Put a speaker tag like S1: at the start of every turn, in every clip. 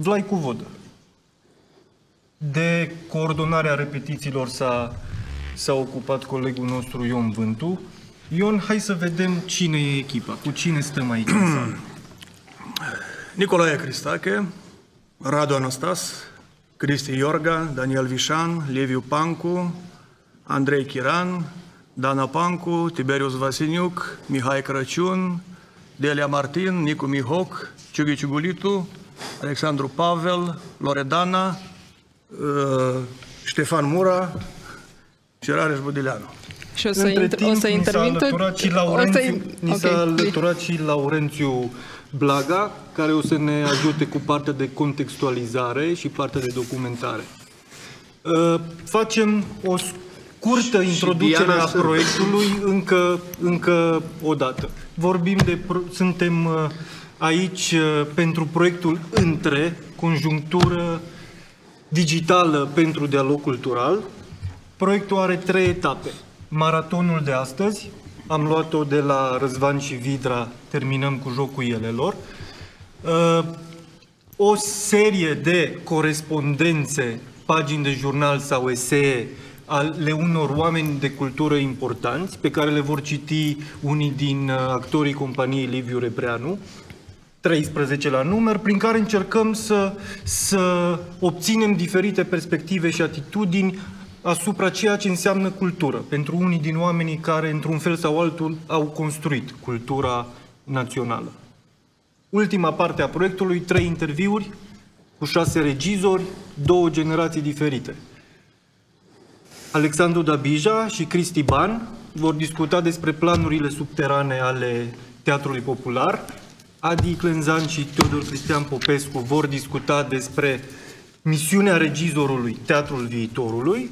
S1: Vlaicu Vodă. De coordonarea repetițiilor s-a, s-a ocupat colegul nostru Ion Vântu. Ion, hai să vedem cine e echipa, cu cine stăm aici în sală.
S2: Nicolae Cristache, Radu Anastas, Cristi Iorga, Daniel Vișan, Liviu Pancu, Andrei Chiran, Dana Pancu, Tiberius Vasiniuc, Mihai Crăciun, Delia Martin, Nicu Mihoc, Ciughi Ciugulitu, Alexandru Pavel, Loredana, uh, Ștefan Mura și Rareș Budileanu.
S3: Și o să,
S1: Între
S3: int-
S1: timp,
S3: o să
S1: ni s-a
S3: intervin tot-
S1: alăturat și
S3: o să
S1: Laurențiu,
S3: in-
S1: ni s-a
S3: ok.
S1: alăturat și Laurențiu Blaga, care o să ne ajute cu partea de contextualizare și partea de documentare. Uh, Facem o scurtă introducere
S2: Diana
S1: a
S2: Sârbu.
S1: proiectului încă, încă o dată. Vorbim de, pro- suntem uh, aici uh, pentru proiectul Între, conjunctură digitală pentru dialog cultural. Proiectul are trei etape. Maratonul de astăzi, am luat-o de la Răzvan și Vidra, terminăm cu jocul elelor. Uh, O serie de corespondențe, pagini de jurnal sau esee ale unor oameni de cultură importanți, pe care le vor citi unii din uh, actorii companiei Liviu Repreanu, 13 la număr, prin care încercăm să, să obținem diferite perspective și atitudini asupra ceea ce înseamnă cultură, pentru unii din oamenii care, într-un fel sau altul, au construit cultura națională. Ultima parte a proiectului, trei interviuri cu șase regizori, două generații diferite. Alexandru Dabija și Cristi Ban vor discuta despre planurile subterane ale Teatrului Popular. Adi Clenzan și Teodor Cristian Popescu vor discuta despre misiunea regizorului Teatrul Viitorului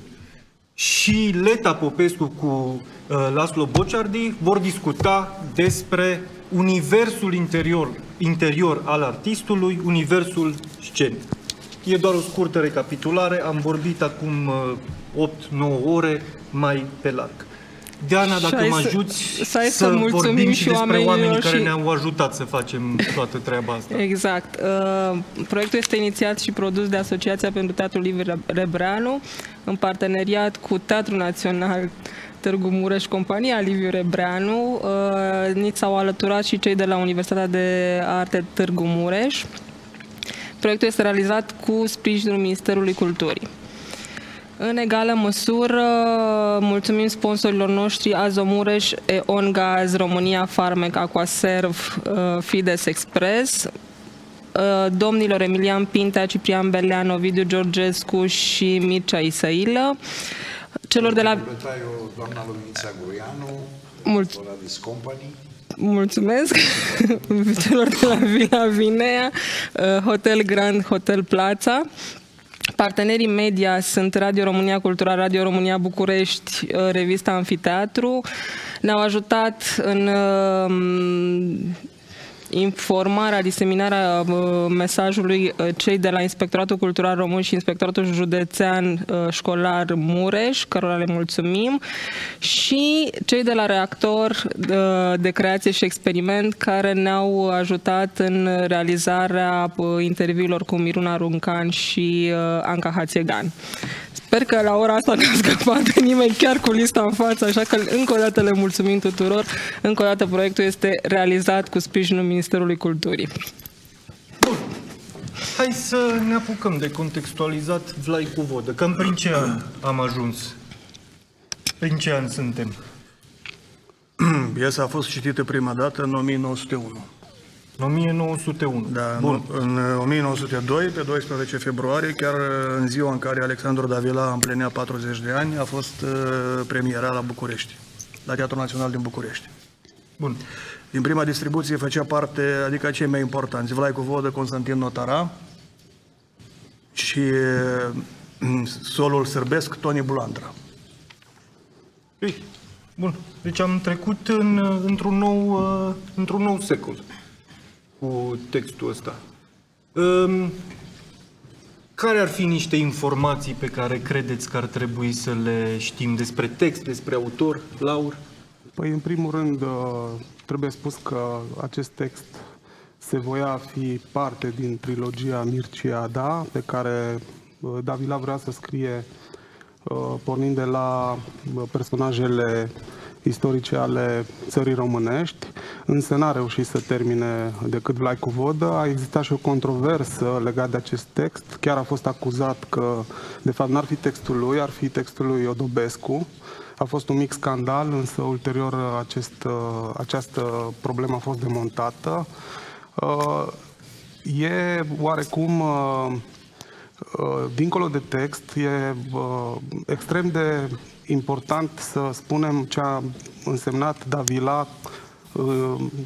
S1: și Leta Popescu cu uh, Laslo Bociardi vor discuta despre universul interior, interior al artistului, universul scenic. E doar o scurtă recapitulare, am vorbit acum uh, 8-9 ore mai pe larg. Diana,
S3: Și
S1: dacă
S3: hai
S1: mă
S3: să-
S1: ajuți
S3: să hai să
S1: să
S3: mulțumim
S1: vorbim și
S3: și
S1: despre
S3: oamenilor
S1: oamenii care
S3: și-
S1: ne-au ajutat să facem toată treaba asta.
S3: Exact. Uh, Proiectul este inițiat și produs de Asociația pentru Teatrul Liviu Rebreanu în parteneriat cu Teatrul Național Târgu Mureș, compania Liviu Rebreanu. Uh, Ni s-au alăturat și cei de la Universitatea de Arte Târgu Mureș. Proiectul este realizat cu sprijinul Ministerului Culturii. În egală măsură, mulțumim sponsorilor noștri Azo Mureș, EON Gaz, România Farmec, Aquaserv, uh, Fides Express, uh, domnilor Emilian Pintea, Ciprian Belean, Ovidiu Georgescu și Mircea Isailă, celor de la...
S4: Secretarul, doamna Luminița Goianu,
S3: Mult-
S4: Voladis Company,
S3: Mulțumesc celor de la Vila Vinea, uh, Hotel Grand, Hotel Plața. Partenerii media sunt Radio România Cultural, Radio România București, uh, revista Amfiteatru. Ne-au ajutat în uh, informarea, diseminarea uh, mesajului uh, cei de la Inspectoratul Cultural Român și Inspectoratul Județean uh, Școlar Mureș, cărora le mulțumim, și cei de la Reactor uh, de Creație și Experiment, care ne-au ajutat în realizarea uh, interviurilor cu Miruna Runcan și uh, Anca Hațegan. Sper că la ora asta n-a scăpat nimeni chiar cu lista în față, așa că încă o dată le mulțumim tuturor. Încă o dată proiectul este realizat cu sprijinul Ministerului Culturii.
S1: Hai să ne apucăm de contextualizat Vlaicu Vodă. Cam prin ce an am ajuns? Prin ce an suntem?
S2: Piesa a fost citită prima dată în 1901.
S1: În 1901.
S2: Da,
S1: Bun.
S2: în, în 1902, pe 12 februarie, chiar în ziua în care Alexandru Davila împlinea 40 de ani, a fost uh, premiera la București, la Teatrul Național din București.
S1: Bun.
S2: Din prima distribuție făcea parte, adică cei mai importanți, Vlaicu Vodă, Constantin Notara și uh, solul sârbesc Tony Bulandra.
S1: Ei, Bun. Deci am trecut în, într-un, nou, uh, într-un nou secol cu textul ăsta. Um, care ar fi niște informații pe care credeți că ar trebui să le știm despre text, despre autor, Laur?
S5: Păi, în primul rând, uh, trebuie spus că acest text se voia fi parte din trilogia Mircea Da, pe care uh, Davila vrea să scrie uh, pornind de la uh, personajele istorice ale țării românești, însă n-a reușit să termine decât Vlaicu Vodă. A existat și o controversă legat de acest text. Chiar a fost acuzat că, de fapt, n-ar fi textul lui, ar fi textul lui Iodobescu. A fost un mic scandal, însă ulterior acest, această problemă a fost demontată. Uh, e oarecum, uh, uh, dincolo de text, e extrem de important să spunem ce a însemnat Davila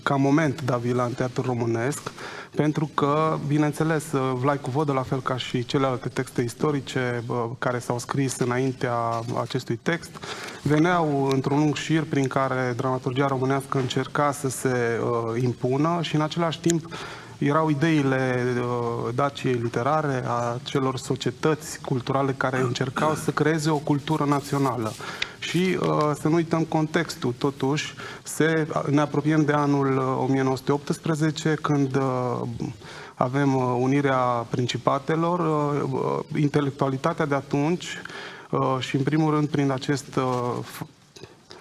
S5: ca moment Davila în teatru românesc, pentru că, bineînțeles, Vlaicu Vodă, la fel ca și celelalte texte istorice care s-au scris înaintea acestui text, veneau într-un lung șir prin care dramaturgia românească încerca să se uh, impună și în același timp erau ideile uh, Daciei literare, a celor societăți culturale care încercau să creeze o cultură națională. Și uh, să nu uităm contextul, totuși, se, ne apropiem de anul 1918, uh, când uh, avem uh, unirea principatelor, uh, uh, intelectualitatea de atunci uh, și, în primul rând, prin acest uh,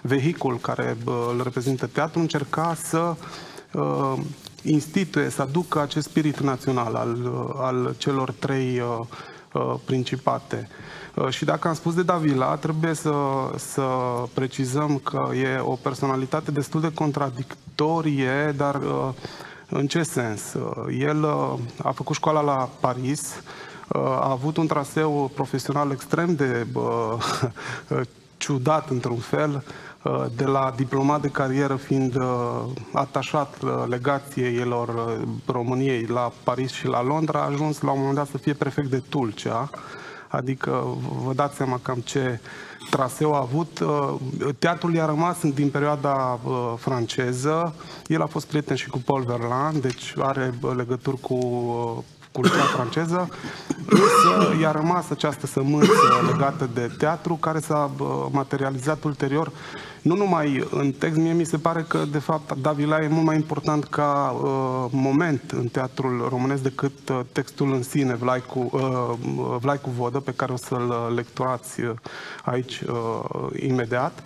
S5: vehicul care uh, îl reprezintă teatru, încerca să uh, instituie, să aducă acest spirit național al, al celor trei uh, uh, principate. Uh, și dacă am spus de Davila, trebuie să, să precizăm că e o personalitate destul de contradictorie, dar uh, în ce sens? Uh, el uh, a făcut școala la Paris, uh, a avut un traseu profesional extrem de ciudat într-un fel, Uh, de la diplomat de carieră fiind uh, atașat uh, legațiilor României la Paris și la Londra, a ajuns la un moment dat să fie prefect de Tulcea, adică vă dați seama cam ce traseu a avut. Teatrul i-a rămas din perioada franceză, el a fost prieten și cu Paul Verlaine, deci are legături cu cultura franceză, însă i-a rămas această sămânță legată de teatru care s-a materializat ulterior nu numai în text, mie mi se pare că, de fapt, Davila e mult mai important ca uh, moment în teatrul românesc decât uh, textul în sine, Vlaicu, uh, Vlaicu Vodă, pe care o să-l uh, lecturați uh, aici uh, imediat,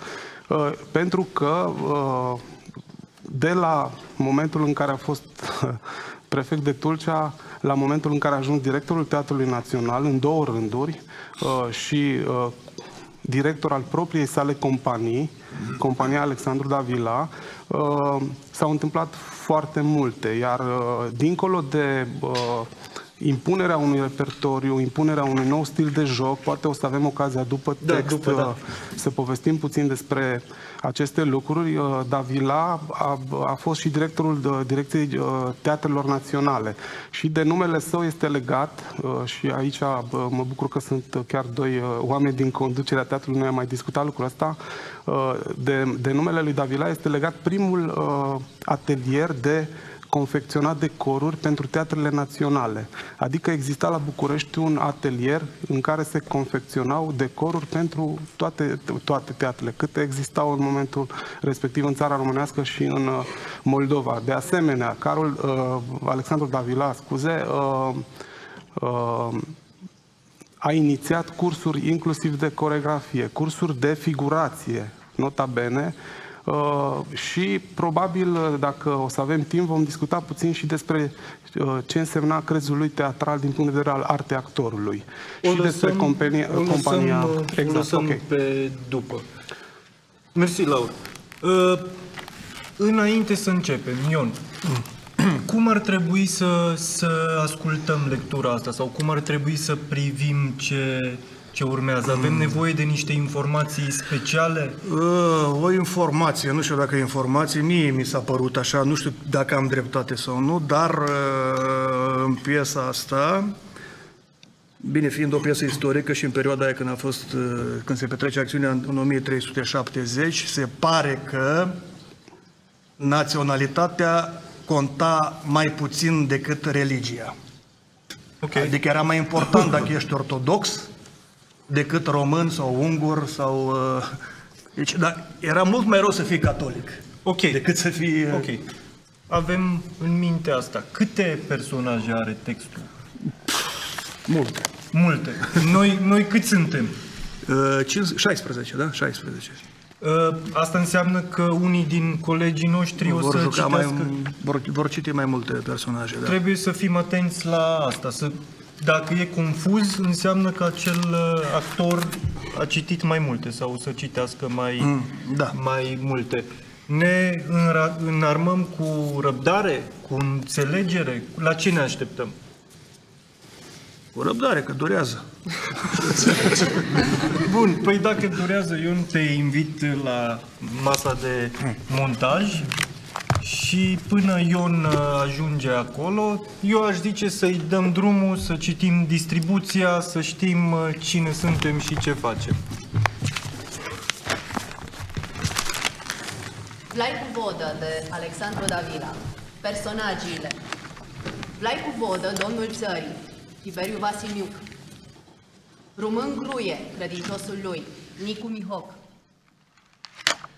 S5: uh, pentru că uh, de la momentul în care a fost prefect de Tulcea, la momentul în care a ajuns directorul Teatrului Național, în două rânduri, uh, și uh, director al propriei sale companii, compania Alexandru Davila, uh, s-au întâmplat foarte multe, iar uh, dincolo de uh, impunerea unui repertoriu, impunerea unui nou stil de joc, poate o să avem ocazia după da, text după, da. să povestim puțin despre aceste lucruri. Uh, Davila a, a fost și directorul de Direcției uh, Teatrelor Naționale și de numele său este legat uh, și aici mă bucur că sunt chiar doi oameni din conducerea teatrului, noi am mai discutat lucrul ăsta, de, de numele lui Davila este legat primul atelier de confecționat decoruri pentru teatrele naționale. Adică exista la București un atelier în care se confecționau decoruri pentru toate, toate teatrele, câte existau în momentul respectiv în țara românească și în uh, Moldova. De asemenea, Carol uh, Alexandru Davila, scuze, uh, uh, a inițiat cursuri inclusiv de coregrafie, cursuri de figurație, nota bene, Uh, și probabil, uh, dacă o să avem timp, vom discuta puțin și despre uh, ce însemna crezul lui teatral din punct de vedere al artei actorului.
S1: O și lăsăm, despre compania, o lăsăm, compania... Exact, o lăsăm okay. pe după. Mersi, Laura. Uh, înainte să începem, Ion, cum ar trebui să, să ascultăm lectura asta sau cum ar trebui să privim ce ce urmează? Avem nevoie de niște informații speciale?
S2: Uh, o informație, nu știu dacă informație, mie mi s-a părut așa, nu știu dacă am dreptate sau nu, dar uh, în piesa asta, bine fiind o piesă istorică și în perioada aia când a fost, uh, când se petrece acțiunea în 1370, se pare că naționalitatea conta mai puțin decât religia. Okay. Adică era mai important dacă ești ortodox decât român sau ungur sau... Uh, deci, dar era mult mai rău să fii catolic
S1: okay.
S2: decât să fii... Uh,
S1: ok. avem în minte asta. Câte personaje are textul?
S2: Multe.
S1: Multe. Noi, noi cât suntem?
S2: Uh, 5, 16, da? 16.
S1: Uh, Asta înseamnă că unii din colegii noștri o
S2: Vor,
S1: să
S2: juca
S1: citească...
S2: mai, vor, vor citi mai multe personaje, da.
S1: Trebuie să fim atenți la asta. Să, dacă e confuz, înseamnă că acel uh, actor a citit mai multe sau o să citească mai,
S2: Mm, da.
S1: mai multe. Ne înra- înarmăm cu răbdare, cu înțelegere? La ce ne așteptăm?
S2: Cu răbdare, că durează.
S1: Bun, păi dacă durează, eu te invit la masa de montaj și până Ion uh, ajunge acolo, eu aș zice să-i dăm drumul, să citim distribuția, să știm uh, cine suntem și ce facem.
S6: Vlai cu vodă de Alexandru Davila. Personagiile. Vlai cu vodă, domnul țării, Tiberiu Vasiliuc. Rumân Gruie, credinciosul lui, Nicu Mihoc.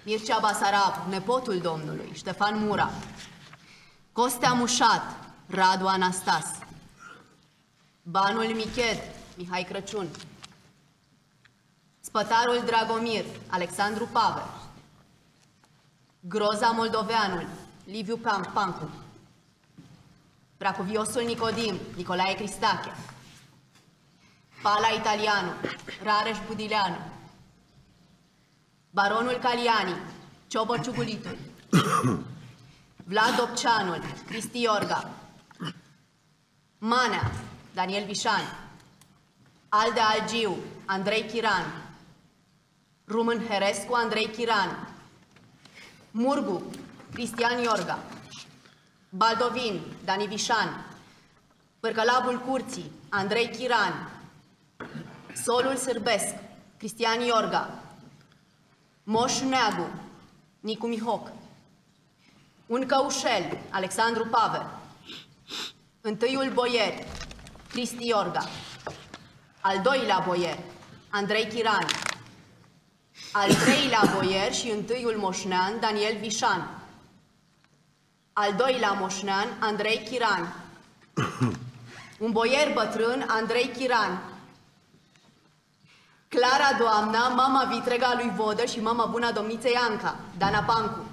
S6: Mircea Basarab, nepotul domnului, Ștefan Mura. Costea Mușat, Radu Anastas. Banul Miched, Mihai Crăciun. Spătarul Dragomir, Alexandru Pavel. Groza Moldoveanul, Liviu Pam Pancu. Pracuviosul Nicodim, Nicolae Cristache. Pala Italianu, Rareș Budileanu. Baronul Caliani, Ciobor Ciugulitul. Vlad Opceanul, Cristi Iorga. Manea, Daniel Vișan. Alde Algiu, Andrei Chiran. Rumân Herescu, Andrei Chiran. Murgu, Cristian Iorga. Baldovin, Dani Vișan. Părcălabul Curții, Andrei Chiran. Solul Sârbesc, Cristian Iorga. Moș Neagu, Nicu Mihoc. Un căușel, Alexandru Pavel. Întâiul boier, Cristi Iorga. Al doilea boier, Andrei Chiran. Al treilea boier și întâiul moșnean, Daniel Vișan. Al doilea moșnean, Andrei Chiran. Un boier bătrân, Andrei Chiran. Clara doamna, mama vitrega lui Vodă și mama buna domniței Anca, Dana Pancu.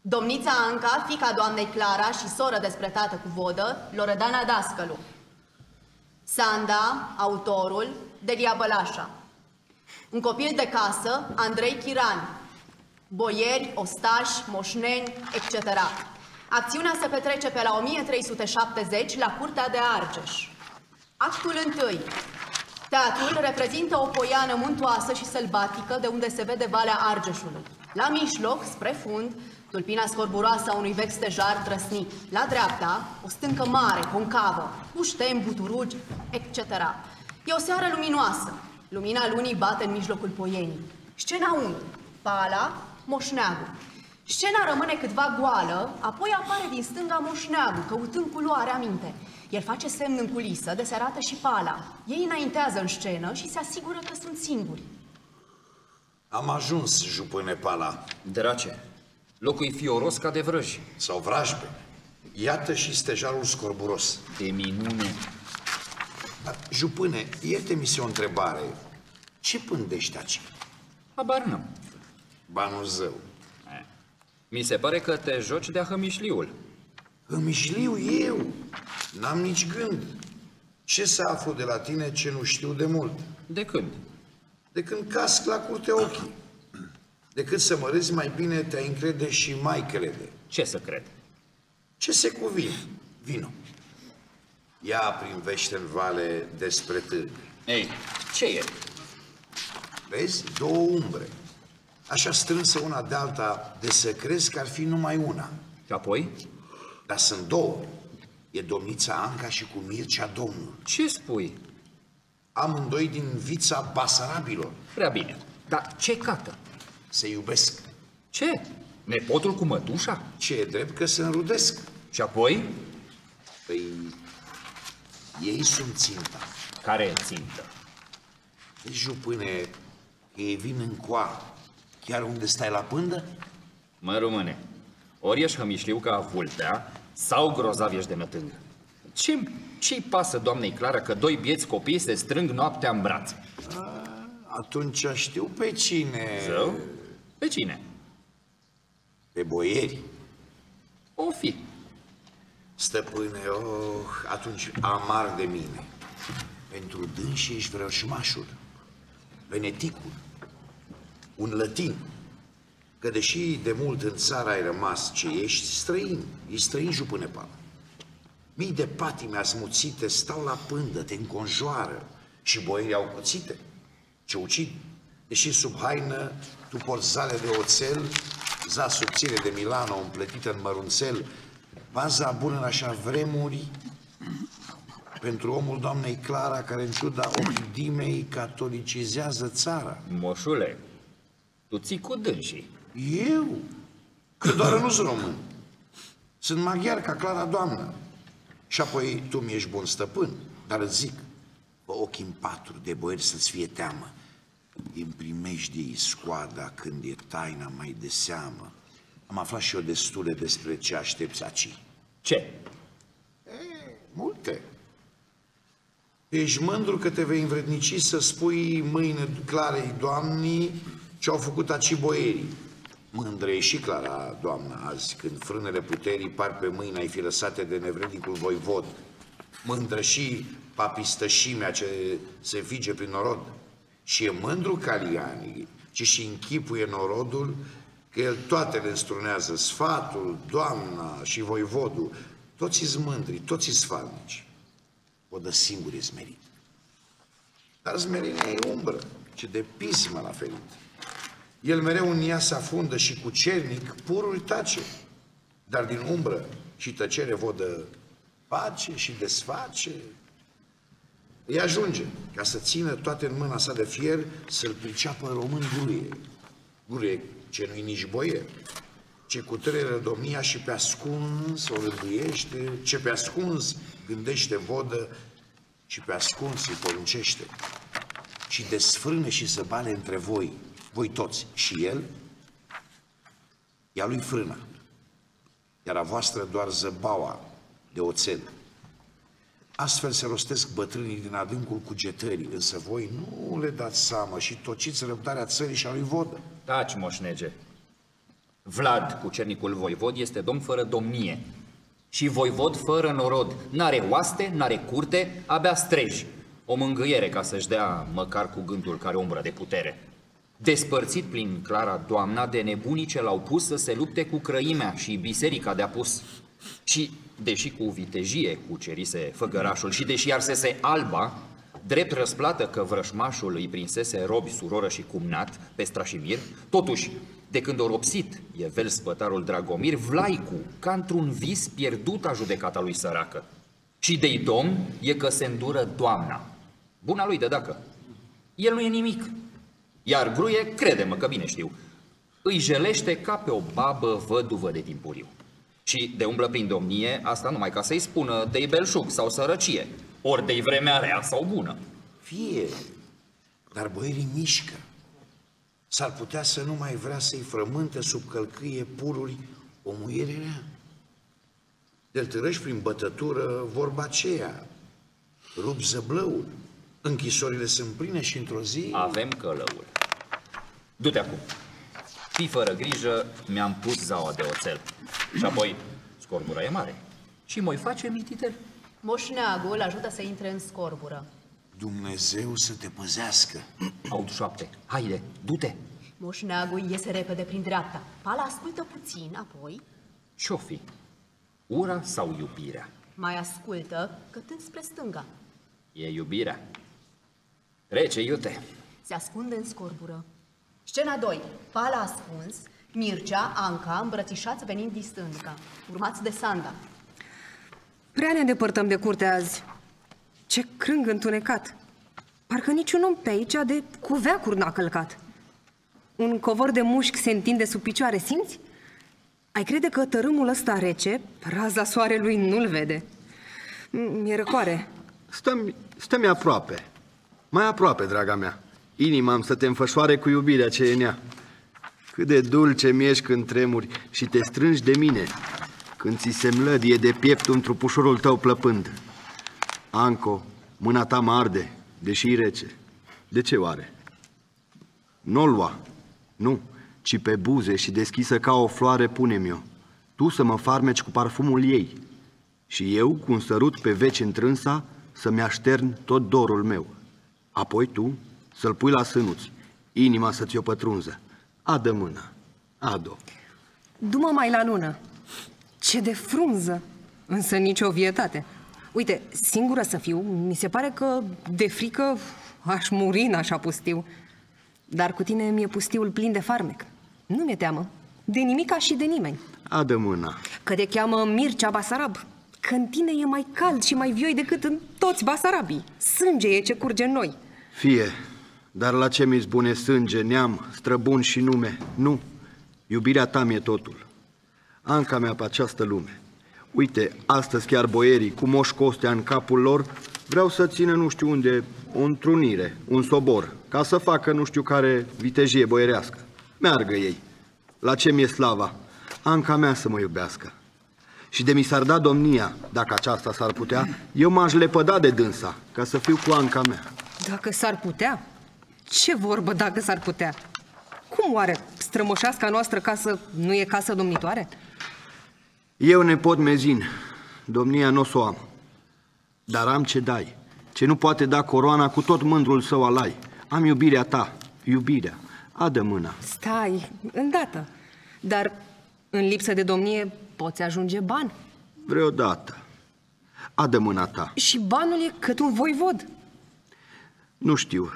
S6: Domnița Anca, fica doamnei Clara și soră despre tată cu Vodă, Loredana Dascălu. Sanda, autorul, Delia Bălașa. Un copil de casă, Andrei Chiran. Boieri, ostași, moșneni, etc. Acțiunea se petrece pe la 1370 la Curtea de Argeș. Actul 1. Teatrul reprezintă o poiană muntoasă și sălbatică de unde se vede Valea Argeșului. La mijloc, spre fund, tulpina scorburoasă a unui vechi stejar trăsnit. La dreapta, o stâncă mare, concavă, cu ștemi, buturugi, etc. E o seară luminoasă. Lumina lunii bate în mijlocul poienii. Scena 1. Pala, moșneagul. Scena rămâne câtva goală, apoi apare din stânga moșneagul, căutând culoarea minte. El face semn în culisă, de se arată și pala. Ei înaintează în scenă și se asigură că sunt singuri.
S4: Am ajuns, jupâne Pala,
S7: Drace, locul e fioros ca de vrăji.
S4: sau vrajbe. Iată și stejarul scorburos.
S7: De minune.
S4: Dar, Jupâne, ierte-mi se o întrebare. Ce pândești aici?
S7: Habar n-am.
S4: Banul zău.
S7: Mi se pare că te joci de-a hămișliul.
S4: Îmi șliu eu. N-am nici gând. Ce să aflu de la tine ce nu știu de mult?
S7: De când?
S4: De când casc la curte ochii. Decât să mă râzi mai bine, te-ai încrede și mai crede.
S7: Ce să cred?
S4: Ce se cuvine? Vino. Ia prin vește în vale despre târg.
S7: Ei, ce e?
S4: Vezi? Două umbre. Așa strânsă una de alta, de să crezi că ar fi numai una.
S7: Și apoi?
S4: Dar sunt două. E domnița Anca și cu Mircea Domnul.
S7: Ce spui?
S4: Amândoi din vița Basarabilor.
S7: Prea bine. Dar ce cată?
S4: Se iubesc.
S7: Ce? Nepotul cu mătușa?
S4: Ce e drept că se înrudesc.
S7: Și apoi?
S4: Păi, ei sunt ținta.
S7: Care e țintă?
S4: Deci, jupâne, că ei vin în coa, chiar unde stai la pândă?
S7: Mă, române, Ori ești hămișliu ca vulpea, sau grozav ești de nătâng. Ce, ce-i pasă doamnei Clara că doi bieți copii se strâng noaptea în braț?
S4: Atunci știu pe cine.
S7: Zău? Pe cine?
S4: Pe boieri.
S7: O fi.
S4: Stăpâne, oh, atunci amar de mine. Pentru dânsi ești vrăjmașul, veneticul, un lătin. Că deși de mult în țară ai rămas ce ești, străin, e străin jupâne pală. Mii de patime asmuțite stau la pândă, te înconjoară și boierii au cuțite ce ucid. Deși sub haină tu porți zale de oțel, za subțire de Milano împletită în mărunțel, baza bună în așa vremuri pentru omul doamnei Clara care în ciuda opidimei catolicizează țara.
S7: Moșule, tu ții cu dânsii.
S4: Eu? Că doar nu sunt român. Sunt maghiar ca Clara doamnă. Și apoi tu mi ești bun stăpân, dar îți zic, fă ochii în patru de boieri să-ți fie teamă. Din primejdii scoada când e taina mai de seamă. Am aflat și eu destule despre ce aștepți aici.
S7: Ce?
S4: Multe. Ești mândru că te vei învrednici să spui mâine Clarei doamnii ce au făcut aci boierii. Mândră e și Clara, doamna, azi, când frânele puterii par pe mâini ai fi lăsate de nevrednicul voivod. Mândră și papistășimea ce se fige prin norod. Și e mândru Caliani, ci și închipuie norodul că el toate le înstrunează, sfatul, doamna și voivodul. Toți mândri, toți sfalnici. O dă singur e smerit. Dar smerenia e umbră, ce de pismă l-a ferit. El mereu în ea se afundă și cu cernic purul tace, dar din umbră și tăcere vodă pace și desface. Îi ajunge ca să țină toate în mâna sa de fier să-l priceapă român gurie. Gurie ce nu-i nici boier, ce cu trăieră domnia și pe ascuns o rânduiește, ce pe ascuns gândește vodă și pe ascuns îi poruncește. Și desfrâne și să bale între voi, voi toți, și el, ea lui frâna, iar a voastră doar zăbaua de oțel. Astfel se rostesc bătrânii din adâncul cugetării, însă voi nu le dați seamă și tociți răbdarea țării și a lui Vodă.
S7: Taci, moșnege. Vlad, cucernicul voivod, este domn fără domnie. Și voivod fără norod. N-are oaste, n-are curte, abia streji. O mângâiere ca să-și dea măcar cu gândul care umbră de putere. Despărțit prin Clara doamna de nebunii ce l-au pus să se lupte cu crăimea și biserica de-a pus. Și, deși cu vitejie cucerise făgărașul și deși arsese alba, drept răsplată că vrășmașul îi prinsese robi, suroră și cumnat pe Strașimir, totuși, de când o ropsit vel spătarul Dragomir, Vlaicu, ca într-un vis pierdut a judecata lui săracă. Și de domn e că se îndură doamna. Buna lui de dacă. El nu e nimic. Iar gruie, crede-mă că bine știu, îi jelește ca pe o babă văduvă de timpuriu. Și de umblă prin domnie, asta numai ca să-i spună de belșug sau sărăcie, ori de vremea rea sau bună.
S4: Fie, dar boierii mișcă. S-ar putea să nu mai vrea să-i frământe sub călcâie pururi o muiere rea. De-l târăși prin bătătură vorba aceea, rup zăblăul, închisorile sunt pline și într-o zi...
S7: Avem călăul. Du-te acum. Fii fără grijă, mi-am pus zaua de oțel. Și apoi, scorbura e mare. Și moi face mititel.
S6: Moșneagul ajută să intre în scorbură.
S4: Dumnezeu să te păzească.
S7: Aud șoapte. Haide, du-te.
S6: Moșneagul iese repede prin dreapta. Pala ascultă puțin, apoi
S7: Ce-o fi? Ura sau iubirea?
S6: mai ascultă, cătând spre stânga.
S7: E iubirea. Trece, iute.
S6: Se ascunde în scorbură. Scena 2. Pala ascuns, Mircea, Anca, îmbrățișați venind din stânga, urmați de Sanda.
S8: Prea ne îndepărtăm de curte azi. Ce crâng întunecat. Parcă niciun om pe aici de cuveacuri n-a călcat. Un covor de mușchi se întinde sub picioare, simți? Ai crede că tărâmul ăsta rece, raza soarelui nu-l vede. Mi-e răcoare.
S9: Stăm, stăm aproape. Mai aproape, draga mea. Inima am să te înfășoare cu iubirea ce e în ea. Cât de dulce mi-ești când tremuri și te strângi de mine, când ți se mlădie de piept un trupușorul tău plăpând. Anco, mâna ta mă arde, deși e rece. De ce oare? Nu-o lua, nu, ci pe buze și deschisă ca o floare pune-mi-o. Tu să mă farmeci cu parfumul ei și eu, cu un sărut pe veci întrânsa, să-mi aștern tot dorul meu. Apoi tu să-l pui la sânuți, inima să ți-o pătrunză. Adă mâna, ado.
S8: Du-mă mai la lună. Ce de frunză! Însă nicio vietate. Uite, singură să fiu, mi se pare că de frică aș muri în așa pustiu. Dar cu tine mi-e pustiul plin de farmec. Nu mi-e teamă. De nimica și de nimeni.
S9: Adă mâna.
S8: Că te cheamă Mircea Basarab. Că în tine e mai cald și mai vioi decât în toți basarabii. Sânge e ce curge în noi.
S9: Fie, dar la ce mi spune sânge, neam, străbun și nume? Nu, iubirea ta mi-e totul. Anca mea pe această lume. Uite, astăzi chiar boierii, cu moș Costea în capul lor, vreau să țină nu știu unde o întrunire, un sobor, ca să facă nu știu care vitejie boierească. Meargă ei. La ce mi-e slava? Anca mea să mă iubească. Și de mi s-ar da domnia, dacă aceasta s-ar putea, eu m-aș lepăda de dânsa, ca să fiu cu Anca mea.
S8: Dacă s-ar putea? Ce vorbă dacă s-ar putea? Cum oare strămoșeasca noastră casă nu e casă domnitoare?
S9: Eu ne pot mezin, domnia nu o să o am. Dar am ce dai, ce nu poate da coroana cu tot mândrul său alai. Am iubirea ta, iubirea. Adă mâna.
S8: Stai, îndată. Dar în lipsă de domnie poți ajunge ban.
S9: Vreodată. Adă mâna ta.
S8: Și banul e cât un voivod.
S9: Nu știu.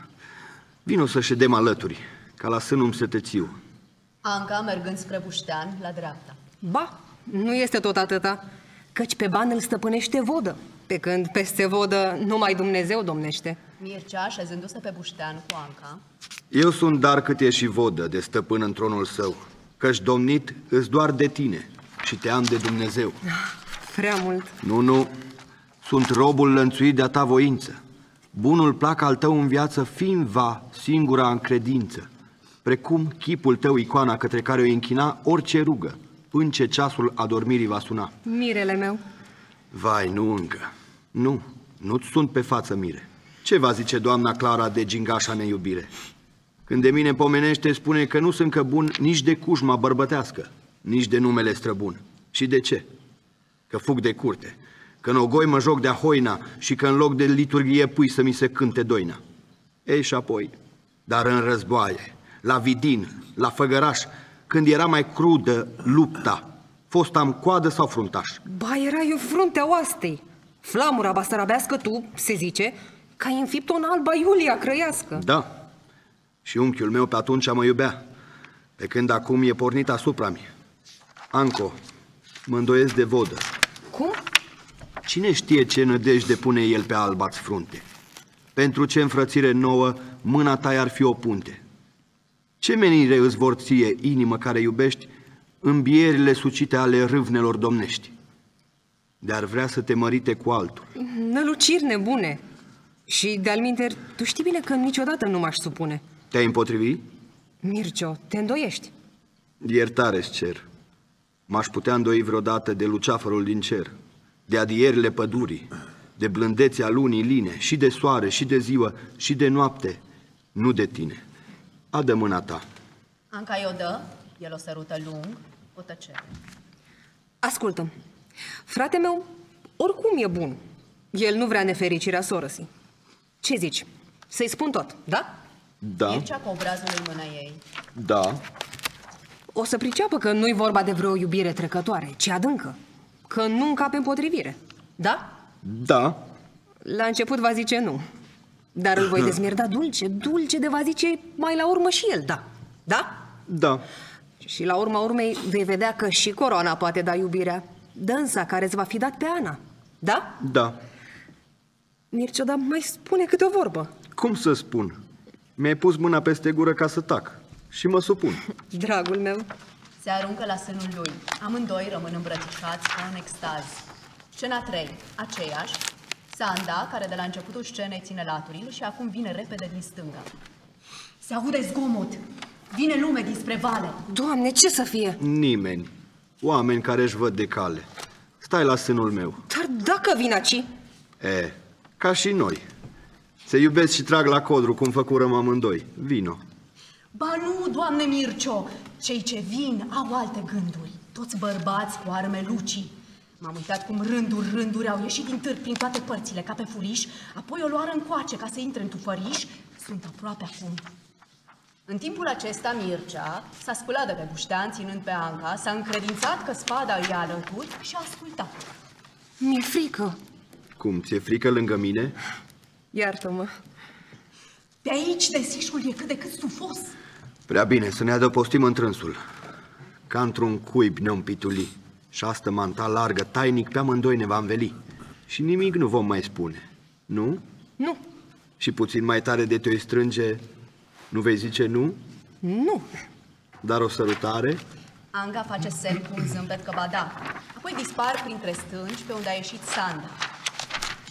S9: Vino să ședem alături, ca la sânul sătețiu.
S6: Anca mergând spre Buștean, la dreapta.
S8: Ba, nu este tot atâta, căci pe ban îl stăpânește vodă, pe când peste vodă numai Dumnezeu domnește.
S6: Mircea, șezându-se pe Buștean cu Anca,
S9: Eu sunt dar cât e și vodă de stăpân în tronul său, căci domnit îți doar de tine și te am de Dumnezeu.
S8: Prea mult.
S9: Nu, nu, sunt robul lănțuit de-a ta voință. Bunul plac al tău în viață fiind va singura în credință, precum chipul tău icoana către care o închina orice rugă, până ce ceasul adormirii va suna.
S8: Mirele meu,
S9: Vai, nu încă. Nu, nu-ți sunt pe față mire. Ce va zice doamna Clara de gingașa neiubire? Când de mine pomenește, spune că nu sunt că bun nici de cușma bărbătească, nici de numele străbun. Și de ce? Că fug de curte, că în ogoi mă joc de hoina și că în loc de liturghie pui să mi se cânte doina. Ei și apoi, dar în războaie, la vidin, la făgăraș, când era mai crudă lupta, fost am coadă sau fruntaș?
S8: ba erai în fruntea oastei. Flamura basarabească tu, se zice, că ai înfipt-o în alba Iulia crăiască.
S9: Da. Și unchiul meu pe atunci mă iubea, pe când acum e pornit asupra mie. Anco, mă îndoiesc de vodă.
S8: Cum?
S9: Cine știe ce nădejde pune el pe albați frunte? Pentru ce înfrățire nouă mâna ta ar fi o punte? Ce menire îți vor ție, inimă care iubești, îmbierile sucite ale râvnelor domnești? De-ar vrea să te mărite cu altul.
S8: Năluciri nebune. Și de-al minter, tu știi bine că niciodată nu m-aș supune.
S9: Te-ai împotrivi?
S8: Mircio, te îndoiești.
S9: Iertare-ți cer. M-aș putea îndoi vreodată de luceafărul din cer, de adierile pădurii, de blândețea lunii line, și de soare, și de ziua, și de noapte, nu de tine. Adă mâna ta.
S6: Anca i-o dă, el o sărută lung, o tăcere.
S8: Ascultă, frate meu, oricum e bun. El nu vrea nefericirea sorăsii. Ce zici? Să-i spun tot, da?
S9: Da,
S6: Mircea cu obrazul în mâna ei.
S9: da,
S8: O să priceapă că nu-i vorba de vreo iubire trecătoare, ci adâncă. Că nu încape împotrivire. Da?
S9: da,
S8: La început va zice nu. Dar îl voi dezmierda dulce, dulce de va zice mai la urmă și el da. Da?
S9: da.
S8: Și la urma urmei vei vedea că și coroana poate da iubirea. Dânsa care îți va fi dat pe Ana. Da?
S9: Da.
S8: Mircea, dar mai spune câte o vorbă.
S9: Cum să spun? Mi-ai pus mâna peste gură ca să tac și mă supun.
S8: Dragul meu,
S6: Se aruncă la sânul lui. Amândoi rămân îmbrățișați ca în extaz. Scena 3. Aceeași. Sanda, care de la începutul scenei ține laturile și acum vine repede din stânga. Se aude zgomot. Vine lume dinspre vale.
S8: Doamne, ce să fie?
S9: Nimeni. Oameni care își văd de cale. Stai la sânul meu.
S8: Dar dacă vin aici,
S9: E, ca și noi. Se iubesc și trag la codru, cum făcurăm amândoi. Vino.
S6: Ba nu, doamne Mircio, cei ce vin au alte gânduri. Toți bărbați cu arme lucii. M-am uitat cum rânduri, rânduri au ieșit din târg prin toate părțile, ca pe furiș, apoi o luară încoace ca să intre în tufăriș. Sunt aproape acum. În timpul acesta, Mircea s-a sculat de pe buștean, ținând pe Anca, s-a încredințat că spada îi ia alături și a ascultat.
S8: mi-e frică.
S9: Cum, ți-e frică lângă mine?
S8: Iartă-mă.
S6: De aici, desișul e cât de cât stufos.
S9: Prea bine, să ne adăpostim întrânsul. Ca într-un cuib ne-om pituli. Și asta manta largă, tainic, pe amândoi ne va înveli. Și nimic nu vom mai spune. Nu?
S8: Nu,
S9: Și puțin mai tare de te-o strânge, nu vei zice nu?
S8: nu.
S9: Dar o sărutare?
S6: Anga face semn cu un zâmbet că ba da. Apoi dispar printre stânci pe unde a ieșit Sanda.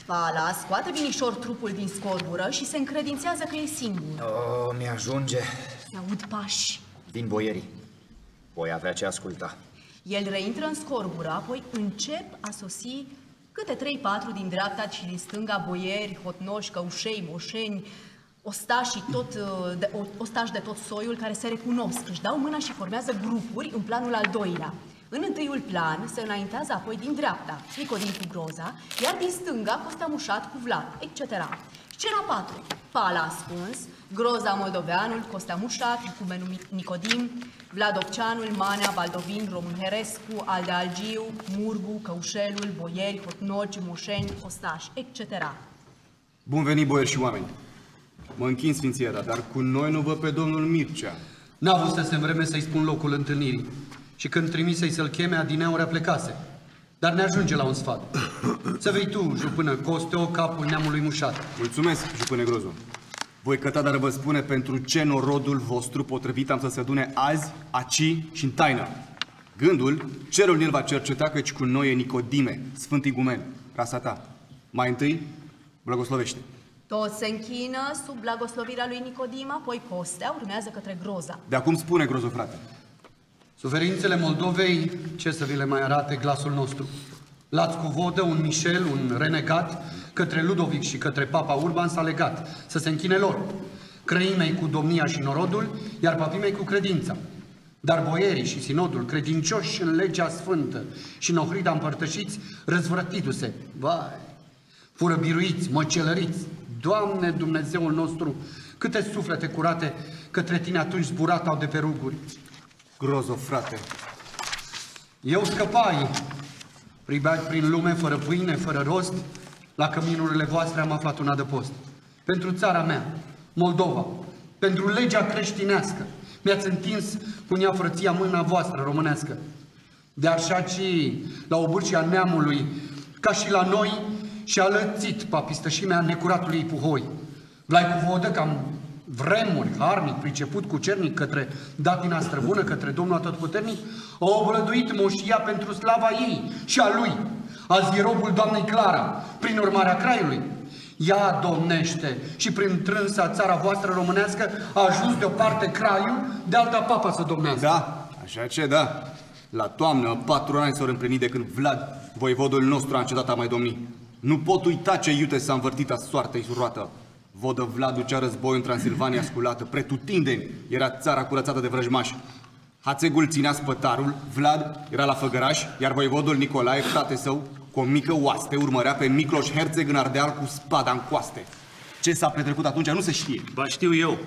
S6: Fala scoate binișor trupul din scorbură și se încredințează că e singur.
S7: Oh, mi-ajunge.
S6: Se aud pași.
S7: Vin boierii. Voi avea ce asculta.
S6: El reintră în scorbură, apoi încep a sosi câte trei-patru din dreapta și din stânga boieri, hotnoși, căușei, moșeni, ostași, tot, uh, de, o- ostași de tot soiul care se recunosc, își dau mâna și formează grupuri în planul al doilea. În întâiul plan se înaintează apoi din dreapta, Nicodin cu Groza, iar din stânga Costa Mușat cu Vlad, etc. Scena 4. Pala ascuns, Groza Moldoveanul, Costa Mușat, Icumenul Nicodim, Vlad Ovceanul, Manea, Valdovin, Român Herescu, Alde Algiu, Murgu, Căușelul, Boieri, Hotnoci, Moșeni, Ostași, etc.
S10: Bun venit, boieri și oameni! Mă închin, Sfințiera, dar cu noi nu văd pe domnul Mircea.
S11: N-a avut să se vreme să-i spun locul întâlnirii. Și când trimisei să-l cheme, adineaurea plecase. Dar ne ajunge la un sfat. Să vei tu, jupână Costeo, capul neamului mușat.
S10: Mulțumesc, jupâne Grozu. Voi căta, dar vă spune pentru ce norodul vostru potrivit am să se adune azi, aci și în taină. Gândul, cerul el va cerceta căci cu noi e Nicodime, Sfânt Igumen, rasa ta. Mai întâi, blagoslovește.
S6: Toți se închină sub blagoslovirea lui Nicodim, apoi Costea urmează către Groza.
S10: De acum spune, Grozu, frate.
S11: Suferințele Moldovei, ce să vi le mai arate glasul nostru? Lați cu vodă un Michel, un renegat, către Ludovic și către Papa Urban s-a legat, să se închine lor. Crăimei cu domnia și norodul, iar papimei cu credința. Dar boierii și sinodul, credincioși în legea sfântă și în ohrida împărtășiți, răzvrătindu-se, vai, fură biruiți, măcelăriți. Doamne Dumnezeul nostru, câte suflete curate către tine atunci zburat au de pe ruguri.
S10: Grozo, frate.
S11: Eu scăpai, pribeat prin lume, fără pâine, fără rost, la căminurile voastre am aflat un adăpost. Pentru țara mea, Moldova, pentru legea creștinească, mi-ați întins cu nea frăția mâna voastră românească. De așa ci la obârcia neamului, ca și la noi, și a lățit papistășimea necuratului puhoi. Vlai cu vodă cam vremuri, harnic, priceput cu cernic către datina străbună, către Domnul Atotputernic, a obrăduit moșia pentru slava ei și a lui. Azi e robul doamnei Clara, prin urmarea craiului. Ea domnește și prin trânsa țara voastră românească a ajuns de o parte craiul, de alta papa să domnească.
S10: Da, așa ce da. La toamnă, patru ani s-au împlinit de când Vlad, voivodul nostru, a încetat a mai domni. Nu pot uita ce iute s-a învârtit a soartei roată. Vodă Vlad ducea război în Transilvania sculată, pretutindeni era țara curățată de vrăjmași. Hațegul ținea spătarul, Vlad era la făgăraș, iar voivodul Nicolae, frate său, cu o mică oaste, urmărea pe Micloș Herțeg în Ardeal cu spada în coaste. Ce s-a petrecut atunci nu se știe.
S12: Ba știu eu.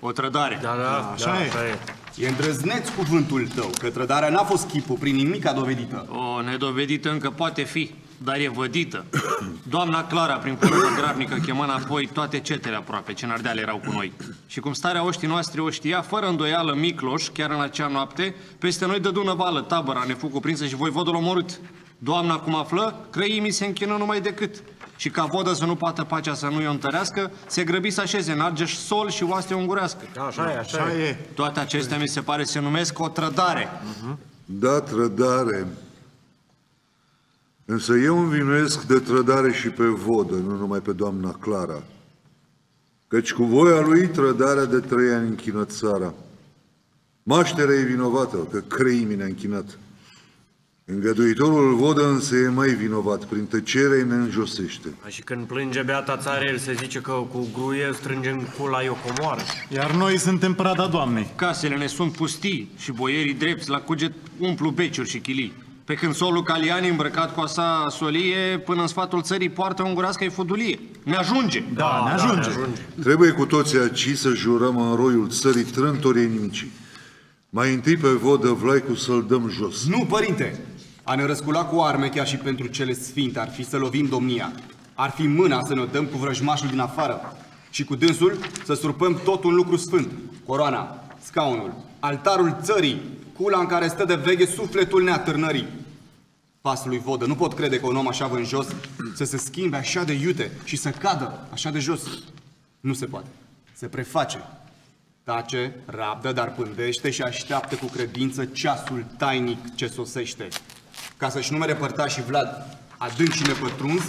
S12: O trădare.
S10: Da, da, așa, da, e. așa e. E îndrăzneț cuvântul tău, că trădarea n-a fost chipul prin nimica dovedită.
S12: O nedovedită încă poate fi, dar e vădită. Doamna Clara, prin curândă gravnică, chemă înapoi toate cetele aproape, ce în Ardeal erau cu noi. Și cum starea oștii noastre o știa, fără îndoială, Micloș, chiar în acea noapte, peste noi dădu năvală, tabăra, ne fu cuprinsă și voivodul omorât. Doamna, cum află, crăimii se închină numai decât. Și ca vodă să nu poată pacea să nu-i o întărească, se grăbi să așeze în Argeș sol și oaste ungurească.
S13: Așa e, așa e.
S12: Toate acestea mi se pare se numesc o trădare.
S14: Da, trădare. Însă eu învinuiesc de trădare și pe vodă, nu numai pe doamna Clara. Căci cu voia lui trădarea de trei ani închină țara. Mașterea e vinovată, că creimii ne-a închinat. Îngăduitorul vodă însă e mai vinovat, prin tăcere ne înjosește.
S13: Și când plânge beata țară, el se zice că cu gruie strângem cula i o comoară.
S15: Iar noi suntem prada doamnei.
S12: Casele ne sunt pustii și boierii drepți la cuget umplu beciuri și chilii. Pe când solul Caliani îmbrăcat cu a sa solie, până în sfatul țării poartă ungurească fudulie. Ne ajunge!
S15: Da, ne ajunge. Da, ne ajunge.
S14: Trebuie cu toții aici să jurăm în roiul țării trântorii inimicii. Mai întâi pe vodă Vlaicu să-l dăm jos.
S10: Nu, părinte! A ne răscula cu arme chiar și pentru cele sfinte ar fi să lovim domnia. Ar fi mâna să ne dăm cu vrăjmașul din afară și cu dânsul să surpăm tot un lucru sfânt. Coroana, scaunul, altarul țării, cula în care stă de veche sufletul neatârnării. Pasul lui Vodă, nu pot crede că un om așa jos să se schimbe așa de iute și să cadă așa de jos. Nu se poate. Se preface. Tace, rabdă, dar pândește și așteaptă cu credință ceasul tainic ce sosește. Ca să-și numere părtașii Vlad adânc și nepătruns,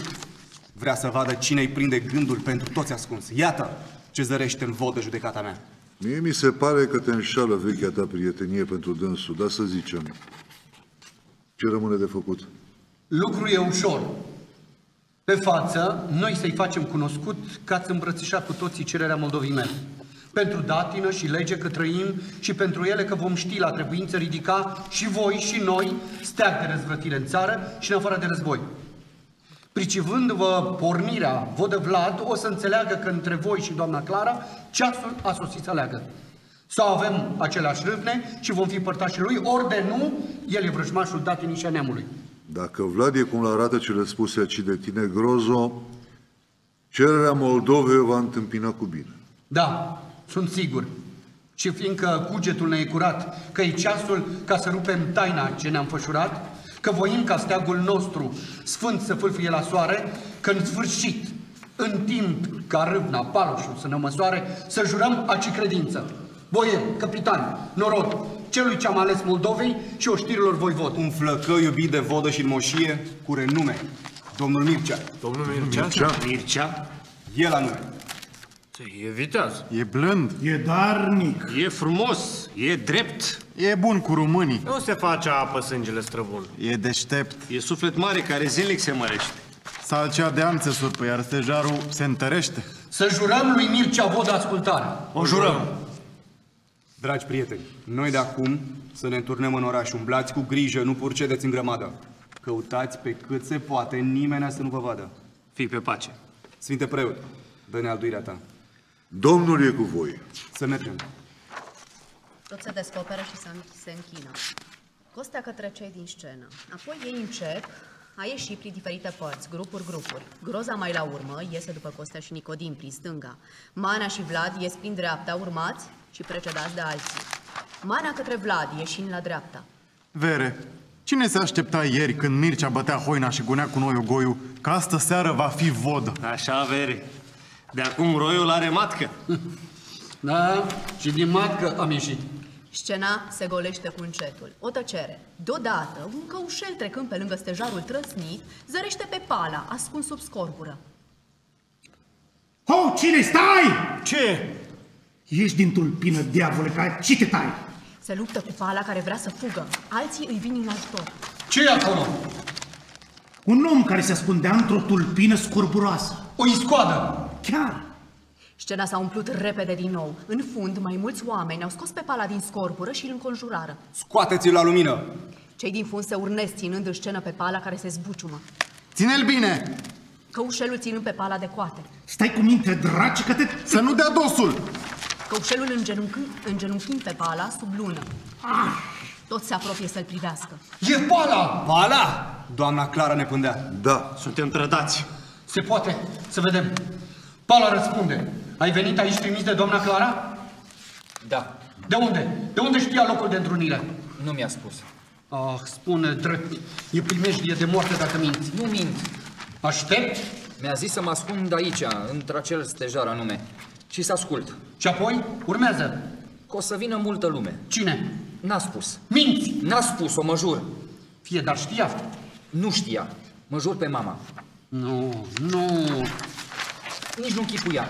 S10: vrea să vadă cine îi prinde gândul pentru toți ascuns. Iată ce zărește în vodă judecata mea.
S14: Mie mi se pare că te înșală vechea ta prietenie pentru dânsul, dar să zicem, ce rămâne de făcut?
S11: Lucrul e ușor. Pe față, noi să-i facem cunoscut că ați îmbrățișat cu toții cererea Moldovii mele. Pentru datină și lege că trăim și pentru ele că vom ști la trebuință ridica și voi și noi steag de răzvrătire în țară și în afară de război. Pricivând-vă pornirea vodă Vlad, o să înțeleagă că între voi și doamna Clara ceasul a sosit să leagă. Sau avem aceleași râvne și vom fi părtașii lui, ori de nu, el e vrăjmașul datinii și a neamului.
S14: Dacă Vlad e cum arată cele spuse aici de tine, Grozo, cererea Moldovei o va întâmpina cu bine.
S11: Da, sunt sigur. Și fiindcă cugetul ne e curat, că e ceasul ca să rupem taina ce ne-am fășurat, că voim ca steagul nostru sfânt să fâlfie la soare, că în sfârșit, în timp ca râvna, paloșul să ne măsoare, să jurăm aci credință. Boier, capitan, norod, celui ce am ales Moldovei și oștirilor voivod.
S10: Un flăcău iubit de vodă și în moșie, cu renume, domnul Mircea.
S13: Domnul Mircea?
S10: Mircea?
S13: Mircea?
S10: El anume.
S12: E viteaz.
S15: E blând.
S16: E darnic.
S12: E frumos. E drept.
S15: E bun cu românii.
S13: Nu se face apă sângele străbun.
S15: E deștept.
S12: E suflet mare care zilnic se mărește.
S15: Salcea de am se surpă, iar stejarul se întărește.
S11: Să jurăm lui Mircea Vodă ascultare.
S13: O jurăm.
S10: Dragi prieteni, noi de acum să ne înturnăm în oraș. Umblați cu grijă, nu purcedeți în grămadă. Căutați pe cât se poate, nimeni să nu vă vadă.
S12: Fii pe pace.
S10: Sfinte preot, dă-ne alduirea ta.
S14: Domnul e cu voi.
S10: Să mergem.
S6: Tot se descoperă și se închină. Costea către cei din scenă. Apoi ei încep a ieșit prin diferite părți, grupuri, grupuri. Groza mai la urmă iese după Costea și Nicodim prin stânga. Mana și Vlad ies prin dreapta, urmați și precedați de alții. Mana către Vlad, ieșind la dreapta.
S15: Vere, cine se aștepta ieri când Mircea bătea hoina și gunea cu noi ogoiul că astă seară va fi vodă?
S12: Așa, Vere. De acum roiul are matcă.
S11: Da, și din matcă am ieșit.
S6: Scena se golește cu încetul. O tăcere. Deodată, un căușel trecând pe lângă stejarul trăsnit, zărește pe pala, ascuns sub scorbură.
S16: Ho, cine stai?
S13: Ce?
S16: Ești din tulpină, diavole, ca ce te tai?
S6: Se luptă cu pala care vrea să fugă. Alții îi vin în ajutor.
S11: ce e acolo?
S16: Un om care se ascundea într-o tulpină scurburoasă.
S11: O iscoadă!
S16: Chiar.
S6: Scena s-a umplut repede din nou. În fund, mai mulți oameni au scos pe pala din scorbură și îl înconjurară.
S10: Scoateți-l la lumină!
S6: Cei din fund se urnesc ținând în scenă pe pala care se zbuciumă.
S15: Ține-l bine!
S6: Căușelul ținând pe pala de coate.
S16: Stai cu minte, draci, că te...
S15: Să nu dea dosul!
S6: Căușelul îngenunchind, îngenunchind pe pala sub lună. Ah! Toți se apropie să-l privească.
S11: E pala!
S10: Pala! Doamna Clara ne pândea.
S14: Da.
S12: Suntem trădați.
S11: Se poate. Să vedem. Pala răspunde. Ai venit aici trimis de doamna Clara?
S7: Da.
S11: De unde? De unde știa locul de întrunire?
S7: Nu mi-a spus.
S11: Ah, spune drept. E primejdie de moarte dacă minți.
S7: Nu mint.
S11: Aștept?
S7: Mi-a zis să mă ascund aici, într-acel stejar anume. Și să ascult.
S11: Și apoi? Urmează.
S7: Că o să vină multă lume.
S11: Cine?
S7: N-a spus.
S11: Minți!
S7: N-a spus-o, mă jur.
S11: Fie, dar știa.
S7: Nu știa. Mă jur pe mama.
S11: Nu, nu.
S7: Nici nu chipuia.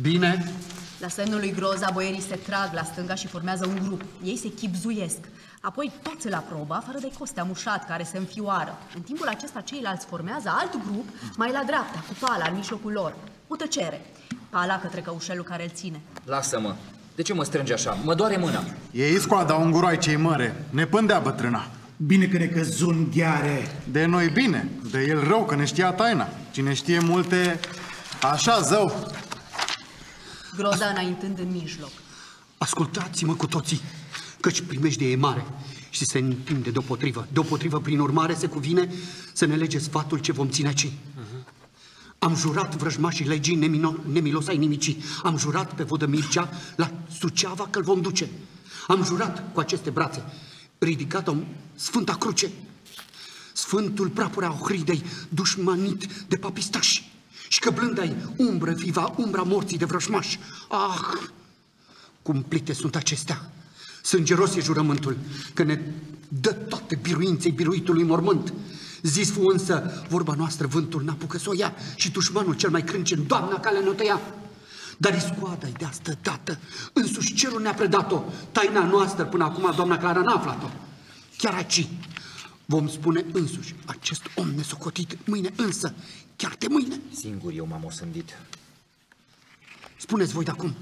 S11: Bine.
S6: La semnul lui Groza, boierii se trag la stânga și formează un grup. Ei se chipzuiesc. Apoi toți îl aprobă, afară de Costea Mușat, care se înfioară. În timpul acesta, ceilalți formează alt grup, mai la dreapta, cu pala în mijlocul lor. O tăcere. Pala către căușelul care îl ține.
S7: Lasă-mă. De ce mă strângi așa? Mă doare mâna.
S15: Ei scoada un guroi cei măre. Ne pândea bătrâna.
S16: Bine că ne căzun gheare.
S15: De noi bine, de el rău că ne știa taina. Cine știe multe, așa zău.
S6: Groza înaintând în mijloc.
S11: Ascultați-mă cu toții, căci primește e mare și se întinde deopotrivă. Deopotrivă, prin urmare, se cuvine să ne lege sfatul ce vom ține aici. Am jurat vrăjmașii legii nemino- nemilos ai nimicii. Am jurat pe vodă Mircea la Suceava că-l vom duce. Am jurat cu aceste brațe, ridicat-o Sfânta Cruce. Sfântul prapor a Ohridei, dușmanit de papistași. Și că blânda-i umbră viva, umbra morții de vrăjmași. Ah, cumplite sunt acestea. Sângeros e jurământul, că ne dă toate biruinței biruitului mormânt. Zis fu însă, vorba noastră vântul n-apucă să o ia și dușmanul cel mai crâncen, doamna care ne tăia. Dar iscoada de astă dată, însuși cerul ne-a predat-o. Taina noastră până acum doamna Clara n-a aflat-o. Chiar aici vom spune însuși, acest om nesocotit, mâine însă, chiar de mâine.
S7: Singur eu m-am osândit.
S11: Spuneți voi de acum,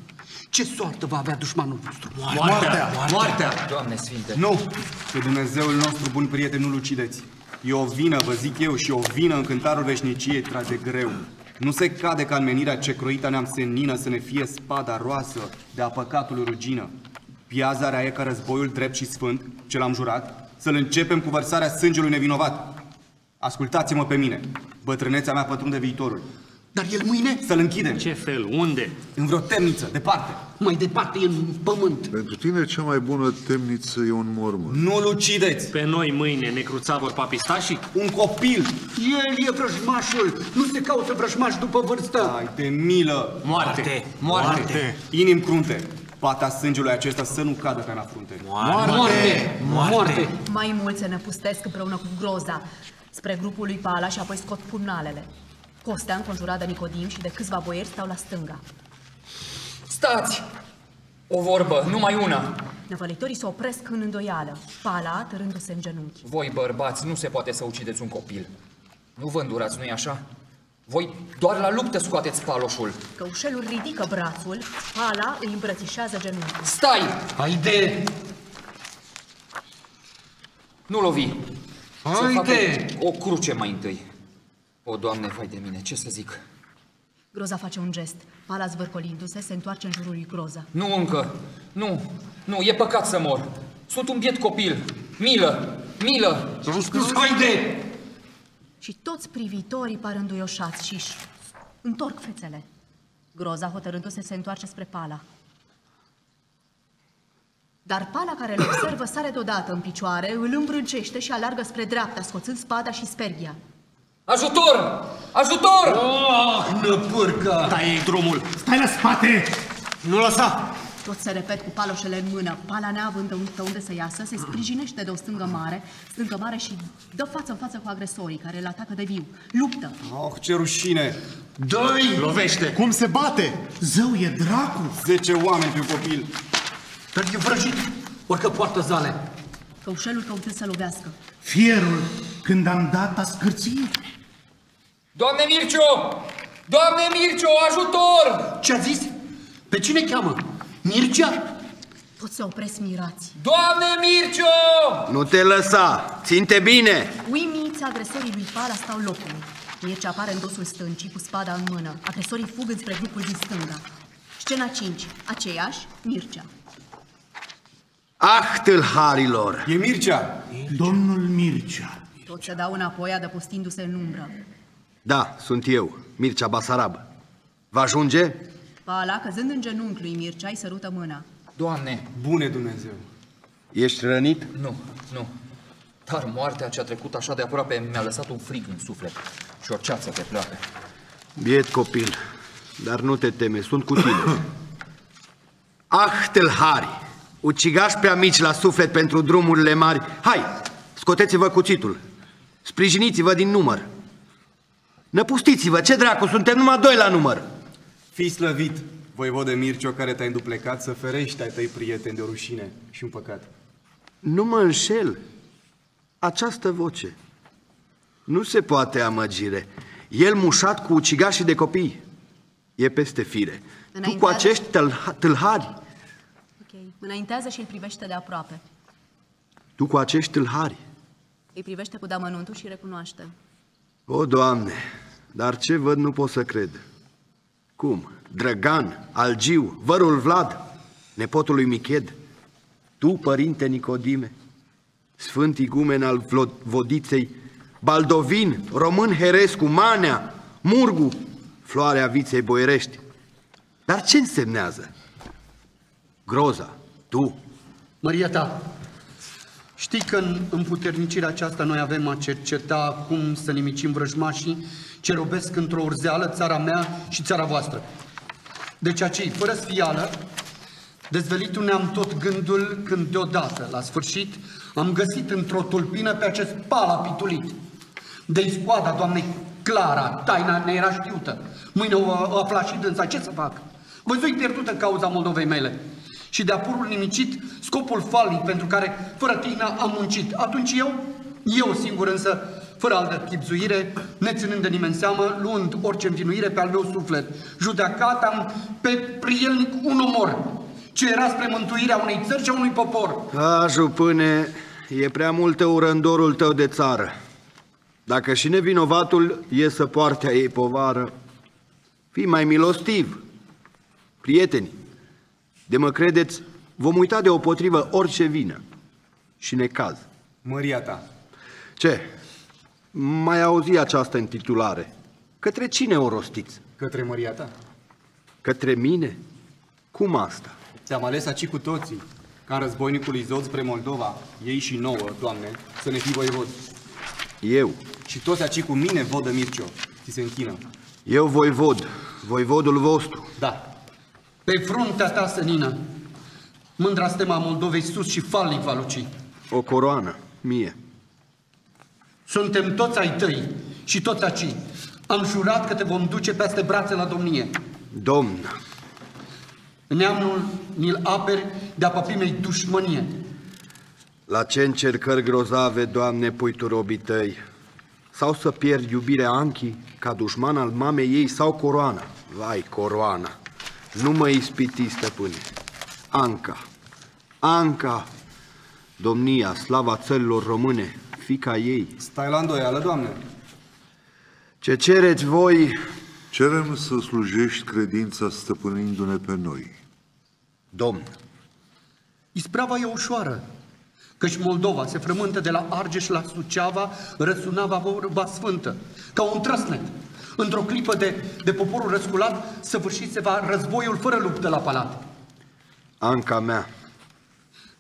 S11: ce soartă va avea dușmanul vostru?
S10: Moartea! Moartea!
S7: Doamne Sfinte!
S10: Nu! Pe Dumnezeul nostru bun prieten nu-l ucideți. E o vină, vă zic eu, și o vină în cântarul veșniciei trage greu. Nu se cade ca în menirea ce croita ne-am senină să ne fie spada roasă de a păcatului rugină. Piaza e ca războiul drept și sfânt, ce l-am jurat, să-l începem cu vărsarea sângelui nevinovat. Ascultați-mă pe mine, bătrânețea mea pătrunde viitorul.
S11: Dar el mâine?
S10: Să-l închidem.
S12: Ce fel? Unde?
S10: În vreo temniță, departe.
S11: Mai departe, e în pământ.
S14: Pentru tine cea mai bună temniță e un mormânt.
S10: Nu-l ucideți!
S12: Pe noi mâine ne cruța vor papistașii?
S10: Un copil!
S11: El e vrăjmașul! Nu se caută vrăjmaș după vârstă!
S10: Ai de milă!
S12: Moarte! Moarte! Moarte!
S10: Inim crunte! Pata sângelui acesta să nu cadă pe la frunte.
S11: Moarte! Moarte! Moarte!
S6: Mai mulți se năpustesc împreună cu Groza spre grupul lui Pala și apoi scot pumnalele. Costea, înconjurat de Nicodim și de câțiva boieri, stau la stânga.
S7: Stați! O vorbă, numai una.
S6: Năvălitorii se opresc în îndoială, Pala târându-se în genunchi.
S7: Voi, bărbați, nu se poate să ucideți un copil. Nu vă îndurați, nu-i așa? Voi doar la luptă scoateți paloșul.
S6: Căușelul ridică brațul, Pala îi îmbrățișează genunchiul.
S7: Stai!
S11: Haide!
S7: Nu lovi. Să
S11: Haide!
S7: facă o cruce mai întâi. O, Doamne, vai de mine, ce să zic?
S6: Groza face un gest. Pala zvârcolindu-se, se întoarce în jurul lui Groza.
S7: Nu încă. Nu, nu, e păcat să mor. Sunt un biet copil. Milă, milă.
S11: Haide!
S6: Și toți privitorii par înduioșați și își întorc fețele. Groza, hotărându-se, se întoarce spre Pala. Dar Pala care îl observă sare deodată în picioare, îl îmbrâncește și alargă spre dreapta, scoțând spada și sperghia.
S7: Ajutor! Ajutor!
S11: Oh, năpârcă!
S12: Taie drumul!
S16: Stai la spate!
S12: Nu lăsa!
S6: Tot se repet cu paloșele în mână. Pala neavând de unde să iasă, se sprijinește de o stângă mare, stângă mare și dă față în față cu agresorii care îl atacă de viu. Luptă!
S10: Oh, ce rușine!
S11: Dă-i!
S12: Lovește!
S15: Cum se bate?
S16: Zău, e dracu!
S10: Zece oameni pe un copil.
S11: Dar e vrăjit! Orică poartă zale.
S6: Căușelul căutând să lovească.
S16: Fierul, când am dat, a scârțit.
S7: Doamne Mircio! Doamne Mircio, ajutor!
S11: Ce-a zis? Pe cine cheamă? Mircea?
S6: Toți se opresc mirați.
S7: Doamne Mircio!
S9: Nu te lăsa! Ținte bine!
S6: Uimiți, agresorii lui Pala stau locului. Mircea apare în dosul stâncii cu spada în mână. Agresorii fug înspre grupul din stânga. Scena 5. Aceeași, Mircea.
S9: Ah, tâlharilor!
S10: E Mircea!
S16: Domnul Mircea.
S6: Toți se dau înapoi, adăpostindu-se în umbră.
S9: Da, sunt eu, Mircea Basarab. Va ajunge?
S6: Pala, căzând în genunchi lui Mircea, îi sărută mâna.
S7: Doamne!
S10: Bune Dumnezeu!
S9: Ești rănit?
S7: Nu, nu. Dar moartea ce a trecut așa de aproape mi-a lăsat un frig în suflet și o ceață pe pleoapă.
S9: Biet copil, dar nu te teme, sunt cu tine. ah, tâlhari! Ucigași prea mici la suflet pentru drumurile mari. Hai, scoteți-vă cuțitul. Sprijiniți-vă din număr. Năpustiți-vă, ce dracu, suntem numai doi la număr.
S10: Fii slăvit, Voivode Mircio, care te-ai înduplecat, să ferești ai tăi prieteni de o rușine și un păcat.
S9: Nu mă înșel. Această voce. Nu se poate amăgire. El mușat cu ucigașii de copii. E peste fire. Tu cu
S6: Înaintează-
S9: acești tâlha- tâlhari.
S6: Ok. Înaintează și îl privește de aproape.
S9: Tu cu acești tâlhari.
S6: Îi privește cu damănuntul și recunoaște.
S9: O, Doamne, dar ce văd nu pot să cred. Cum? Drăgan, Algiu, vărul Vlad, nepotul lui Miched, tu, părinte Nicodime, sfânt igumen al Vlo- Vodiței, Baldovin, român Herescu, Manea, Murgu, floarea viței boierești. Dar ce însemnează? Groza, tu,
S11: Maria ta, știi că în împuternicirea aceasta noi avem a cerceta cum să nimicim vrăjmașii ce robesc într-o urzeală țara mea și țara voastră. Deci acei, fără sfială, dezvelitul ne-am tot gândul când deodată, la sfârșit, am găsit într-o tulpină pe acest pal apitulit. de scoada doamnei Clara, taina ne era știută. Mâine o, o afla și dânsa, ce să fac? Văzui pierdută cauza Moldovei mele. Și de-a purul nimicit, scopul falnic pentru care, fără tine, am muncit. Atunci eu, eu singur însă, fără altă chipzuire, neținând de nimeni seamă, luând orice învinuire pe al meu suflet, judecat-am pe prielnic un omor, ce era spre mântuirea unei țări și a unui popor.
S9: A, jupâne, e prea multă ură în dorul tău de țară. Dacă și nevinovatul e să poarte a ei povară, fii mai milostiv. Prieteni, de mă credeți, vom uita deopotrivă orice vină și necaz.
S10: Măria ta,
S9: Ce? Mai auzi această intitulare. Către cine o rostiți?
S10: către Măria ta.
S9: Către mine? Cum asta?
S10: Ți-am ales aici cu toții, ca în războinicul Izod spre Moldova, ei și nouă, Doamne, să ne fii voivod.
S9: Eu.
S10: Și toți aici cu mine, vodă Mircio, ți se închină.
S9: Eu voivod, voivodul vostru.
S10: Da.
S11: Pe fruntea ta, Sănină, mândra stema Moldovei sus și falnic va luci.
S9: O coroană, mie.
S11: Suntem toți ai tăi și toți aci. Am jurat că te vom duce peste brațe la domnie.
S9: Domn,
S11: Neamul ni-l aperi de-a papimei dușmănie.
S9: La ce încercări grozave, Doamne, pui tu robii tăi? Sau să pierd iubirea Anchi ca dușman al mamei ei sau coroana? Vai, coroana, nu mă ispiti, stăpâne. Anca, Anca, domnia, slava țărilor române, fica ei.
S10: Stai la îndoială, Doamne.
S9: Ce cereți voi?
S14: Cerem să slujești credința stăpânindu-ne pe noi.
S9: Domn.
S11: Isprava e ușoară, căci Moldova se frământă de la Argeș la Suceava, răsunava vorba sfântă, ca un trăsnet. Într-o clipă de, de poporul răsculat, săvârșit se va războiul fără luptă la palat.
S9: Anca mea,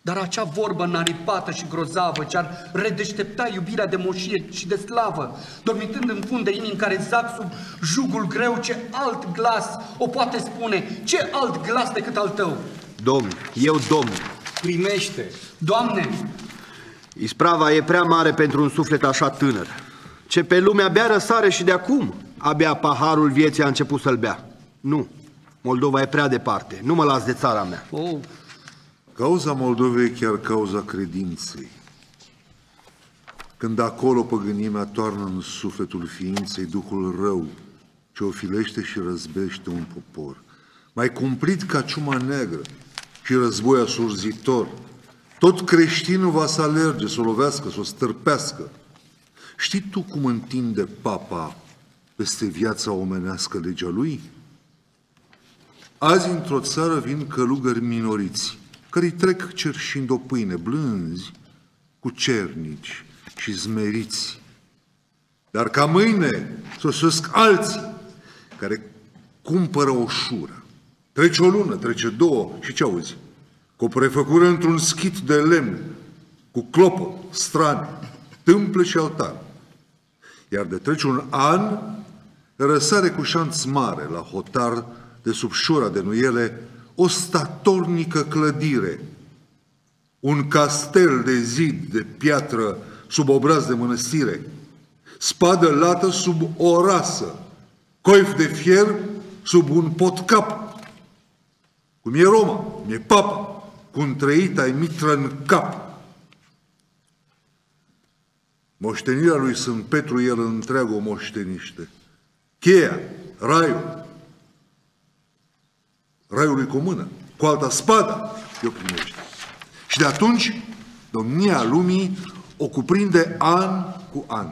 S11: Dar acea vorbă naripată și grozavă ce-ar redeștepta iubirea de moșie și de slavă, dormitând în funde inimi care zac sub jugul greu, ce alt glas o poate spune, ce alt glas decât al tău?
S9: domn, eu domn.
S11: Primește! Doamne!
S9: Isprava e prea mare pentru un suflet așa tânăr. Ce pe lume abia răsare și de acum, abia paharul vieții a început să-l bea. Nu, Moldova e prea departe, nu mă las de țara mea.
S11: Oh.
S14: Cauza Moldovei e chiar cauza credinței. Când acolo păgânimea toarnă în sufletul ființei Duhul rău, ce o filește și răzbește un popor, mai cumplit ca ciuma neagră și război asurzitor, tot creștinul va să alerge, să o lovească, să o stârpească. Știi tu cum întinde papa peste viața omenească legea lui? Azi într-o țară vin călugări minoriți, care trec cerșind o pâine blânzi, cu cernici și zmeriți. Dar ca mâine sosesc alții care cumpără o șură. Trece o lună, trece două și ce auzi? Cu o prefăcură într-un schit de lemn, cu clopă, strani, tâmple și altar. Iar de trece un an, răsare cu șanț mare la hotar de sub șura de nuiele o statornică clădire, un castel de zid de piatră sub obraz de mănăstire, spadă lată sub o rasă, coif de fier sub un potcap, cum e Roma, cum e Papa, cum trăit ai mitră în cap. Moștenirea lui Sfânt Petru, el întreagă o moșteniște. Cheia, raiul, raiului comună, cu alta spada, eu primește. Și de atunci, domnia lumii o cuprinde an cu an.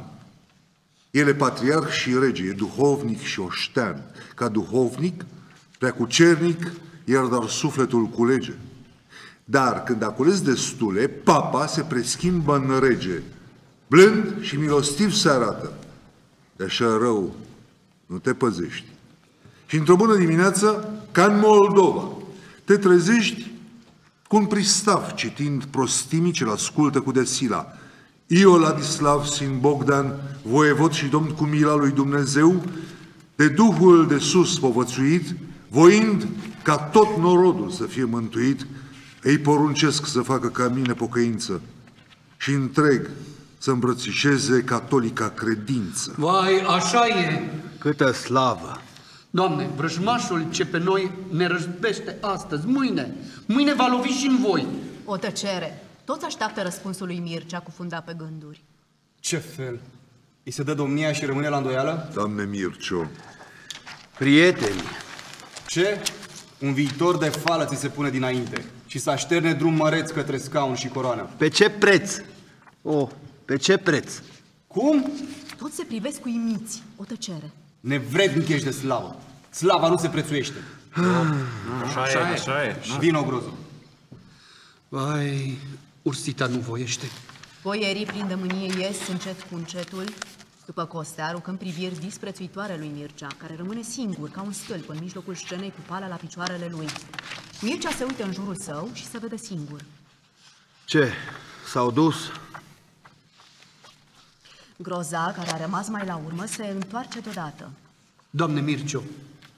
S14: El e patriarh și rege, e duhovnic și oștean. Ca duhovnic, preacucernic, iar dar sufletul culege. Dar când a cules destule, papa se preschimbă în rege. Blând și milostiv se arată. De așa rău nu te păzești. Și într-o bună dimineață, ca în Moldova, te trezești cu un pristav citind prostimii ce-l ascultă cu desila. Io Ladislav Sin Bogdan, voievod și domn cu mila lui Dumnezeu, de Duhul de sus povățuit, voind ca tot norodul să fie mântuit, îi poruncesc să facă ca mine pocăință și întreg să îmbrățișeze catolica credință.
S11: Vai, așa e!
S9: Câtă slavă!
S11: Doamne, vrăjmașul ce pe noi ne răzbește astăzi, mâine, mâine va lovi și în voi.
S6: O tăcere. Toți așteaptă răspunsul lui Mircea cufundat pe gânduri.
S10: Ce fel? Îi se dă domnia și rămâne la îndoială?
S14: Doamne Mircio,
S9: Prieteni,
S10: Ce? Un viitor de fală ți se pune dinainte și să așterne drum măreț către scaun și coroană.
S9: pe ce preț? Oh, pe ce preț?
S10: Cum?
S6: Toți se privesc cu imiți. O tăcere.
S10: Nevrednic ești de slavă. Slava nu se prețuiește.
S13: Așa, e, așa e.
S10: Vino, grozo.
S11: Vai, ursita nu voiește.
S6: Boierii prin de mânie ies încet cu încetul, după coste, aruncând priviri disprețuitoare lui Mircea, care rămâne singur, ca un stâlp, în mijlocul scenei cu pala la picioarele lui. Mircea se uită în jurul său și se vede singur.
S9: Ce? S-au dus?
S6: Groza, care a rămas mai la urmă, se întoarce deodată.
S11: Doamne Mircio,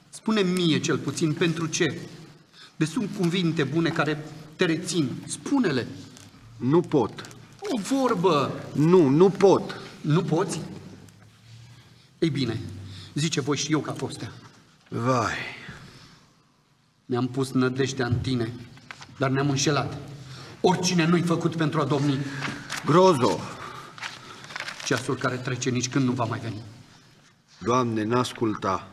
S11: spune mie cel puțin pentru ce. De sunt cuvinte bune care te rețin. Spune-le.
S9: Nu pot.
S11: O vorbă.
S9: Nu, nu pot.
S11: Nu poți? Ei bine, zice voi și eu ca postea.
S9: Vai,
S11: Ne-am pus nădejdea în tine, dar ne-am înșelat. Oricine nu-i făcut pentru a domni.
S9: Grozo,
S11: Ceasul care trece nici când nu va mai veni.
S9: Doamne, n-asculta.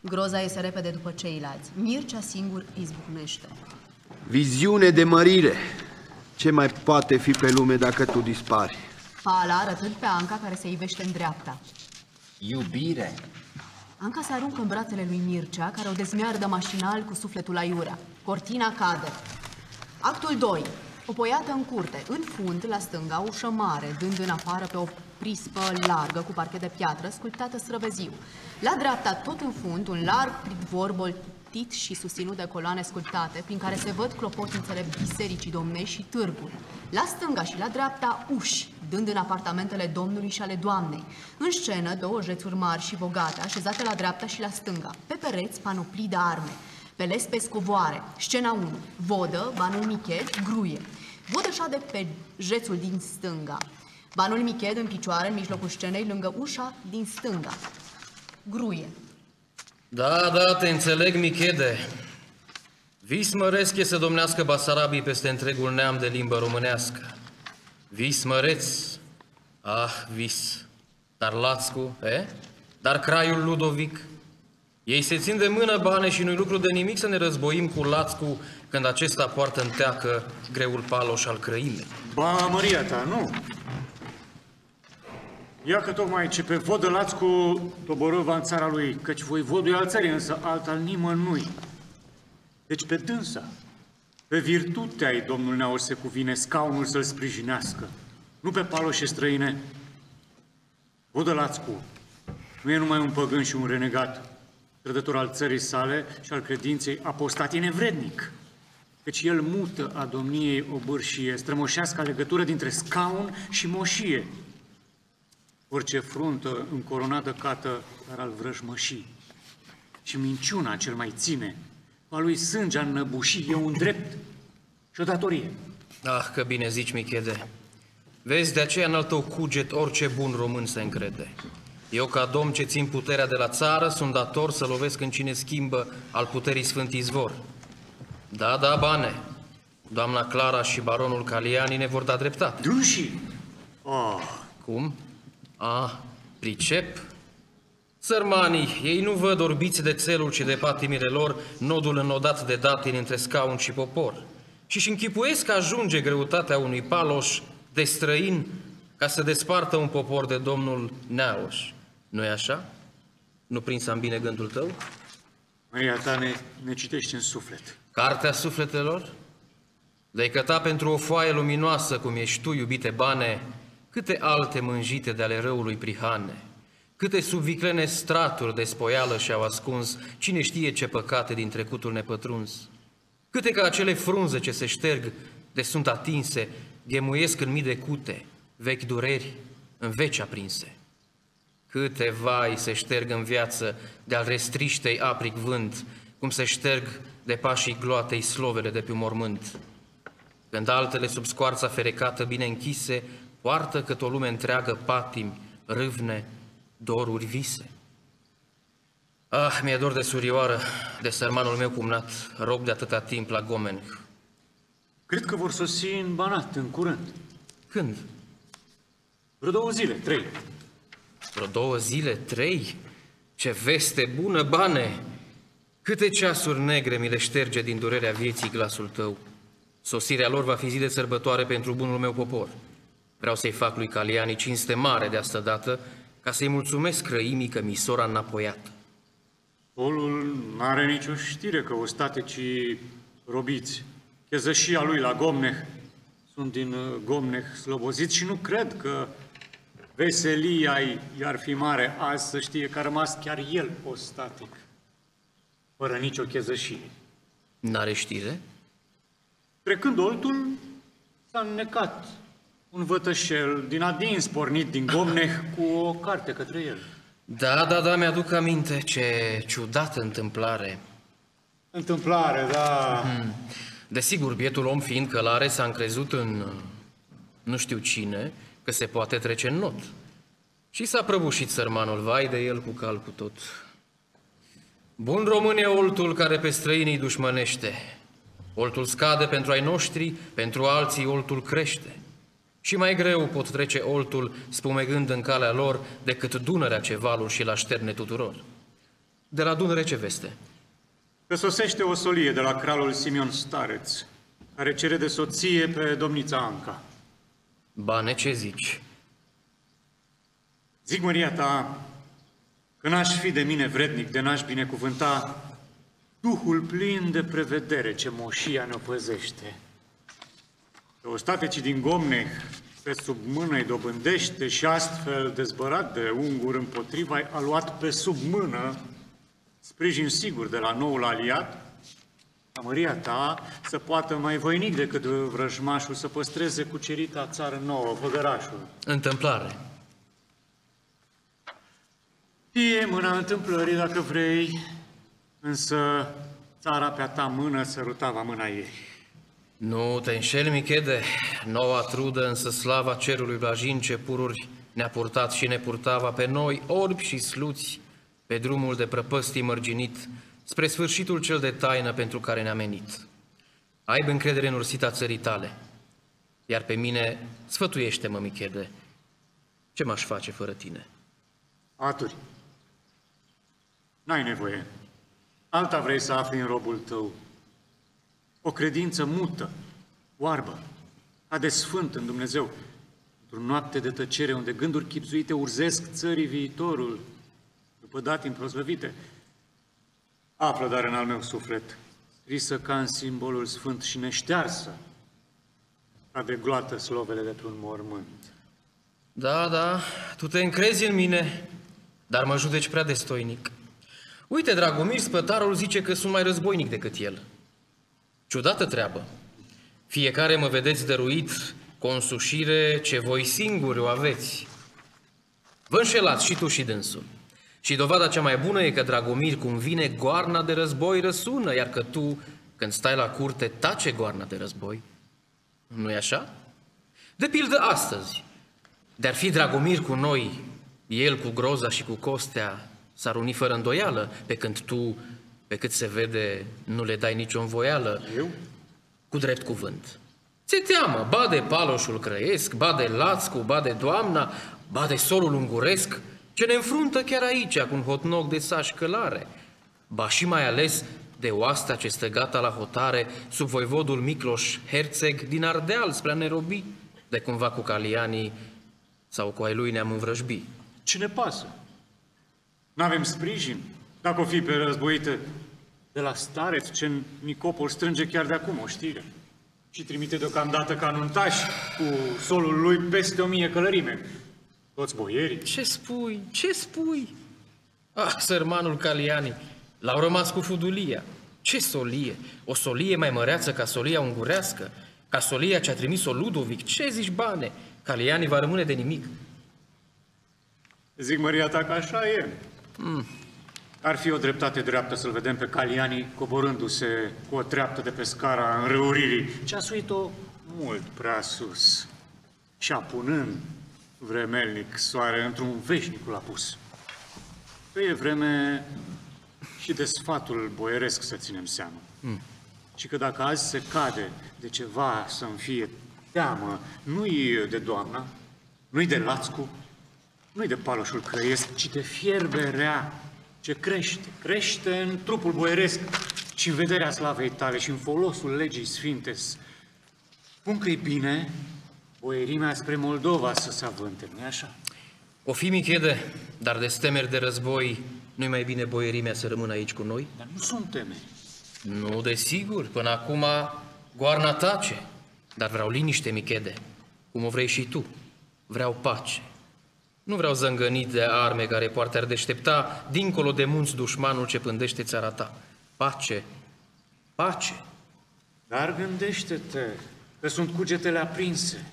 S6: Groza iese repede după ceilalți. Mircea singur izbucnește.
S9: Viziune de mărire. Ce mai poate fi pe lume dacă tu dispari?
S6: Pala arătând pe Anca care se ivește în dreapta.
S7: Iubire.
S6: Anca se aruncă în brațele lui Mircea, care o dezmeardă mașinal cu sufletul aiurea. Cortina cade. Actul 2. O poiată în curte. În fund, la stânga, o ușă mare, dând în afară pe o prispă largă cu parchet de piatră, sculptată străveziu. La dreapta, tot în fund, un larg pridvor boltit și susținut de coloane sculptate, prin care se văd clopotințele bisericii domnești și târgul. La stânga și la dreapta, uși, dând în apartamentele domnului și ale doamnei. În scenă, două jețuri mari și bogate, așezate la dreapta și la stânga. Pe pereți, panoplii de arme. Pe les pe scovoare. Scena 1. Vodă, banul Michet, gruie. Vodă șade pe jețul din stânga. Banul Michet în picioare în mijlocul scenei, lângă ușa din stânga. Gruie.
S17: Da, da, te înțeleg, Michede. Vis măresc e să domnească Basarabii peste întregul neam de limbă românească. Vis măreț, ah, vis. Dar Lațcu, e? Dar craiul Ludovic? Ei se țin de mână bane și nu-i lucru de nimic să ne războim cu Lațcu când acesta poartă în teacă greul paloș al crăimei.
S16: Ba, Maria ta, nu. Ia că tocmai ce pe vodă lați cu Toborâva în țara lui, căci voi vodul e al țării, însă alt al nimănui. Deci pe dânsa, pe virtutea ei, Domnul Neaur se cuvine scaunul să-l sprijinească, nu pe paloșe străine. Vodă Lațcu nu e numai un păgân și un renegat, trădător al țării sale și al credinței apostat, e nevrednic. Căci el mută a domniei o bârșie, strămoșească legătură dintre scaun și moșie. Orice fruntă încoronată cată, dar al vrăjmășii. Și minciuna cel mai ține, a lui sângea înnăbușii, e un drept și o datorie.
S17: Ah, că bine zici, Michede. Vezi, de aceea în al tău cuget orice bun român se încrede. Eu, ca domn ce țin puterea de la țară, sunt dator să lovesc în cine schimbă al puterii sfânt izvor. Da, da, bane. Doamna Clara și baronul Caliani ne vor da dreptate.
S16: Dânsii? Oh.
S17: Cum? Ah, pricep? Sărmanii, ei nu văd orbiți de țelul, ci de patimile lor, nodul înnodat de datini între scaun și popor. Și-și închipuiesc că ajunge greutatea unui paloș de străin ca să despartă un popor de domnul Neaoș. Nu-i așa? Nu prins am bine gândul tău?
S16: Maria ta ne, ne citești în suflet.
S17: Cartea sufletelor? De-ai căta pentru o foaie luminoasă, cum ești tu, iubite bane, câte alte mânjite de ale răului prihane, câte subviclene straturi de spoială și-au ascuns, cine știe ce păcate din trecutul nepătruns, câte ca acele frunze ce se șterg de sunt atinse, ghemuiesc în mii de cute, vechi dureri, în veci aprinse. Câte vai se șterg în viață de-al restriștei apric vânt, cum se șterg de pașii gloatei slovele de pe un mormânt. Când altele sub scoarța ferecată bine închise, poartă cât o lume întreagă patimi, râvne, doruri vise. Ah, mi-e dor de surioară, de sărmanul meu cumnat, rob de atâta timp la Gomen.
S16: Cred că vor sosi în Banat, în curând.
S17: Când?
S16: Vreo două zile, trei.
S17: Vreo două zile, trei? Ce veste bună, bane! Câte ceasuri negre mi le șterge din durerea vieții glasul tău. Sosirea lor va fi zi de sărbătoare pentru bunul meu popor. Vreau să-i fac lui Caliani cinste mare de asta dată, ca să-i mulțumesc răimii că mi sora înapoiat.
S16: Polul n-are nicio știre că ostatecii robiți, chezășia lui la Gomneh, sunt din uh, Gomneh sloboziți și nu cred că veselia i-ar fi mare azi să știe că a rămas chiar el ostatic, fără nicio chezășie.
S17: N-are știre?
S16: Trecând oltul, s-a înnecat un vătășel din adins pornit din Gomneh cu o carte către el.
S17: Da, da, da, mi-aduc aminte. Ce ciudată întâmplare.
S16: Întâmplare, da.
S17: Hmm. Desigur, bietul om fiind călare s-a încrezut în nu știu cine, că se poate trece în not. Și s-a prăbușit sărmanul, vai de el cu cal cu tot. Bun român e oltul care pe străinii dușmănește. Oltul scade pentru ai noștri, pentru alții oltul crește. Și mai greu pot trece oltul spumegând în calea lor decât Dunărea ce valul și la șterne tuturor. De la Dunăre ce veste?
S16: Că sosește o solie de la cralul Simeon Stareț, care cere de soție pe domnița Anca.
S17: Bane, ce zici?
S16: Zic, măria ta, că n-aș fi de mine vrednic de n-aș binecuvânta Duhul plin de prevedere ce moșia ne-o păzește. Pe ostatecii din Gomneh pe sub mână îi dobândește și astfel, dezbărat de ungur împotriva, a luat pe sub mână sprijin sigur de la noul aliat, ca măria ta să poată mai voinic decât vrăjmașul să păstreze cucerita țară nouă, făgărașul.
S17: Întâmplare.
S16: Fie mâna întâmplării dacă vrei, însă țara pe-a ta mână sărutava mâna ei.
S17: Nu te înșeli, Michede. Noua trudă, însă slava cerului blajin ce pururi ne-a purtat și ne purtava pe noi, orbi și sluți, pe drumul de prăpăstii mărginit, spre sfârșitul cel de taină pentru care ne-a menit. Aibă încredere în ursita țării tale, iar pe mine sfătuiește-mă, Michede. Ce m-aș face fără tine?
S16: Aturi. N-ai nevoie. Alta vrei să afli în robul tău. O credință mută, oarbă, a de sfânt în Dumnezeu. Într-o noapte de tăcere unde gânduri chipzuite urzesc țării viitorul, după dati proslăvite. Află dar în al meu suflet, scrisă ca în simbolul sfânt și neștearsă, ca de gloată slovele de pe un mormânt.
S17: Da, da, tu te încrezi în mine, dar mă judeci prea destoinic. Uite, Dragomir, spătarul zice că sunt mai războinic decât el. Ciudată treabă. Fiecare mă vedeți dăruit cu o însușire ce voi singuri o aveți. Vă înșelați și tu și dânsul. Și dovada cea mai bună e că Dragomir, cum vine, goarna de război răsună, iar că tu, când stai la curte, tace goarna de război. nu e așa? De pildă astăzi, de-ar fi Dragomir cu noi, el cu groza și cu costea, s-ar uni fără îndoială, pe când tu Pe cât se vede, nu le dai nicio învoială.
S16: Eu?
S17: Cu drept cuvânt. Ți teamă, ba de paloșul crăiesc, ba de lațcu, ba de doamna, ba de solul unguresc, ce ne înfruntă chiar aici cu un hotnog de saș călare. Ba și mai ales de oasta ce stă gata la hotare sub voivodul Micloș Herțeg din Ardeal spre a ne robi, de cumva cu calianii sau cu ai lui ne-am învrăjbi.
S16: Ce ne pasă? N-avem sprijin. Dacă o fi pe războită de la stareț, ce Nicopol strânge chiar de acum o știre. Și trimite deocamdată ca nuntaș cu solul lui peste o mie călărime. Toți boierii.
S17: Ce spui? Ce spui? Ah, sărmanul Caliani, l-au rămas cu fudulia. Ce solie? O solie mai măreață ca solia ungurească? Ca solia ce a trimis-o Ludovic? Ce zici, bane? Caliani va rămâne de nimic.
S16: Zic Maria ta că așa e.
S17: Mm.
S16: Ar fi o dreptate dreaptă să-l vedem pe Caliani coborându-se cu o treaptă de pe scara înrăuririi, ce a suit-o mult prea sus și apunând vremelnic soare într-un veșnicul apus. Că e vreme și de sfatul boieresc să ținem seama.
S17: Mm.
S16: Și că dacă azi se cade de ceva să-mi fie teamă, nu-i de doamna, nu-i de lațcu, nu-i de paloșul crăiesc, ci de fierberea ce crește, crește în trupul boieresc și în vederea slavei tale și în folosul legii sfinte. Spun că e bine boierimea spre Moldova să se avânte, nu așa?
S17: O fi michede, dar de stemeri de război, nu-i mai bine boierimea să rămână aici cu noi?
S16: Dar nu sunt temeri.
S17: Nu, desigur, până acum goarna tace, dar vreau liniște, Michede, cum o vrei și tu. Vreau pace. Nu vreau zângănit de arme care poate ar deștepta dincolo de munți dușmanul ce pândește țara ta. Pace, pace.
S16: Dar gândește-te că sunt cugetele aprinse,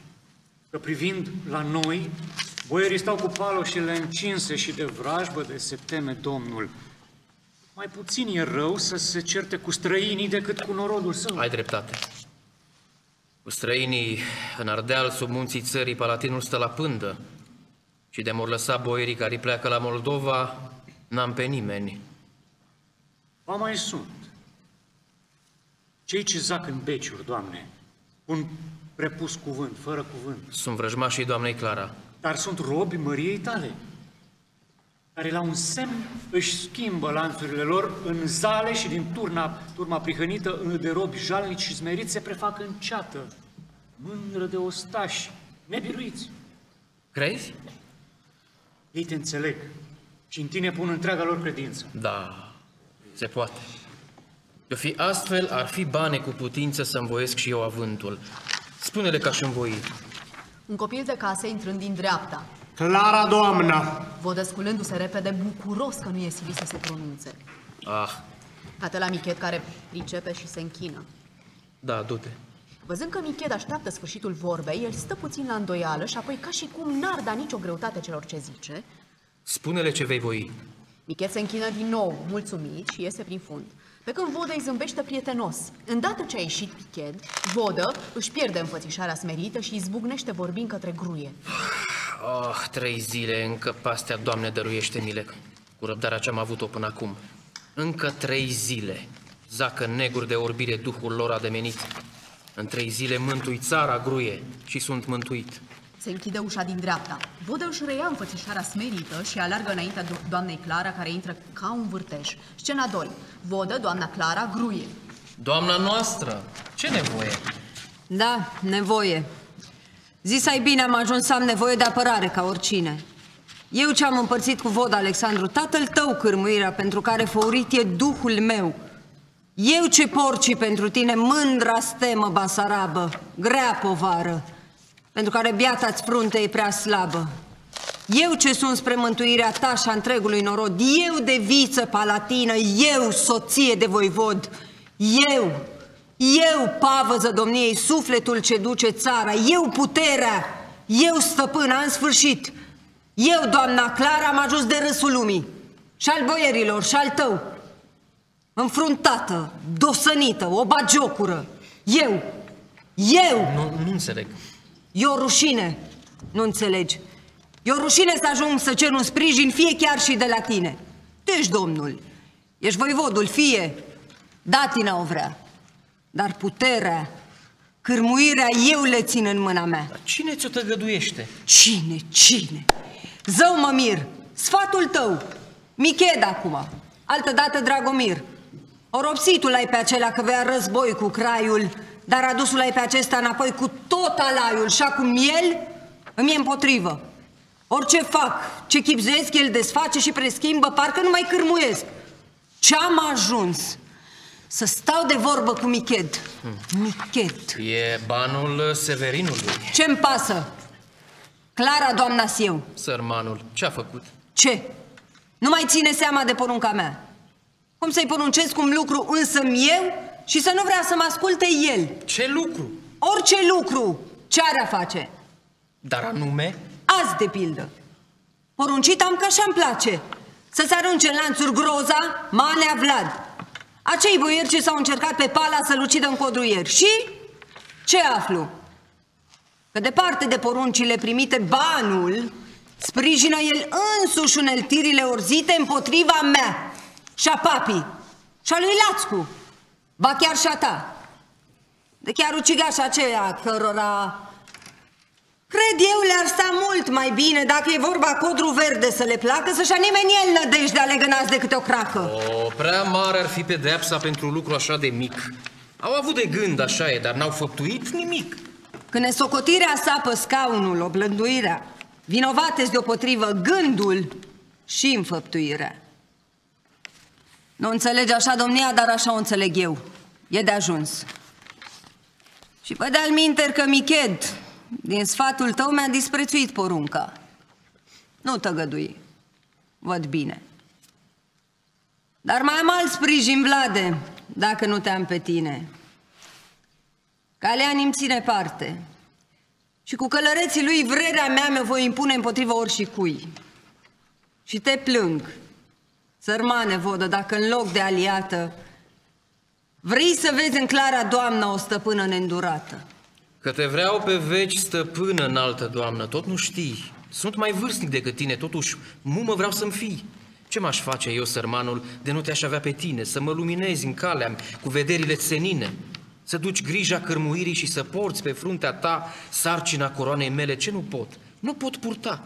S16: că privind la noi, boierii stau cu paloșile încinse și de vrajbă de se teme Domnul. Mai puțin e rău să se certe cu străinii decât cu norodul său.
S17: Ai dreptate. Cu străinii în Ardeal, sub munții țării, Palatinul stă la pândă. Și de mor lăsa boierii care pleacă la Moldova, n-am pe nimeni.
S16: Ba mai sunt. Cei ce zac în beciuri, Doamne, un prepus cuvânt, fără cuvânt.
S17: Sunt vrăjmașii doamnei Clara.
S16: Dar sunt robi măriei tale, care la un semn își schimbă lanțurile lor în zale și din turna, turma prihănită de robi jalnici și smeriți se prefac în ceată, mândră de ostași, nebiruiți.
S17: Crezi?
S16: Ei te înțeleg și în tine pun întreaga lor credință.
S17: Da, se poate. De fi astfel, ar fi bane cu putință să învoiesc și eu avântul. Spune-le ca și învoi.
S6: Un copil de casă intrând din dreapta.
S12: Clara, doamna!
S6: Vodă sculându-se repede, bucuros că nu e silit să se pronunțe.
S17: Ah,
S6: Cată la Michet care pricepe și se închină.
S17: da, du-te.
S6: Văzând că Michet așteaptă sfârșitul vorbei, el stă puțin la îndoială și apoi, ca și cum n-ar da nicio greutate celor ce zice,
S17: Spune-le ce vei voi.
S6: Michet se închină din nou, mulțumit, și iese prin fund. Pe când Vodă îi zâmbește prietenos. Îndată ce a ieșit Piched, Vodă își pierde înfățișarea smerită și izbucnește vorbind către gruie.
S17: Oh, trei zile, încă pastea, Doamne, dăruiește-mi-le, cu răbdarea ce am avut-o până acum. Încă trei zile, zacă neguri de orbire Duhul lor ademenit. În trei zile mântui țara, gruie, și sunt mântuit.
S6: Se închide ușa din dreapta. Vodă își reia înfățișarea smerită și alargă înaintea do- doamnei Clara, care intră ca un vârtej. Scena 2. Vodă, doamna Clara, gruie.
S17: Doamna noastră, ce nevoie?
S18: Da, nevoie. Zis ai bine, am ajuns să am nevoie de apărare ca oricine. Eu ce am împărțit cu vod, Alexandru, tatăl tău cârmuirea pentru care făurit e duhul meu. Eu ce porci pentru tine, mândra stemă basarabă, grea povară, pentru care biata-ți frunte e prea slabă. Eu ce sunt spre mântuirea ta și a întregului norod, eu de viță palatină, eu soție de voivod, eu, eu pavăză domniei, sufletul ce duce țara, eu puterea, eu stăpâna în sfârșit. Eu, doamna Clara, am ajuns de râsul lumii și al boierilor și al tău. Înfruntată, dosănită, o bagiocură. Eu, eu,
S17: Nu, nu înțeleg.
S18: E o rușine, nu înțelegi. E o rușine să ajung să cer un sprijin, fie chiar și de la tine. Tu ești domnul. Ești voivodul, fie. Datina o vrea. Dar puterea, cârmuirea eu le țin în mâna mea.
S17: Cine ți-o tăgăduiește?
S18: Cine, cine? Zău mă mir, sfatul tău. Miched acum, altădată Dragomir. Oropsitul ai pe acela că vrea război cu craiul, dar adusul ai pe acesta înapoi cu tot alaiul și acum el îmi e împotrivă. Orice fac, ce chipzuiesc, el desface și preschimbă, parcă nu mai cârmuiesc. Ce-am ajuns? Să stau de vorbă cu Miched. Miched.
S17: E banul Severinului.
S18: Ce-mi pasă? Clara, doamna Sieu.
S17: Sărmanul, ce-a făcut?
S18: Ce? Nu mai ține seama de porunca mea. Cum să-i poruncesc un lucru însă eu și să nu vrea să mă asculte el?
S17: Ce lucru?
S18: Orice lucru. Ce are a face?
S17: Dar anume?
S18: Azi, de pildă. Poruncit am că așa-mi place. Să se arunce în lanțuri groza, Manea Vlad. Acei boieri ce s-au încercat pe pala să-l ucidă în codruieri. Și ce aflu? Că departe de poruncile primite, banul sprijină el însuși uneltirile orzite împotriva mea și a papii și a lui Lațcu, ba chiar și a ta. De chiar ucigașa aceea cărora Cred eu le-ar sta mult mai bine dacă e vorba codru verde să le placă să-și nimeni el nădejdea legănați de câte o cracă.
S17: O, prea mare ar fi pedeapsa pentru lucru așa de mic. Au avut de gând, așa e, dar n-au făptuit nimic.
S18: Când nesocotirea sapă scaunul, oblânduirea, vinovate deopotrivă gândul și înfăptuirea. Nu înțelege așa domnia, dar așa o înțeleg eu. E de ajuns. Și pe de-al minter că Miched, din sfatul tău mi-a disprețuit porunca. Nu tăgădui. Văd bine. Dar mai am alt sprijin, Vlade, dacă nu te-am pe tine. Calean îmi ține parte. Și cu călăreții lui vrerea mea mă voi impune împotriva oricui. Și te plâng, sărmane vodă, dacă în loc de aliată vrei să vezi în Clara Doamna o stăpână neîndurată.
S17: Că te vreau pe veci stăpână înaltă, doamnă, tot nu știi. Sunt mai vârstnic decât tine, totuși mumă vreau să-mi fii. Ce m-aș face eu, sărmanul, de nu te-aș avea pe tine, să mă luminezi în calea cu vederile țenine, să duci grija cărmuirii și să porți pe fruntea ta sarcina coroanei mele, ce nu pot? Nu pot purta.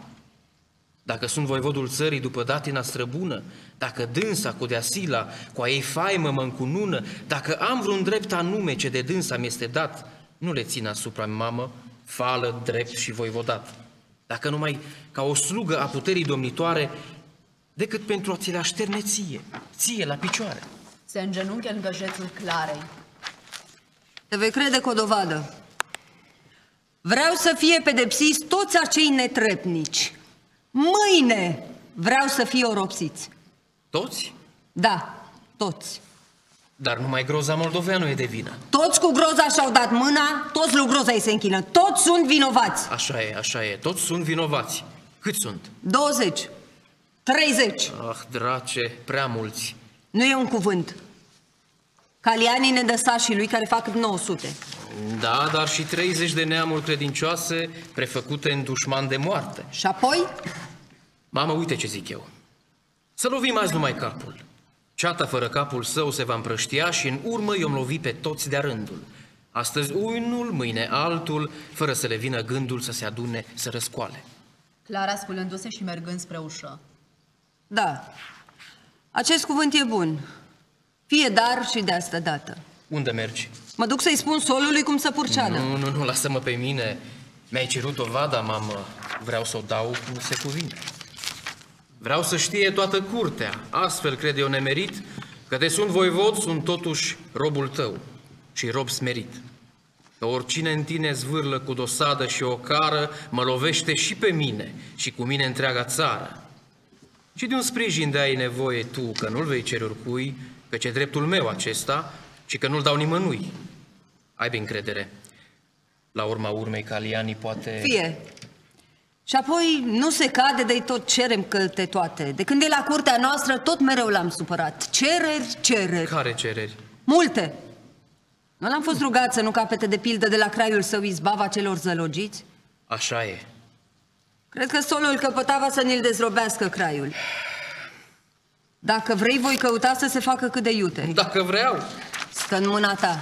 S17: Dacă sunt voivodul țării după datina străbună, dacă dânsa cu deasila, cu a ei faimă mă încunună, dacă am vreun drept anume ce de dânsa mi este dat, nu le țin asupra mamă, fală, drept și voivodat. Dacă numai ca o slugă a puterii domnitoare, decât pentru a ți le așterne ție, ție la picioare.
S6: Se îngenunche în găjețul Clarei.
S18: Te vei crede cu o dovadă. Vreau să fie pedepsiți toți acei netrepnici. Mâine vreau să fie oropsiți.
S17: Toți?
S18: Da, toți.
S17: Dar numai groza moldoveanu e de vină.
S18: Toți cu groza și-au dat mâna, toți lui groza îi se închină. Toți sunt vinovați.
S17: Așa e, așa e. Toți sunt vinovați. Cât sunt?
S18: 20. 30.
S17: Ah, drace, prea mulți.
S18: Nu e un cuvânt. Calianii nedăsașii lui care fac 900.
S17: Da, dar și 30 de neamuri credincioase prefăcute în dușman de moarte.
S18: Și apoi?
S17: Mamă, uite ce zic eu. Să lovim azi numai capul. Ceata fără capul său se va împrăștia și în urmă i-om lovi pe toți de rândul. Astăzi unul, mâine altul, fără să le vină gândul să se adune, să răscoale.
S6: Clara sculându-se și mergând spre ușă.
S18: Da, acest cuvânt e bun. Fie dar și de asta dată.
S17: Unde mergi?
S18: Mă duc să-i spun solului cum să purceadă.
S17: Nu, nu, nu, lasă-mă pe mine. Mi-ai cerut o vada, mamă. Vreau să o dau cum se cuvine. Vreau să știe toată curtea, astfel cred eu nemerit, că te sunt voivod, sunt totuși robul tău și rob smerit. Că oricine în tine zvârlă cu dosadă și o cară, mă lovește și pe mine și cu mine întreaga țară. Și de un sprijin de ai nevoie tu, că nu-l vei cere oricui, că ce dreptul meu acesta, și că nu-l dau nimănui. Ai bine încredere. La urma urmei, Caliani poate...
S18: Fie, și apoi nu se cade de tot cerem călte toate. De când e la curtea noastră, tot mereu l-am supărat. Cereri, cereri.
S17: Care cereri?
S18: Multe. Nu l-am fost rugat să nu capete de pildă de la craiul său izbava celor zălogiți?
S17: Așa e.
S18: Cred că solul căpătava să ne-l dezrobească craiul. Dacă vrei, voi căuta să se facă cât de iute.
S17: Dacă vreau.
S18: Stă în mâna ta.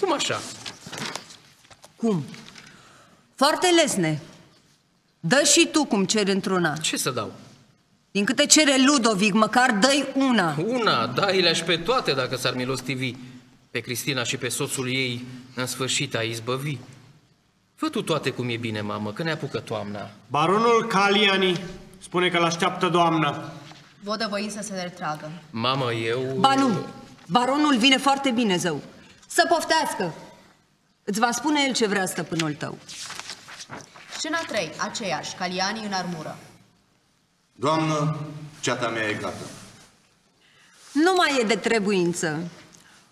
S17: Cum așa?
S18: Cum? Foarte lesne. Dă și tu cum ceri într-una.
S17: Ce să dau?
S18: Din câte cere Ludovic, măcar dă una.
S17: Una, da, le-aș pe toate dacă s-ar milostivi. Pe Cristina și pe soțul ei, în sfârșit, a izbăvi. Fă tu toate cum e bine, mamă, că ne apucă toamna.
S12: Baronul Caliani spune că l-așteaptă doamna.
S6: Vodă voind să se retragă.
S17: Mamă, eu...
S18: Ba nu, baronul vine foarte bine, zău. Să poftească. Îți va spune el ce vrea stăpânul tău.
S6: Scena 3, aceeași, Caliani în armură.
S19: Doamnă, ceata mea e gata.
S18: Nu mai e de trebuință.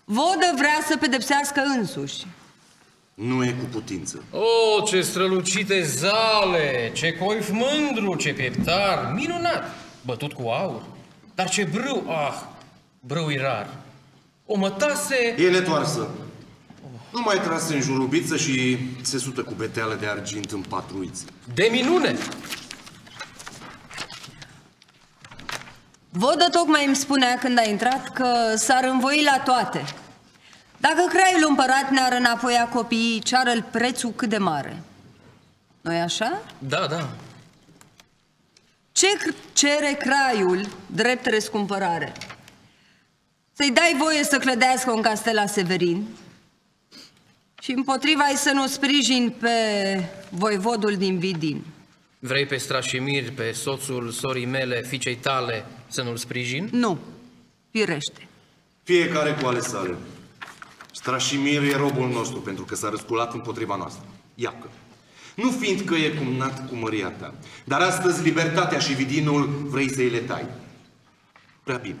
S18: Vodă vrea să pedepsească însuși.
S19: Nu e cu putință.
S17: O, ce strălucite zale, ce coif mândru, ce pieptar, minunat, bătut cu aur. Dar ce brâu, ah, brâu rar. O mătase...
S19: E netoarsă. Nu mai trase în jurubiță și se sută cu beteală de argint în patru uiți.
S17: De minune!
S18: Vodă tocmai îmi spunea când a intrat că s-ar învoi la toate. Dacă craiul împărat ne-ar înapoia copiii, ceară-l prețul cât de mare. nu așa?
S17: Da, da.
S18: Ce cere craiul drept răscumpărare? Să-i dai voie să clădească un castel la Severin și împotriva ai să nu sprijin pe voivodul din Vidin.
S17: Vrei pe Strașimir, pe soțul sorii mele, fiicei tale, să nu-l sprijin?
S18: Nu, firește.
S19: Fiecare cu ale sale. Strașimir e robul nostru pentru că s-a răsculat împotriva noastră. Iacă. Nu fiindcă e cumnat cu măria ta, dar astăzi libertatea și vidinul vrei să-i le tai. Prea bine.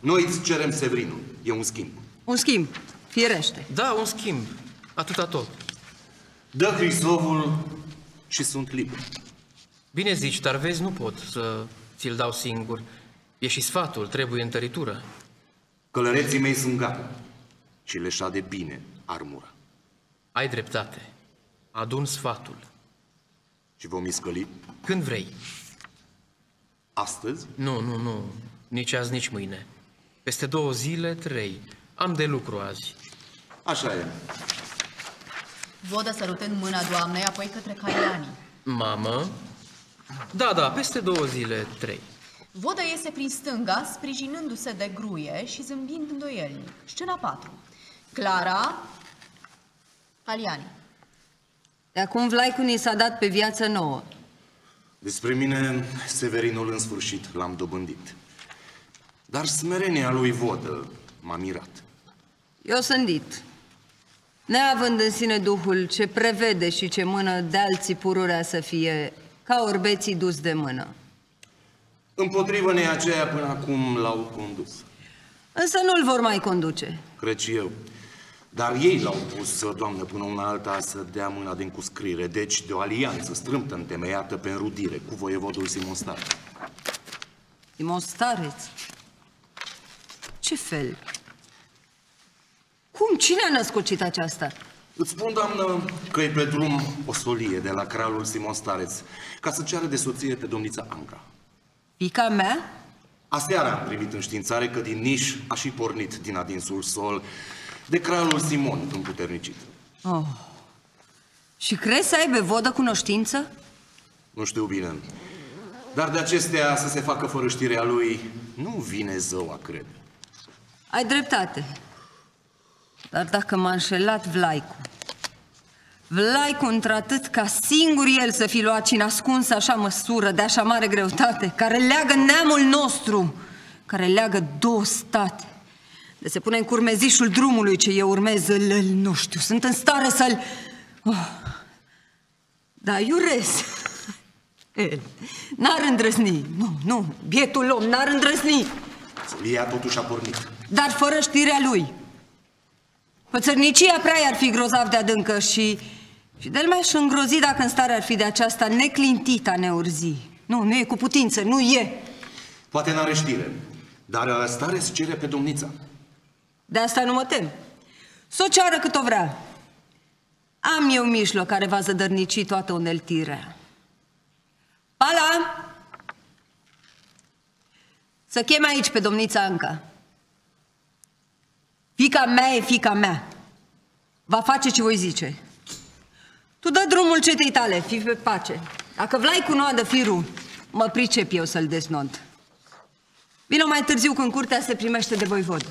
S19: Noi îți cerem Severinul. E un schimb.
S18: Un schimb, firește.
S17: Da, un schimb. Atâta tot.
S19: Dă Hrisovul și sunt liber.
S17: Bine zici, dar vezi, nu pot să ți-l dau singur. E și sfatul, trebuie întăritură.
S19: Călăreții mei sunt gata și le șade bine armura.
S17: Ai dreptate. Adun sfatul.
S19: Și vom iscăli?
S17: Când vrei.
S19: Astăzi?
S17: Nu, nu, nu. Nici azi, nici mâine. Peste două zile, trei. Am de lucru azi.
S19: Așa e.
S6: Vodă sărutând mâna doamnei, apoi către Caliani.
S17: Mamă? Da, da, peste două zile, trei.
S6: Vodă iese prin stânga, sprijinându-se de gruie și zâmbind îndoielnic. Scena 4. Clara, Caliani.
S18: De acum Vlaicu ni s-a dat pe viață nouă.
S19: Despre mine, Severinul în sfârșit l-am dobândit. Dar smerenia lui Vodă m-a mirat.
S18: Eu sunt dit. Neavând în sine Duhul ce prevede și ce mână de alții pururea să fie, ca orbeții dus de mână.
S19: Împotrivă ne aceea până acum l-au condus.
S18: Însă nu-l vor mai conduce.
S19: Cred și eu. Dar ei l-au pus, doamnă, până una alta să dea mâna de încuscrire, deci de o alianță strâmtă întemeiată pe înrudire cu voievodul Simon Star.
S18: Simon Stareț? Ce fel? Cum? Cine a născocit aceasta?
S19: Îți spun, doamnă, că e pe drum o solie de la cralul Simon Stareț, ca să ceară de soție pe domnița Angra.
S18: Fica mea?
S19: Aseară am primit în științare că din niș a și pornit din adinsul sol de cralul Simon împuternicit.
S18: Oh. Și crezi să aibă vodă cunoștință?
S19: Nu știu bine. Dar de acestea să se facă fără știrea lui, nu vine zău a crede.
S18: Ai dreptate. Dar dacă m-a înșelat Vlaicu, Vlaicu într-atât ca singur el să fi luat și ascuns așa măsură, de așa mare greutate, care leagă neamul nostru, care leagă două state, de se pune în curmezișul drumului ce eu urmez, îl, îl nu știu, sunt în stare să-l... Oh. Da, iures. El n-ar îndrăzni, nu, nu, bietul om n-ar îndrăzni.
S19: Solia totuși a pornit.
S18: Dar fără știrea lui. Pățărnicia prea ar fi grozav de adâncă și... Și de-l mai aș îngrozi dacă în stare ar fi de aceasta neclintită a neurzi. Nu, nu e cu putință, nu e.
S19: Poate n-are știre, dar stare se cere pe domnița.
S18: De asta nu mă tem. S-o ceară cât o vrea. Am eu mijloc care va zădărnici toată uneltirea. Pala! Să chem aici pe domnița Anca. Fica mea e fica mea. Va face ce voi zice. Tu dă drumul cetei tale, fi pe pace. Dacă vlai cu noadă firul, mă pricep eu să-l desnod. Vino mai târziu când curtea se primește de voivod.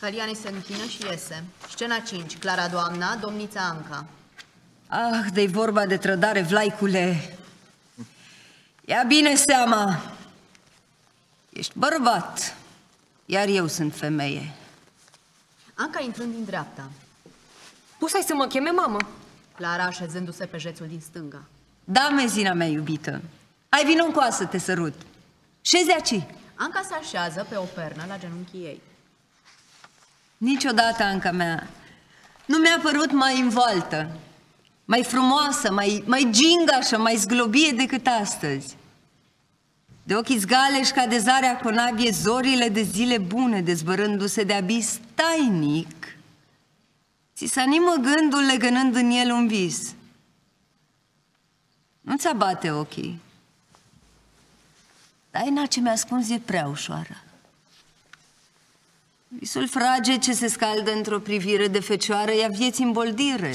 S6: Caliani se închină și iese. Scena 5. Clara doamna, domnița Anca.
S18: Ah, de vorba de trădare, vlaicule. Ia bine seama. Ești bărbat, iar eu sunt femeie.
S6: Anca intrând din dreapta.
S8: Poți să mă cheme mamă?
S6: Clara așezându-se pe jețul din stânga.
S18: Da, mezina mea iubită. Hai vino încoa să te sărut. Șezi aici.
S6: Anca se așează pe o pernă la genunchii ei.
S18: Niciodată, Anca mea, nu mi-a părut mai învoltă, mai frumoasă, mai, mai gingașă, mai zglobie decât astăzi. De ochii zgaleși ca de zarea conabie zorile de zile bune, dezbărându-se de abis tainic, ți s animă gândul legănând în el un vis. Nu-ți abate ochii. Taina ce mi-a ascuns e prea ușoară. Visul frage ce se scaldă într-o privire de fecioară ia vieții îmboldire.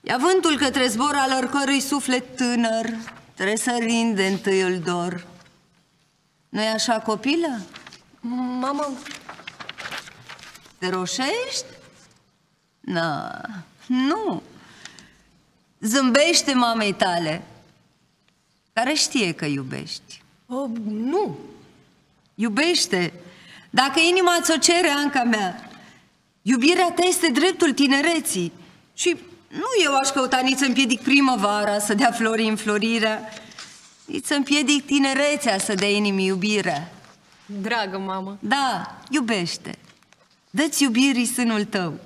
S18: Ia vântul către zbor al oricărui suflet tânăr, tresărind de întâiul dor. Nu-i așa, copilă?
S8: Mamă...
S18: Te roșești? Na, nu. Zâmbește mamei tale, care știe că iubești.
S8: O, nu.
S18: Iubește. Dacă inima ți-o cere, Anca mea, iubirea ta este dreptul tinereții. Și nu eu aș căuta nici să împiedic primăvara să dea flori în florirea, nici să împiedic tinerețea să dea inimii iubirea.
S8: Dragă mamă.
S18: Da, iubește. Dă-ți iubirii sânul tău.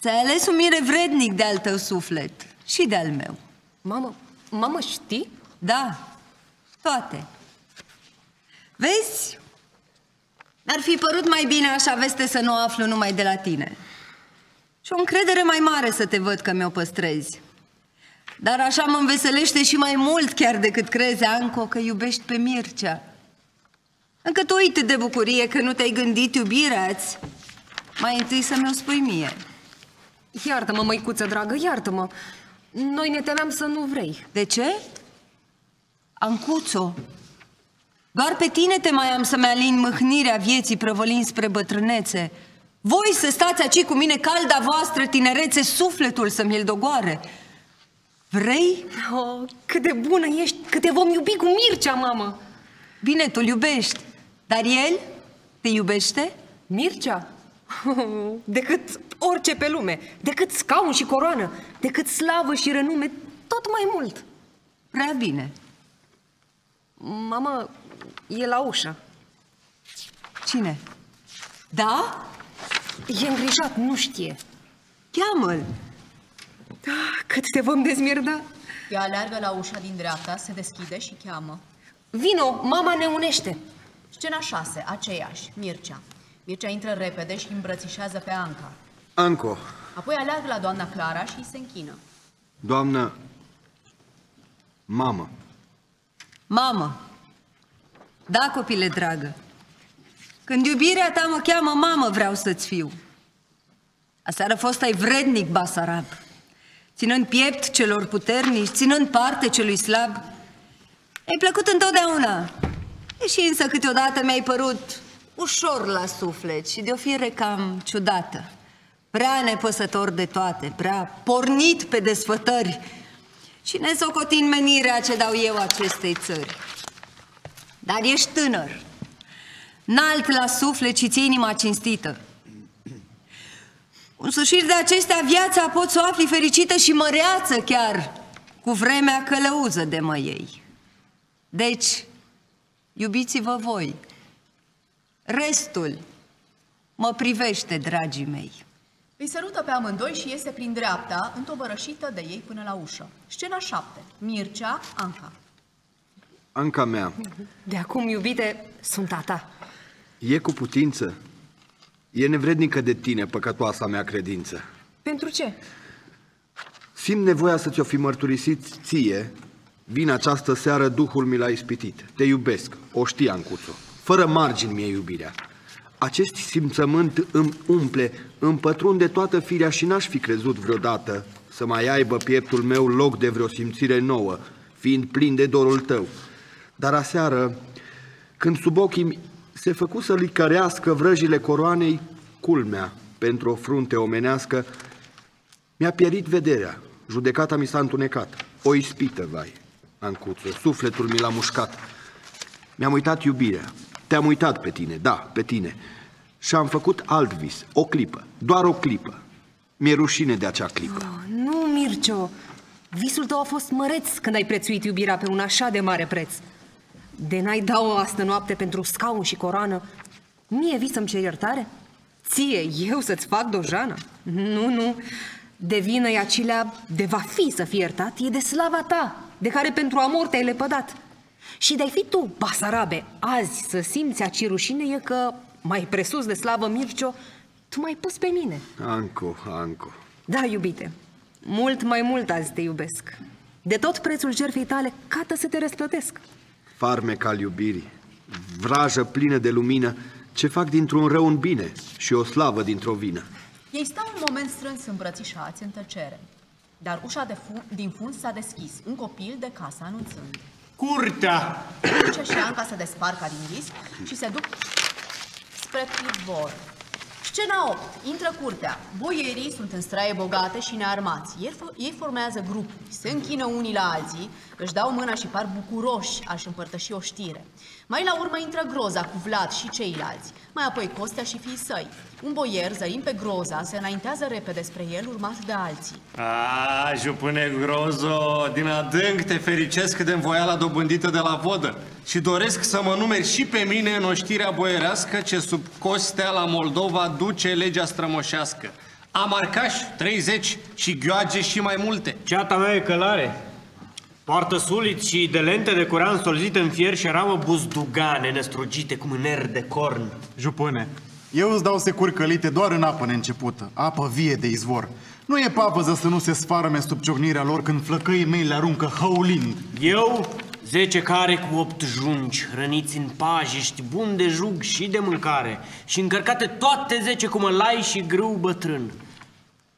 S18: Ți-ai ales un mire vrednic de al tău suflet și de al meu.
S8: Mamă, mamă, știi?
S18: Da, toate. Vezi? Ar fi părut mai bine așa veste să nu o aflu numai de la tine. Și o încredere mai mare să te văd că mi-o păstrezi. Dar așa mă înveselește și mai mult chiar decât crezi, Anco, că iubești pe Mircea. Încă tu uite de bucurie că nu te-ai gândit iubirea -ți. Mai întâi să mi-o spui mie.
S8: Iartă-mă, măicuță dragă, iartă-mă. Noi ne temeam să nu vrei.
S18: De ce? Ancuțo, doar pe tine te mai am să-mi alin mâhnirea vieții prăvălind spre bătrânețe. Voi să stați aici cu mine, calda voastră tinerețe, sufletul să mi-l dogoare. Vrei?
S8: Oh, cât de bună ești, cât te vom iubi cu Mircea, mamă!
S18: Bine, tu iubești, dar el te iubește?
S8: Mircea? decât orice pe lume, decât scaun și coroană, decât slavă și renume, tot mai mult.
S18: Prea bine.
S8: Mama, e la ușă.
S18: Cine? Da?
S8: E îngrijat, nu știe.
S18: Cheamă-l.
S8: Ah, cât te vom dezmierda.
S6: Ea aleargă la ușa din dreapta, se deschide și cheamă.
S8: Vino, mama ne unește.
S6: Scena 6, aceeași, Mircea. Mircea intră repede și îmbrățișează pe Anca.
S9: Anco,
S6: Apoi aleargă la doamna Clara și îi se închină.
S9: doamnă, mamă,
S18: Mamă, da, copile dragă, când iubirea ta mă cheamă mamă, vreau să-ți fiu. Aseară fost ai vrednic, Basarab, ținând piept celor puternici, ținând parte celui slab. Ai plăcut întotdeauna, deși însă câteodată mi-ai părut ușor la suflet și de o fire cam ciudată. Prea nepăsător de toate, prea pornit pe desfătări și nesocotind menirea ce dau eu acestei țări. Dar ești tânăr, înalt la suflet și ți inima cinstită. Un sfârșit de acestea, viața poți să o afli fericită și măreață chiar, cu vremea călăuză de măiei. Deci, iubiți-vă voi. Restul mă privește, dragii mei.
S6: Îi sărută pe amândoi și iese prin dreapta, întovărășită de ei până la ușă. Scena 7. Mircea, Anca.
S9: Anca mea,
S8: De acum, iubite, sunt a ta.
S9: e cu putință? E nevrednică de tine, păcătoasa mea credință.
S8: Pentru ce?
S9: Simt nevoia să ți-o fi mărturisit ție, vin această seară Duhul mi l-a ispitit. Te iubesc, o știi, Ancuțo. Fără margini mie iubirea. Acest simțământ îmi umple, îmi pătrunde toată firea și n-aș fi crezut vreodată să mai aibă pieptul meu loc de vreo simțire nouă, fiind plin de dorul tău. Dar aseară, când sub ochii mi se făcu să licărească vrăjile coroanei, culmea, pentru o frunte omenească, mi-a pierit vederea, judecata mi s-a întunecat, o ispită, vai, Ancuțu, sufletul mi l-a mușcat. Mi-am uitat iubirea, te-am uitat pe tine, da, pe tine, și am făcut alt vis, o clipă, doar o clipă. Mi-e rușine de acea clipă.
S8: Oh, nu, Mircio, visul tău a fost măreț când ai prețuit iubirea pe un așa de mare preț. De n-ai da-o astă noapte pentru scaun și coroană, mie vis să-mi cer iertare? Ție, eu să-ți fac dojana? Nu, nu, de vină e acelea de va fi să fie iertat, e de slava ta, de care pentru amor te-ai lepădat. Și de-ai fi tu, Basarabe, azi să simți aci rușine e că, mai presus de slavă Mircio, tu m-ai pus pe mine.
S9: Anco, Anco.
S8: Da, iubite, mult mai mult azi te iubesc. De tot prețul jertfei tale, cată să te răsplătesc.
S9: Farmec al iubirii, vrajă plină de lumină, ce fac dintr-un rău un bine și o slavă dintr-o vină.
S6: Ei stau un moment strâns îmbrățișați în tăcere. Dar ușa de fu- din fund s-a deschis, un copil de casă anunțând.
S16: Curtea!
S6: Duce și Anca să desparcă din ghis și se duc spre pivor. Scena 8. Intră curtea. Boierii sunt în straie bogate și nearmați. Ei, fo- ei formează grupuri, se închină unii la alții, își dau mâna și par bucuroși aș împărtăși o știre. Mai la urmă intră Groza cu Vlad și ceilalți, mai apoi Costea și fiii săi. Un boier, zărind pe Groza, se înaintează repede spre el, urmat de alții.
S12: A, jupâne grozo, din adânc te fericesc de învoiala dobândită de la vodă și doresc să mă numeri și pe mine în oștirea boierească ce sub costea la Moldova duce legea strămoșească. Amarcaș, 30 și gheoage și mai multe.
S13: Ceata mea e călare. Poartă suliți și de lente de curan solzite în fier și ramă buzdugane năstrugite cu mâner de corn.
S15: Jupâne, eu îți dau securi călite doar în apă neîncepută, apă vie de izvor. Nu e papăză să nu se sfarme sub ciocnirea lor când flăcăii mei le aruncă hăulind.
S13: Eu, zece care cu opt junci, răniți în pajiști, bun de jug și de mâncare, și încărcate toate zece cu mălai și grâu bătrân.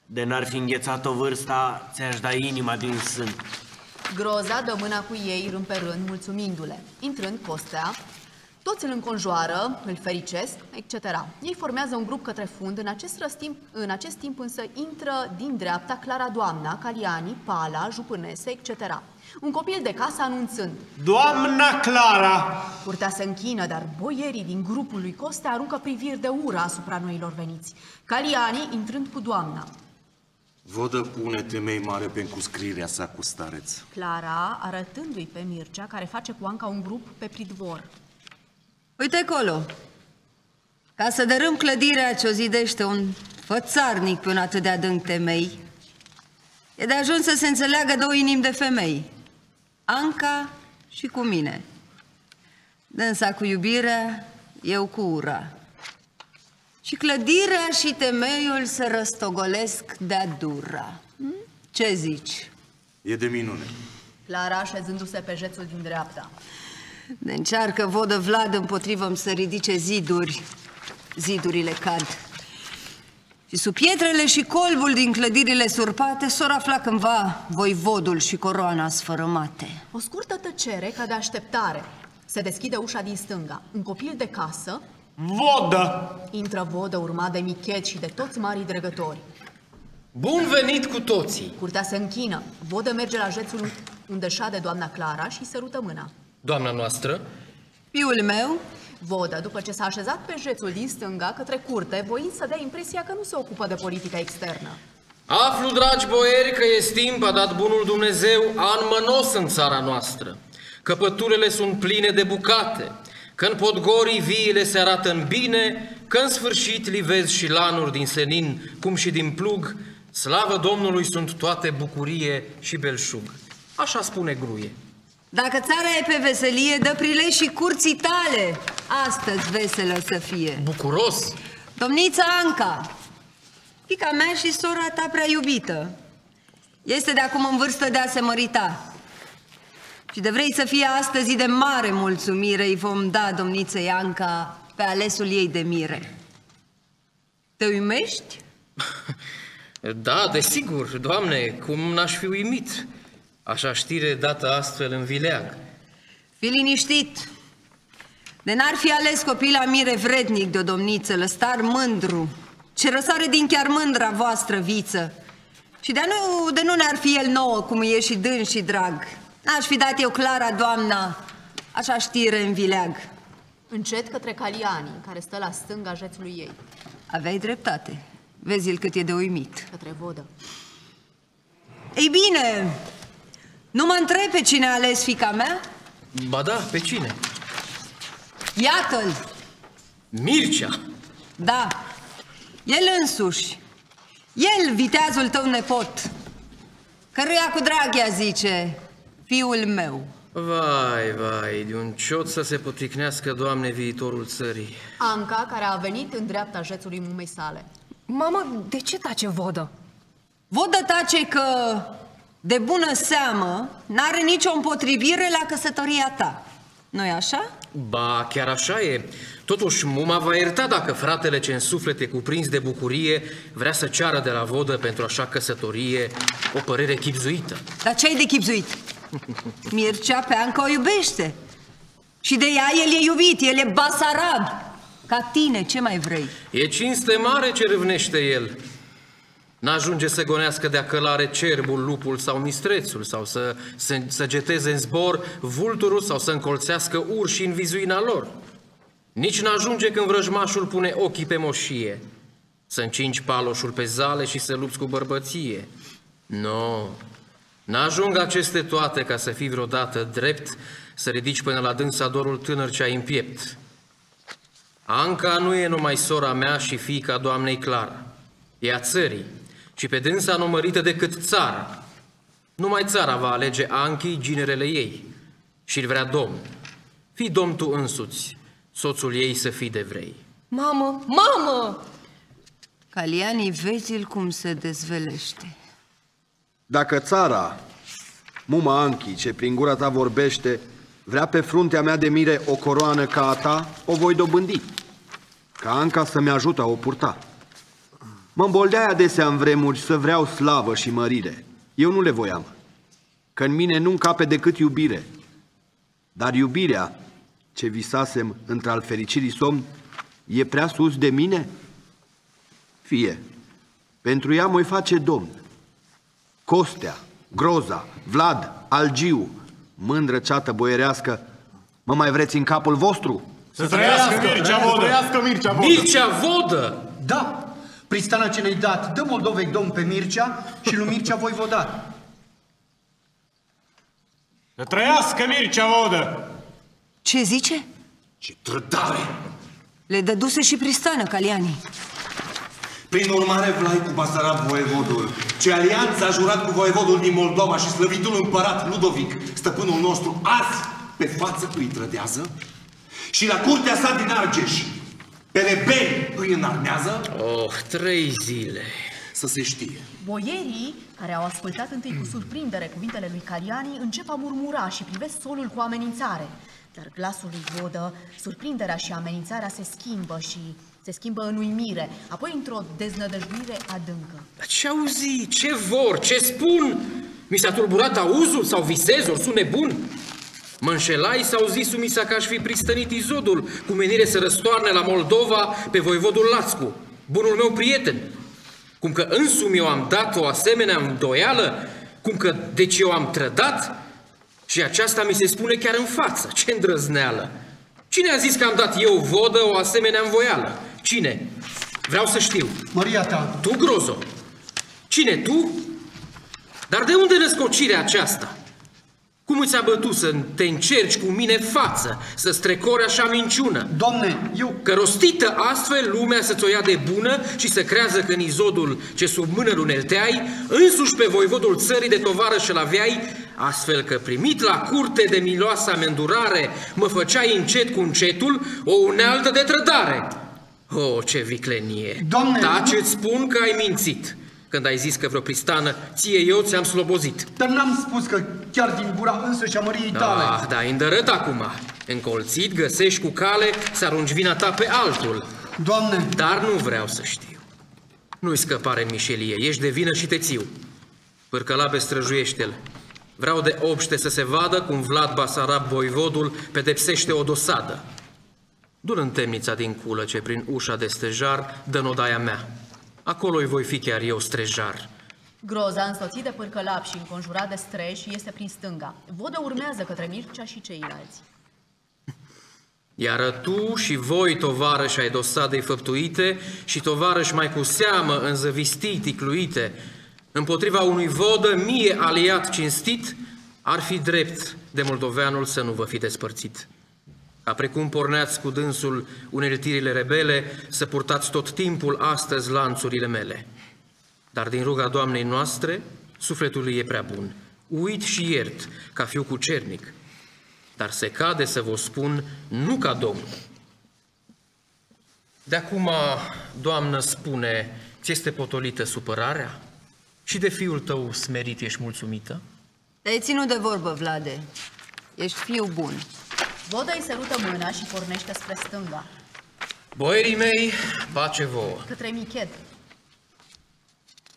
S13: De n-ar fi înghețat-o vârsta, ți-aș da inima din sân.
S6: Groza dă mâna cu ei rând pe rând, mulțumindu-le. Intrând Costea, toți îl înconjoară, îl fericesc, etc. Ei formează un grup către fund, în acest, răstimp, în acest timp însă intră din dreapta Clara Doamna, Caliani, Pala, Jupânese, etc. Un copil de casă anunțând
S13: Doamna Clara!
S6: Curtea se închină, dar boierii din grupul lui Costea aruncă priviri de ură asupra noilor veniți. Caliani intrând cu doamna.
S19: Vodă pune temei mare pentru scrierea sa cu stareț.
S6: Clara arătându-i pe Mircea, care face cu Anca un grup pe pridvor.
S18: Uite acolo. Ca să dărâm clădirea ce o zidește un fățarnic pe un atât de adânc temei, e de ajuns să se înțeleagă două inimi de femei, Anca și cu mine. Dânsa cu iubirea, eu cu ura. Și clădirea și temeiul se răstogolesc de-a dura. Hm? Ce zici?
S19: E de minune.
S6: Clara așezându-se pe jețul din dreapta.
S18: De încearcă vodă Vlad împotrivă să ridice ziduri, zidurile cad. Și sub pietrele și colbul din clădirile surpate s-or afla cândva voivodul și coroana sfărâmate.
S6: O scurtă tăcere ca de așteptare. Se deschide ușa din stânga. Un copil de casă...
S13: Vodă!
S6: Intră vodă urmat de Michet și de toți marii dregători.
S17: Bun venit cu toții!
S6: Curtea se închină. Vodă merge la jețul unde șade doamna Clara și sărută mâna.
S17: Doamna noastră,
S18: Fiul meu,
S6: Vodă, după ce s-a așezat pe jețul din stânga către curte, voind să dea impresia că nu se ocupă de politica externă.
S17: aflu, dragi boieri, că e timp, a dat bunul Dumnezeu an mănos în țara noastră, că păturile sunt pline de bucate, că în podgorii viile se arată în bine, că în sfârșit livezi și lanuri din senin, cum și din plug, slavă Domnului sunt toate bucurie și belșug. Așa spune gruie.
S18: dacă țara e pe veselie, dă prilej și curții tale. Astăzi veselă să fie.
S17: Bucuros?
S18: Domnița Anca, fica mea și sora ta prea iubită, este de acum în vârstă de a se mărita. Și de vrei să fie astăzi de mare mulțumire, îi vom da domniței Ianca pe alesul ei de mire. Te uimești?
S17: Da, desigur, doamne, cum n-aș fi uimit. Așa știre dată astfel în vileag.
S18: Fii liniștit. De n-ar fi ales copil la mire vrednic de o domniță, lăstar mândru, ce răsare din chiar mândra voastră viță. Și de nu, de nu ne-ar fi el nouă, cum e și dân și drag. N-aș fi dat eu Clara, doamna, așa știre în vileag.
S6: Încet către Caliani, care stă la stânga jețului ei.
S18: Aveai dreptate. Vezi-l cât e de uimit.
S6: Către vodă.
S18: Ei bine, nu mă întreb pe cine a ales fica mea?
S17: Ba da, pe cine?
S18: Iată-l!
S17: Mircea!
S18: Da, el însuși. El, viteazul tău nepot, căruia cu drag ea zice, fiul meu.
S17: Vai, vai, de un ciot să se potricnească, Doamne, viitorul țării.
S6: Anca, care a venit în dreapta jețului mumei sale.
S8: Mamă, de ce tace vodă?
S18: Vodă tace că, de bună seamă, n-are nicio împotrivire la căsătoria ta. Nu-i așa?
S17: Ba, chiar așa e. Totuși, muma va ierta dacă fratele ce în suflete cuprins de bucurie vrea să ceară de la vodă pentru așa căsătorie o părere chipzuită.
S18: Dar ce ai de chipzuit? Mircea pe Anca o iubește. Și de ea el e iubit, el e basarab. Ca tine, ce mai vrei?
S17: E cinste mare ce râvnește el. N-ajunge să gonească de-a călare cerbul, lupul sau mistrețul, sau să, să săgeteze în zbor vulturul sau să încolțească urși în vizuina lor. Nici n-ajunge când vrăjmașul pune ochii pe moșie, să încingi paloșul pe zale și să lupți cu bărbăție. No, n-ajung aceste toate ca să fii vreodată drept, să ridici până la dânsa dorul tânăr ce ai în piept. Anca nu e numai sora mea și fiica doamnei Clara. E a țării și pe dânsa nu mărită decât țara. Numai țara va alege Anchii ginerele ei și-l vrea domn. Fii domn tu însuți, soțul ei să fii de vrei.
S8: Mamă, mamă!
S18: Caliani, vezi-l cum se dezvelește.
S9: Dacă țara, muma Anchi, ce prin gura ta vorbește, vrea pe fruntea mea de mire o coroană ca a ta, o voi dobândi. Ca Anca să-mi ajută a o purta. Mă îmboldeai adesea în vremuri să vreau slavă și mărire. Eu nu le voiam, că în mine nu încape decât iubire. Dar iubirea, ce visasem într-al fericirii somn, e prea sus de mine? Fie, pentru ea mă face domn. Costea, Groza, Vlad, Algiu, mândră ceată boierească, mă mai vreți în capul vostru?
S15: Să trăiască Mircea Vodă! Să trăiască Mircea Vodă!
S17: Mircea Vodă!
S11: Da! Pristana ce ne-ai dat, dă Moldovei domn pe Mircea și lui Mircea voi voda.
S15: Să trăiască Mircea Vodă!
S18: Ce zice?
S19: Ce trădare!
S18: Le dăduse și pristană, Caliani.
S19: Prin urmare, Vlai cu Basarab voievodul, ce alianță a jurat cu voievodul din Moldova și slăvitul împărat Ludovic, stăpânul nostru, azi pe față îi trădează și la curtea sa din Argeș, pe rebeli îi înarmează?
S17: Oh, trei zile.
S19: Să se știe.
S6: Boierii, care au ascultat întâi cu surprindere cuvintele lui Caliani, încep a murmura și privesc solul cu amenințare. Dar glasul lui Vodă, surprinderea și amenințarea se schimbă și se schimbă în uimire, apoi într-o deznădăjduire adâncă.
S17: Ce auzi? Ce vor? Ce spun? Mi s-a turburat auzul sau visez, ori sun nebun? Mă înșelai sau zis sumisa că aș fi pristănit izodul cu menire să răstoarne la Moldova pe voivodul Lascu, bunul meu prieten. Cum că însumi eu am dat o asemenea îndoială, cum că deci eu am trădat și aceasta mi se spune chiar în față. Ce îndrăzneală! Cine a zis că am dat eu vodă o asemenea învoială? Cine? Vreau să știu.
S11: Maria ta.
S17: Tu, Grozo. Cine, tu? Dar de unde născocirea aceasta? Cum îți-a bătut să te încerci cu mine față, să strecori așa minciună?
S11: Doamne, eu...
S17: Că rostită astfel lumea să-ți o ia de bună și să creează că în izodul ce sub mână lunelteai, însuși pe voivodul țării de tovară și-l aveai, astfel că primit la curte de miloasa mendurare, mă făceai încet cu încetul o unealtă de trădare. Oh, ce viclenie!
S11: Doamne!
S17: Taci-ți spun că ai mințit. Când ai zis că vreo pristană, ție eu ți-am slobozit.
S11: Dar n-am spus că chiar din gura însă și a măriei tale.
S17: Da, da, îndărât acum. Încolțit, găsești cu cale să arunci vina ta pe altul.
S11: Doamne!
S17: Dar nu vreau să știu. Nu-i scăpare în mișelie, ești de vină și te țiu. Pârcălape străjuiește-l. Vreau de obște să se vadă cum Vlad Basarab, voivodul, pedepsește o dosadă. Du-l în temnița din culă ce prin ușa de stejar dă în odaia mea. Acolo-i voi fi chiar eu strejar.
S6: Groza, însoțit de pârcălap și înconjurat de streși, este prin stânga. Vodă urmează către Mircea și ceilalți.
S17: Iar tu și voi, tovarăși ai dosadei făptuite și tovarăși mai cu seamă înzăvistii ticluite, împotriva unui vodă mie aliat cinstit, ar fi drept de moldoveanul să nu vă fi despărțit. Ca precum porneați cu dânsul uneltirile rebele, să purtați tot timpul astăzi lanțurile mele. Dar din ruga Doamnei noastre, sufletul lui e prea bun. Uit și iert, ca fiu cucernic, dar se cade să vă spun, nu ca domn. De acum, Doamnă, spune, ți este potolită supărarea? Și de fiul tău smerit ești mulțumită?
S18: Te-ai ținut de vorbă, Vlade. Ești fiu bun.
S6: Vodă îi sărută mâna și pornește spre stânga,
S17: Boierii mei, pace vouă.
S6: către Michet.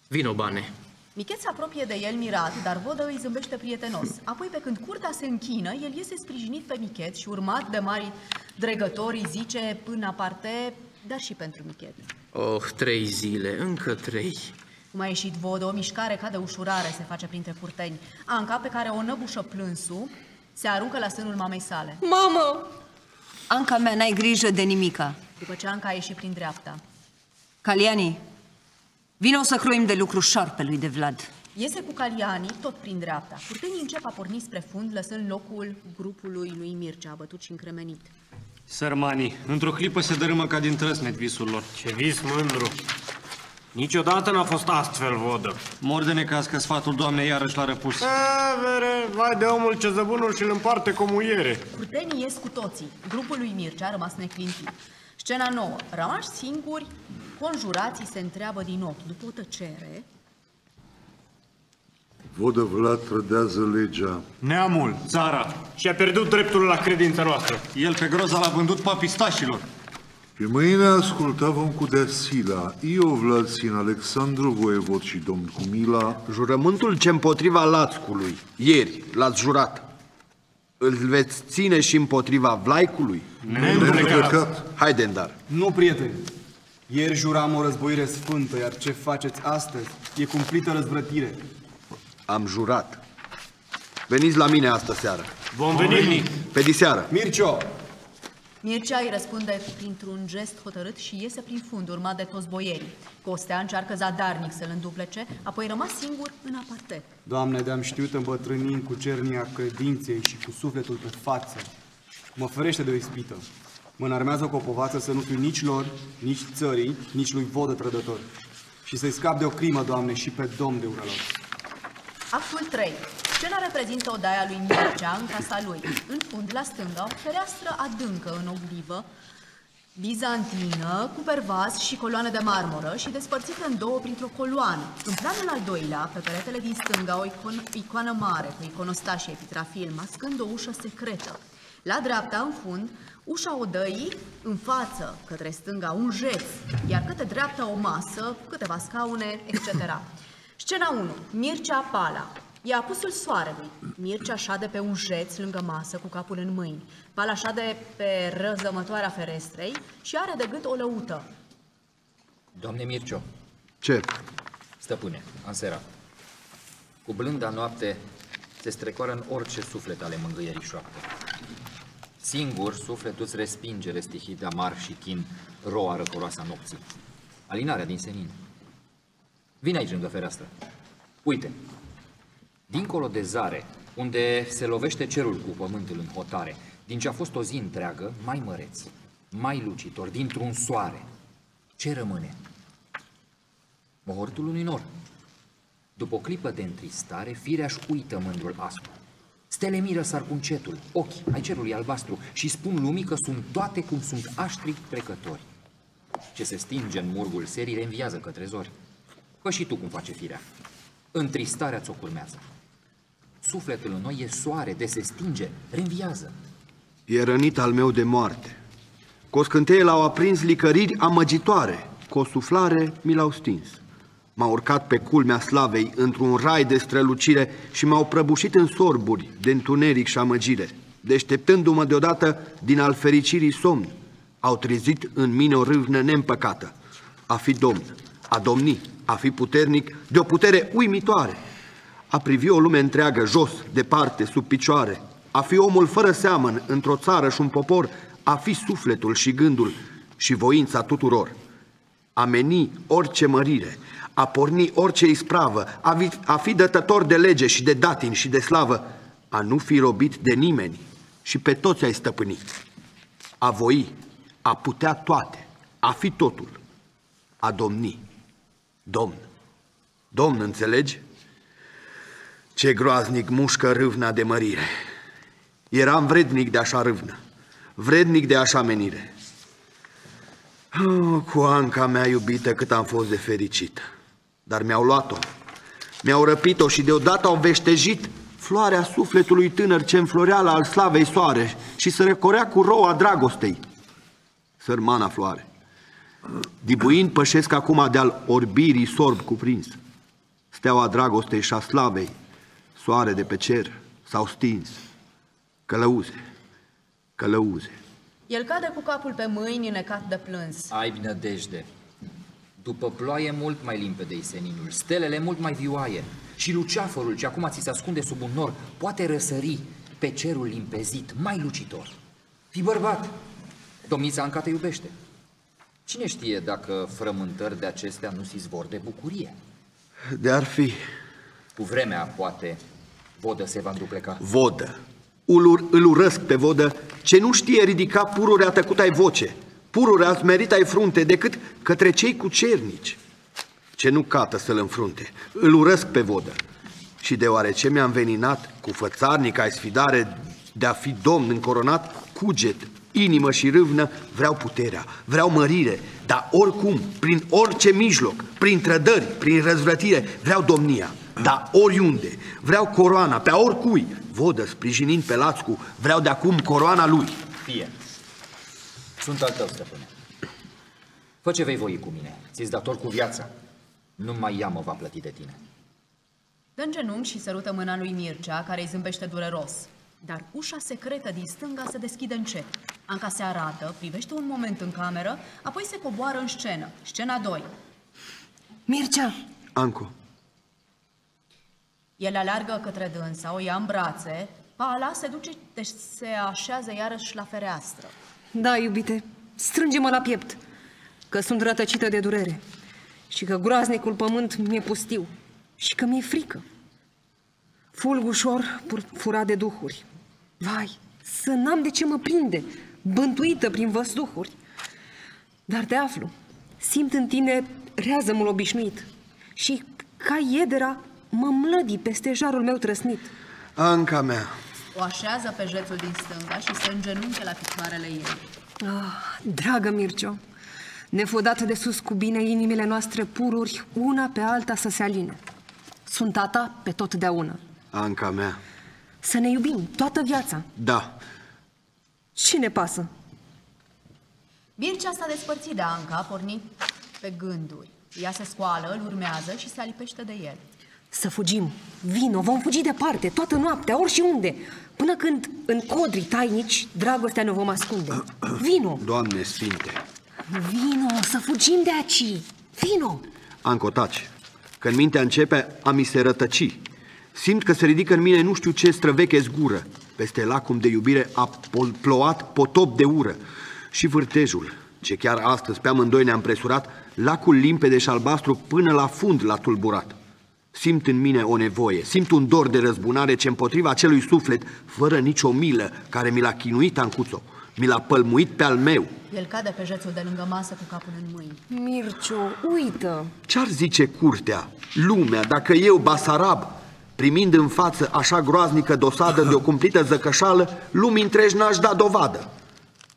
S17: Vino, bane.
S6: Michet se apropie de el mirat, dar Vodă îi zâmbește prietenos. Apoi, pe când curtea se închină, el iese sprijinit pe Michet și urmat de mari dregători, îi zice până aparte, dar și pentru Michet.
S17: Oh, trei zile, încă trei.
S6: Cum a ieșit Vodă, o mișcare ca de ușurare se face printre curteni. Anca, pe care o năbușă plânsul, se aruncă la sânul mamei sale.
S18: Mamă! Anca mea, n-ai grijă de nimica.
S6: După ce Anca a ieșit prin dreapta.
S18: Caliani, vino să croim de lucru șarpelui de Vlad.
S6: Iese cu Caliani, tot prin dreapta. Curtenii încep a porni spre fund, lăsând locul grupului lui Mircea, bătut și încremenit.
S12: Sărmanii, într-o clipă se dărâmă ca din trăsnet visul lor.
S13: Ce vis mândru! Niciodată n-a fost astfel vodă.
S12: Mor de necaz că sfatul doamnei iarăși l-a răpus.
S13: A, vere, vai de omul ce zăbunul și îl împarte cu muiere.
S6: Curtenii ies cu toții. Grupul lui Mircea a rămas neclintit. Scena nouă. Rămași singuri, conjurații se întreabă din ochi. După o tăcere,
S14: Vodă Vlad trădează legea.
S12: Neamul, țara. Și a pierdut dreptul la credința noastră. El pe groza l-a vândut papistașilor.
S14: Și mâine ascultavăm cu Deasila, Io Vlad Sin Alexandru Voievod și domn Cumila,
S9: Jurământul ce împotriva Lațcului, ieri, l-ați jurat, îl veți ține și împotriva Vlaicului?
S14: Neîndrecat.
S9: Haide, dar.
S10: Nu, prieteni. Ieri juram o războire sfântă, iar ce faceți astăzi e cumplită răzvrătire.
S9: Am jurat. Veniți la mine astă seară.
S13: Vom veni.
S9: Pe diseară.
S10: Mircio,
S6: Mircea îi răspunde printr-un gest hotărât și iese prin fund, urmat de toți boierii. Costea încearcă zadarnic să-l înduplece, apoi rămas singur în aparte.
S10: Doamne, de-am știut îmbătrânind cu cernia credinței și cu sufletul pe față. Mă ferește de o ispită. Mă înarmează cu o povață să nu fiu nici lor, nici țării, nici lui vodă trădător. Și să-i scap de o crimă, Doamne, și pe domn de ură lor.
S6: Actul 3. Scena reprezintă odaia lui Mircea în casa lui. În fund, la stânga, o fereastră adâncă în oglivă, bizantină, cu pervaz și coloană de marmură și despărțită în două printr-o coloană. În planul al doilea, pe peretele din stânga, o icon icoană mare cu iconostaș și epitrafil, mascând o ușă secretă. La dreapta, în fund, ușa odăii, în față, către stânga, un jeț, iar către dreapta o masă, câteva scaune, etc. Scena 1. Mircea Pala. E apusul soarelui. Mircea șade pe un jeț lângă masă cu capul în mâini. Pala șade pe răzămătoarea ferestrei și are de gât o lăută.
S7: Doamne Mircio,
S9: Ce?
S7: stăpâne, Ansera, cu blânda noapte se strecoară în orice suflet ale mângâierii șoapte. Singur, sufletul îți respinge restihit de amar și chin roa răcoroasa nopții. Alinarea din senin. Vine aici lângă fereastră. Uite, dincolo de zare, unde se lovește cerul cu pământul în hotare, din ce a fost o zi întreagă, mai măreț, mai lucitor, dintr-un soare, ce rămâne? Mohortul unui nor. După o clipă de întristare, firea își uită mândrul astru. Stele miră sar cu încetul, ochi ai cerului albastru și spun lumii că sunt toate cum sunt aștri trecători. Ce se stinge în murgul serii reînviază către zori. Că și tu cum face firea. Întristarea ți-o curmează. Sufletul în noi e soare, de se stinge, reînviază.
S9: E rănit al meu de moarte. Cu o scânteie l-au aprins licăriri amăgitoare, cu o suflare mi l-au stins. M-au urcat pe culmea slavei într-un rai de strălucire și m-au prăbușit în sorburi de întuneric și amăgire. Deșteptându-mă deodată din al fericirii somn, au trezit în mine o râvnă neîmpăcată. A fi domn, a domni, a fi puternic, de o putere uimitoare. A privi o lume întreagă, jos, departe, sub picioare. A fi omul fără seamăn într-o țară și un popor, a fi sufletul și gândul și voința tuturor. A meni orice mărire, a porni orice ispravă, a fi, a fi dătător de lege și de datin și de slavă, a nu fi robit de nimeni și pe toți ai stăpânit. A voi, a putea toate, a fi totul, a domni. Domn. Domn, înțelegi? Ce groaznic mușcă râvna de mărire. Eram vrednic de așa râvnă, vrednic de așa menire. Oh, cu Anca mea iubită cât am fost de fericită. Dar mi-au luat-o, mi-au răpit-o și deodată au veștejit floarea sufletului tânăr ce înflorea la al slavei soare și se recorea cu roa dragostei. Sărmana floare. Dibuind pășesc acum de-al orbirii sorb cuprins. Steaua dragostei și a slavei, soare de pe cer, s-au stins. Călăuze, călăuze.
S6: El cade cu capul pe mâini, necat de plâns.
S7: Ai nădejde. După ploaie mult mai limpede seninul, stelele mult mai vioaie și luceafărul ce acum ți se ascunde sub un nor poate răsări pe cerul limpezit, mai lucitor. Fii bărbat! Domnița Anca te iubește. Cine știe dacă frământări de acestea nu se izvor de bucurie?
S9: De ar fi.
S7: Cu vremea, poate, vodă se va îndupleca.
S9: Vodă. Ulur, îl urăsc pe vodă ce nu știe ridica pururea tăcută ai voce, pururea smerit ai frunte, decât către cei cu cernici. Ce nu cată să-l înfrunte, îl urăsc pe vodă. Și deoarece mi-am veninat cu fățarnic ai sfidare de a fi domn încoronat, cuget, inimă și râvnă, vreau puterea, vreau mărire, dar oricum, prin orice mijloc, prin trădări, prin răzvrătire, vreau domnia. Dar oriunde, vreau coroana, pe oricui, vodă sprijinind pe Lațcu, vreau de acum coroana lui.
S7: Fie. Sunt al tău, stăpâne. Fă ce vei voi cu mine. Ți-s dator cu viața. Numai ea mă va plăti de tine.
S6: Dă în genunchi și sărută mâna lui Mircea, care îi zâmbește dureros. Dar ușa secretă din stânga se deschide încet. Anca se arată, privește un moment în cameră, apoi se coboară în scenă. Scena 2.
S8: Mircea!
S9: Anco,
S6: El alargă către dânsa, o ia în brațe, Pala se duce, deci se așează iarăși la fereastră.
S8: Da, iubite, strânge-mă la piept, că sunt rătăcită de durere și că groaznicul pământ mi-e pustiu și că mi-e frică. Fulg ușor pur- furat de duhuri. Vai, să n-am de ce mă prinde, bântuită prin văzduhuri. Dar te aflu, simt în tine reazămul obișnuit și ca iedera mă mlădi peste jarul meu trăsnit.
S9: Anca mea,
S6: O așează pe jețul din stânga și se îngenunche la picioarele ei.
S8: Ah, dragă Mircio, nefodat de sus cu bine inimile noastre pururi, una pe alta să se aline. Sunt a ta pe totdeauna.
S9: Anca mea,
S8: Să ne iubim toată viața.
S9: da,
S8: Ce ne pasă?
S6: Mircea s-a despărțit de Anca, a pornit pe gânduri. Ea se scoală, îl urmează și se alipește de el.
S8: Să fugim. Vino, vom fugi departe, toată noaptea, ori și unde. Până când, în codrii tainici, dragostea ne vom ascunde. Vino,
S9: Doamne Sfinte,
S8: vino, să fugim de aici. Vino.
S9: Anco, taci. Când mintea începe a mi se rătăci. Simt că se ridică în mine nu știu ce străveche zgură. Peste lacul de iubire a pol- plouat potop de ură. Și vârtejul, ce chiar astăzi pe amândoi ne-am presurat, lacul limpede și albastru până la fund l-a tulburat. Simt în mine o nevoie, simt un dor de răzbunare ce împotriva acelui suflet, fără nicio milă, care mi l-a chinuit Ancuțo, mi l-a pălmuit pe al meu.
S6: El cade pe jețul de lângă masă cu capul în mâini.
S8: Mircio, uită.
S9: Ce-ar zice curtea, lumea, dacă eu, Basarab, primind în față așa groaznică dosadă de o cumplită zăcășală, lumii întregi n-aș da dovadă?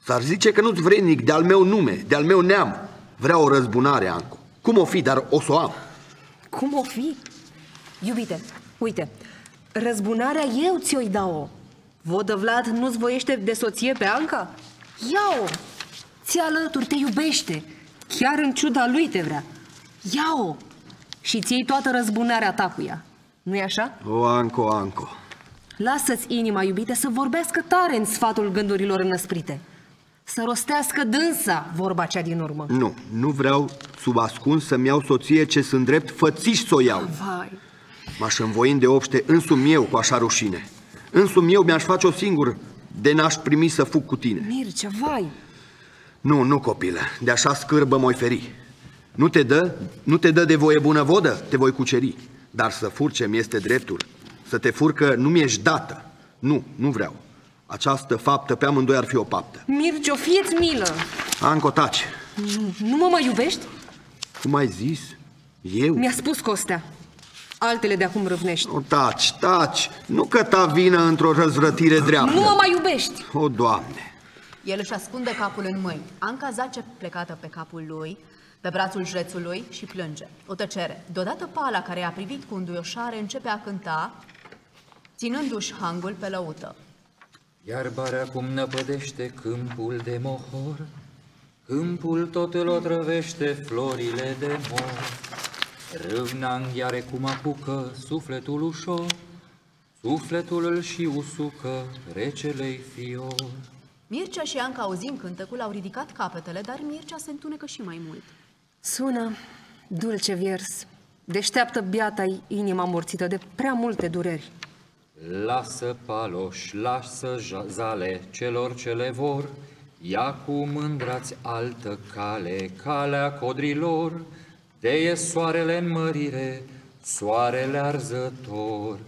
S9: S-ar zice că nu-ți vrednic de-al meu nume, de-al meu neam. Vreau o răzbunare, Ancu. Cum o fi, dar o să o am.
S8: Cum o fi? Iubite, uite, răzbunarea eu ți-o-i dau-o. Vodă Vlad nu-ți voiește de soție pe Anca? Ia-o! Ți alături, te iubește. Chiar în ciuda lui te vrea. Ia-o! Și ți iei toată răzbunarea ta cu ea. Nu-i așa?
S9: O, Anco, Anco.
S8: Lasă-ți inima, iubite, să vorbească tare în sfatul gândurilor înăsprite. Să rostească dânsa vorba cea din urmă.
S9: Nu, nu vreau sub ascuns să-mi iau soție ce sunt drept fățiși să o iau.
S8: Vai,
S9: M-aș învoi de obște însumi eu cu așa rușine. Însumi eu mi-aș face o singur de n-aș primi să fug cu tine.
S8: Mircea, vai!
S9: Nu, nu, copilă, de așa scârbă mă feri. Nu te dă, nu te dă de voie bună vodă, te voi cuceri. Dar să furce mi este dreptul. Să te furcă nu mi-ești dată. Nu, nu vreau. Această faptă pe amândoi ar fi o paptă.
S8: Mircea, fieți milă!
S9: Anco, taci.
S8: Nu, nu mă mai iubești?
S9: Cum ai zis? Eu?
S8: Mi-a spus Costea. Altele de acum râvnești.
S9: O, taci, taci. Nu că ta vină într-o răzvrătire dreaptă.
S8: Nu mă mai iubești!
S9: O, Doamne.
S6: El își ascunde capul în mâini. Anca zace plecată pe capul lui, pe brațul jrețului și plânge. O tăcere. Deodată pala care a privit cu înduioșare începe a cânta, ținându-și hangul pe lăută.
S7: Iar acum năpădește câmpul de mohor, Câmpul tot îl otrăvește florile de mor. Râvna înghiare cum apucă sufletul ușor, Sufletul îl și usucă recelei fior.
S6: Mircea și Anca, auzind cântecul, au ridicat capetele, dar Mircea se întunecă și mai mult.
S8: Sună dulce vers. Deșteaptă biata inima morțită de prea multe dureri.
S7: Lasă paloș, lasă ja- zale celor ce le vor, Ia cu mândrați altă cale, calea codrilor, De e soarele în mărire, soarele arzător,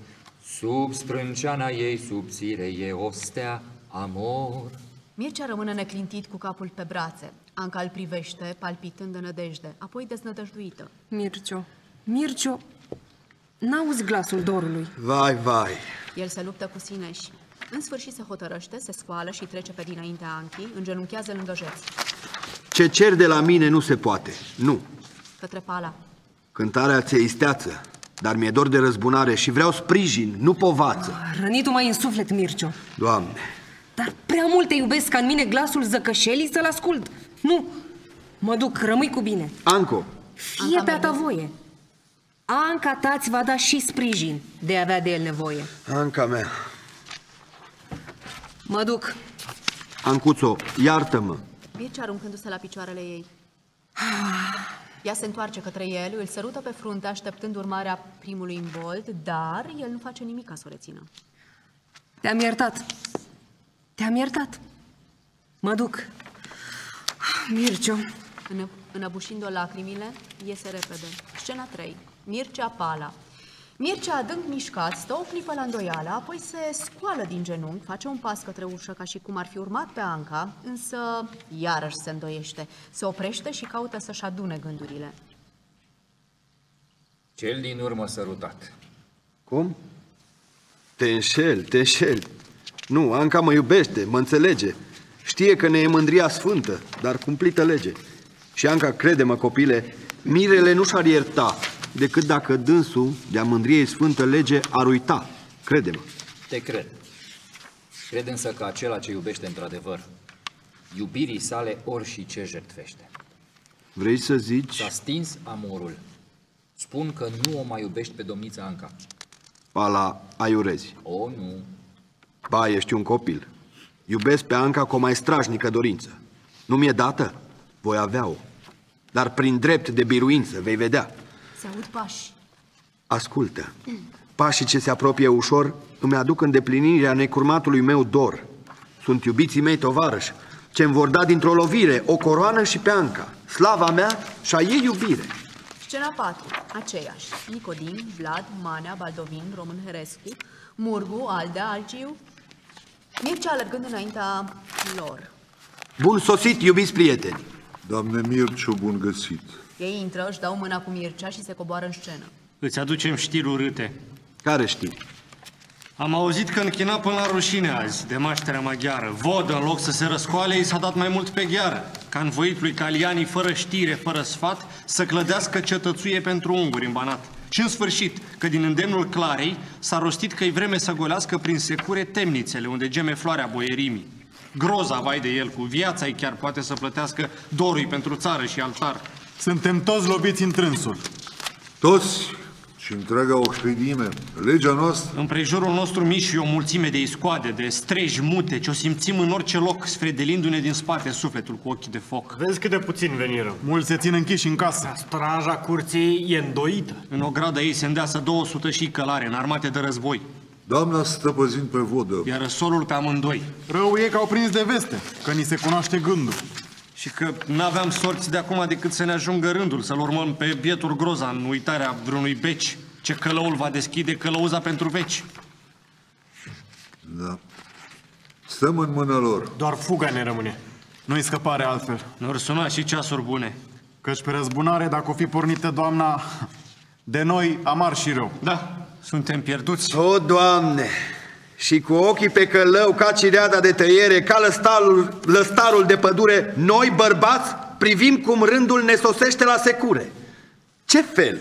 S7: Sub sprânceana ei subțire e o stea amor.
S6: Mircea rămâne neclintit cu capul pe brațe. Anca îl privește, palpitând de nădejde, apoi deznădăjduită.
S8: Mircio, Mircio, n-auzi glasul dorului.
S9: Vai, vai.
S6: El se luptă cu sine și, în sfârșit, se hotărăște, se scoală și trece pe dinaintea Anchii, îngenunchează lângă jeț.
S9: Ce cer de la mine nu se poate. Nu.
S6: Către pala.
S9: Cântarea ți-e isteață, dar mi-e dor de răzbunare și vreau sprijin, nu povață.
S8: Rănitul mai în suflet, Mircio.
S9: Doamne,
S8: Dar prea mult te iubesc ca în mine glasul zăcășelii să-l ascult. Nu, mă duc, rămâi cu bine.
S9: Anco,
S8: Fie pe a ta voie. Anca ta ți va da și sprijin de a avea de el nevoie.
S9: Anca mea,
S8: Mă duc.
S9: Ancuțo, iartă-mă.
S6: Mircea aruncându-se la picioarele ei. Ea se întoarce către el, îl sărută pe frunte, așteptând urmarea primului imbold, dar el nu face nimic ca să o rețină.
S8: Te-am iertat. Te-am iertat. Mă duc. Mircio.
S6: Înă, înăbușind-o lacrimile, iese repede. Scena 3. Mircea Pala. Mircea adânc mișcat, stă o clipă la îndoială, apoi se scoală din genunchi, face un pas către ușă ca și cum ar fi urmat pe Anca, însă iarăși se îndoiește. Se oprește și caută să-și adune gândurile.
S7: Cel din urmă sărutat.
S9: Cum? Te înșel, te înșel. Nu, Anca mă iubește, mă înțelege. Știe că ne e mândria sfântă, dar cumplită lege. Și Anca, crede-mă, copile, mirele nu și-ar ierta, decât dacă dânsul, de-a mândriei sfântă lege, ar uita. Crede-mă.
S7: Te cred. Cred însă că acela ce iubește într-adevăr, iubirii sale ori și ce jertfește.
S9: Vrei să zici?
S7: S-a stins amorul. Spun că nu o mai iubești pe domnița Anca.
S9: Pala, aiurezi.
S7: O, nu.
S9: Ba, ești un copil. Iubesc pe Anca cu o mai strașnică dorință. Nu mi-e dată? Voi avea-o. Dar prin drept de biruință, vei vedea.
S6: Se aud pași.
S9: Ascultă. Pașii ce se apropie ușor îmi aduc îndeplinirea necurmatului meu dor. Sunt iubiții mei tovarăși, ce îmi vor da dintr-o lovire o coroană și pe Anca, slava mea și a ei iubire.
S6: Scena 4. Aceeași. Nicodin, Vlad, Manea, Baldovin, Român Herescu, Murgu, Aldea, Algiu. Mircea alergând înaintea lor.
S9: Bun sosit, iubiți prieteni!
S14: Doamne Mirciu, bun găsit!
S6: Ei intră, își dau mâna cu Mircea și se coboară în scenă.
S12: Îți aducem știri urâte.
S9: Care știri?
S12: Am auzit că închina până la rușine azi, de mașterea maghiară. Vodă, în loc să se răscoale, i s-a dat mai mult pe gheară. Ca învoit lui Caliani, fără știre, fără sfat, să clădească cetățuie pentru unguri în Banat. Și în sfârșit, că din îndemnul Clarei s-a rostit că e vreme să golească prin secure temnițele, unde geme floarea boierimii. Groza, vai de el, cu viața ei chiar poate să plătească dorul pentru țară și altar.
S15: Suntem toți loviți în trânsul.
S14: Toți și întreaga oșpedime, legea noastră.
S12: În prejurul nostru mici și o mulțime de iscoade, de streji mute, ce o simțim în orice loc, sfredelindu-ne din spate sufletul cu ochii de foc.
S16: Vezi cât de puțin veniră.
S15: Mulți se țin închiși în casă.
S16: Straja curții e îndoită.
S12: În ogradă ei se îndeasă 200 și călare, în armate de război.
S14: Doamna stă păzind pe vodă.
S12: Iar solul pe amândoi.
S15: Rău e că au prins de veste, că ni se cunoaște gândul.
S12: Și că n-aveam sorți de acum decât să ne ajungă rândul, să-l urmăm pe bietul groza în uitarea vreunui beci. Ce călăul va deschide călăuza pentru veci.
S14: Da. Stăm în mâna lor.
S16: Doar fuga ne rămâne.
S15: Nu-i scăpare altfel.
S12: Ne-or suna și ceasuri bune.
S15: Căci pe răzbunare, dacă o fi pornită doamna, de noi amar și rău.
S12: Da, suntem pierduți.
S9: O, Doamne! Și cu ochii pe călău, ca cireada de tăiere, ca lăstarul, lăstarul de pădure, noi, bărbați, privim cum rândul ne sosește la secure. Ce fel?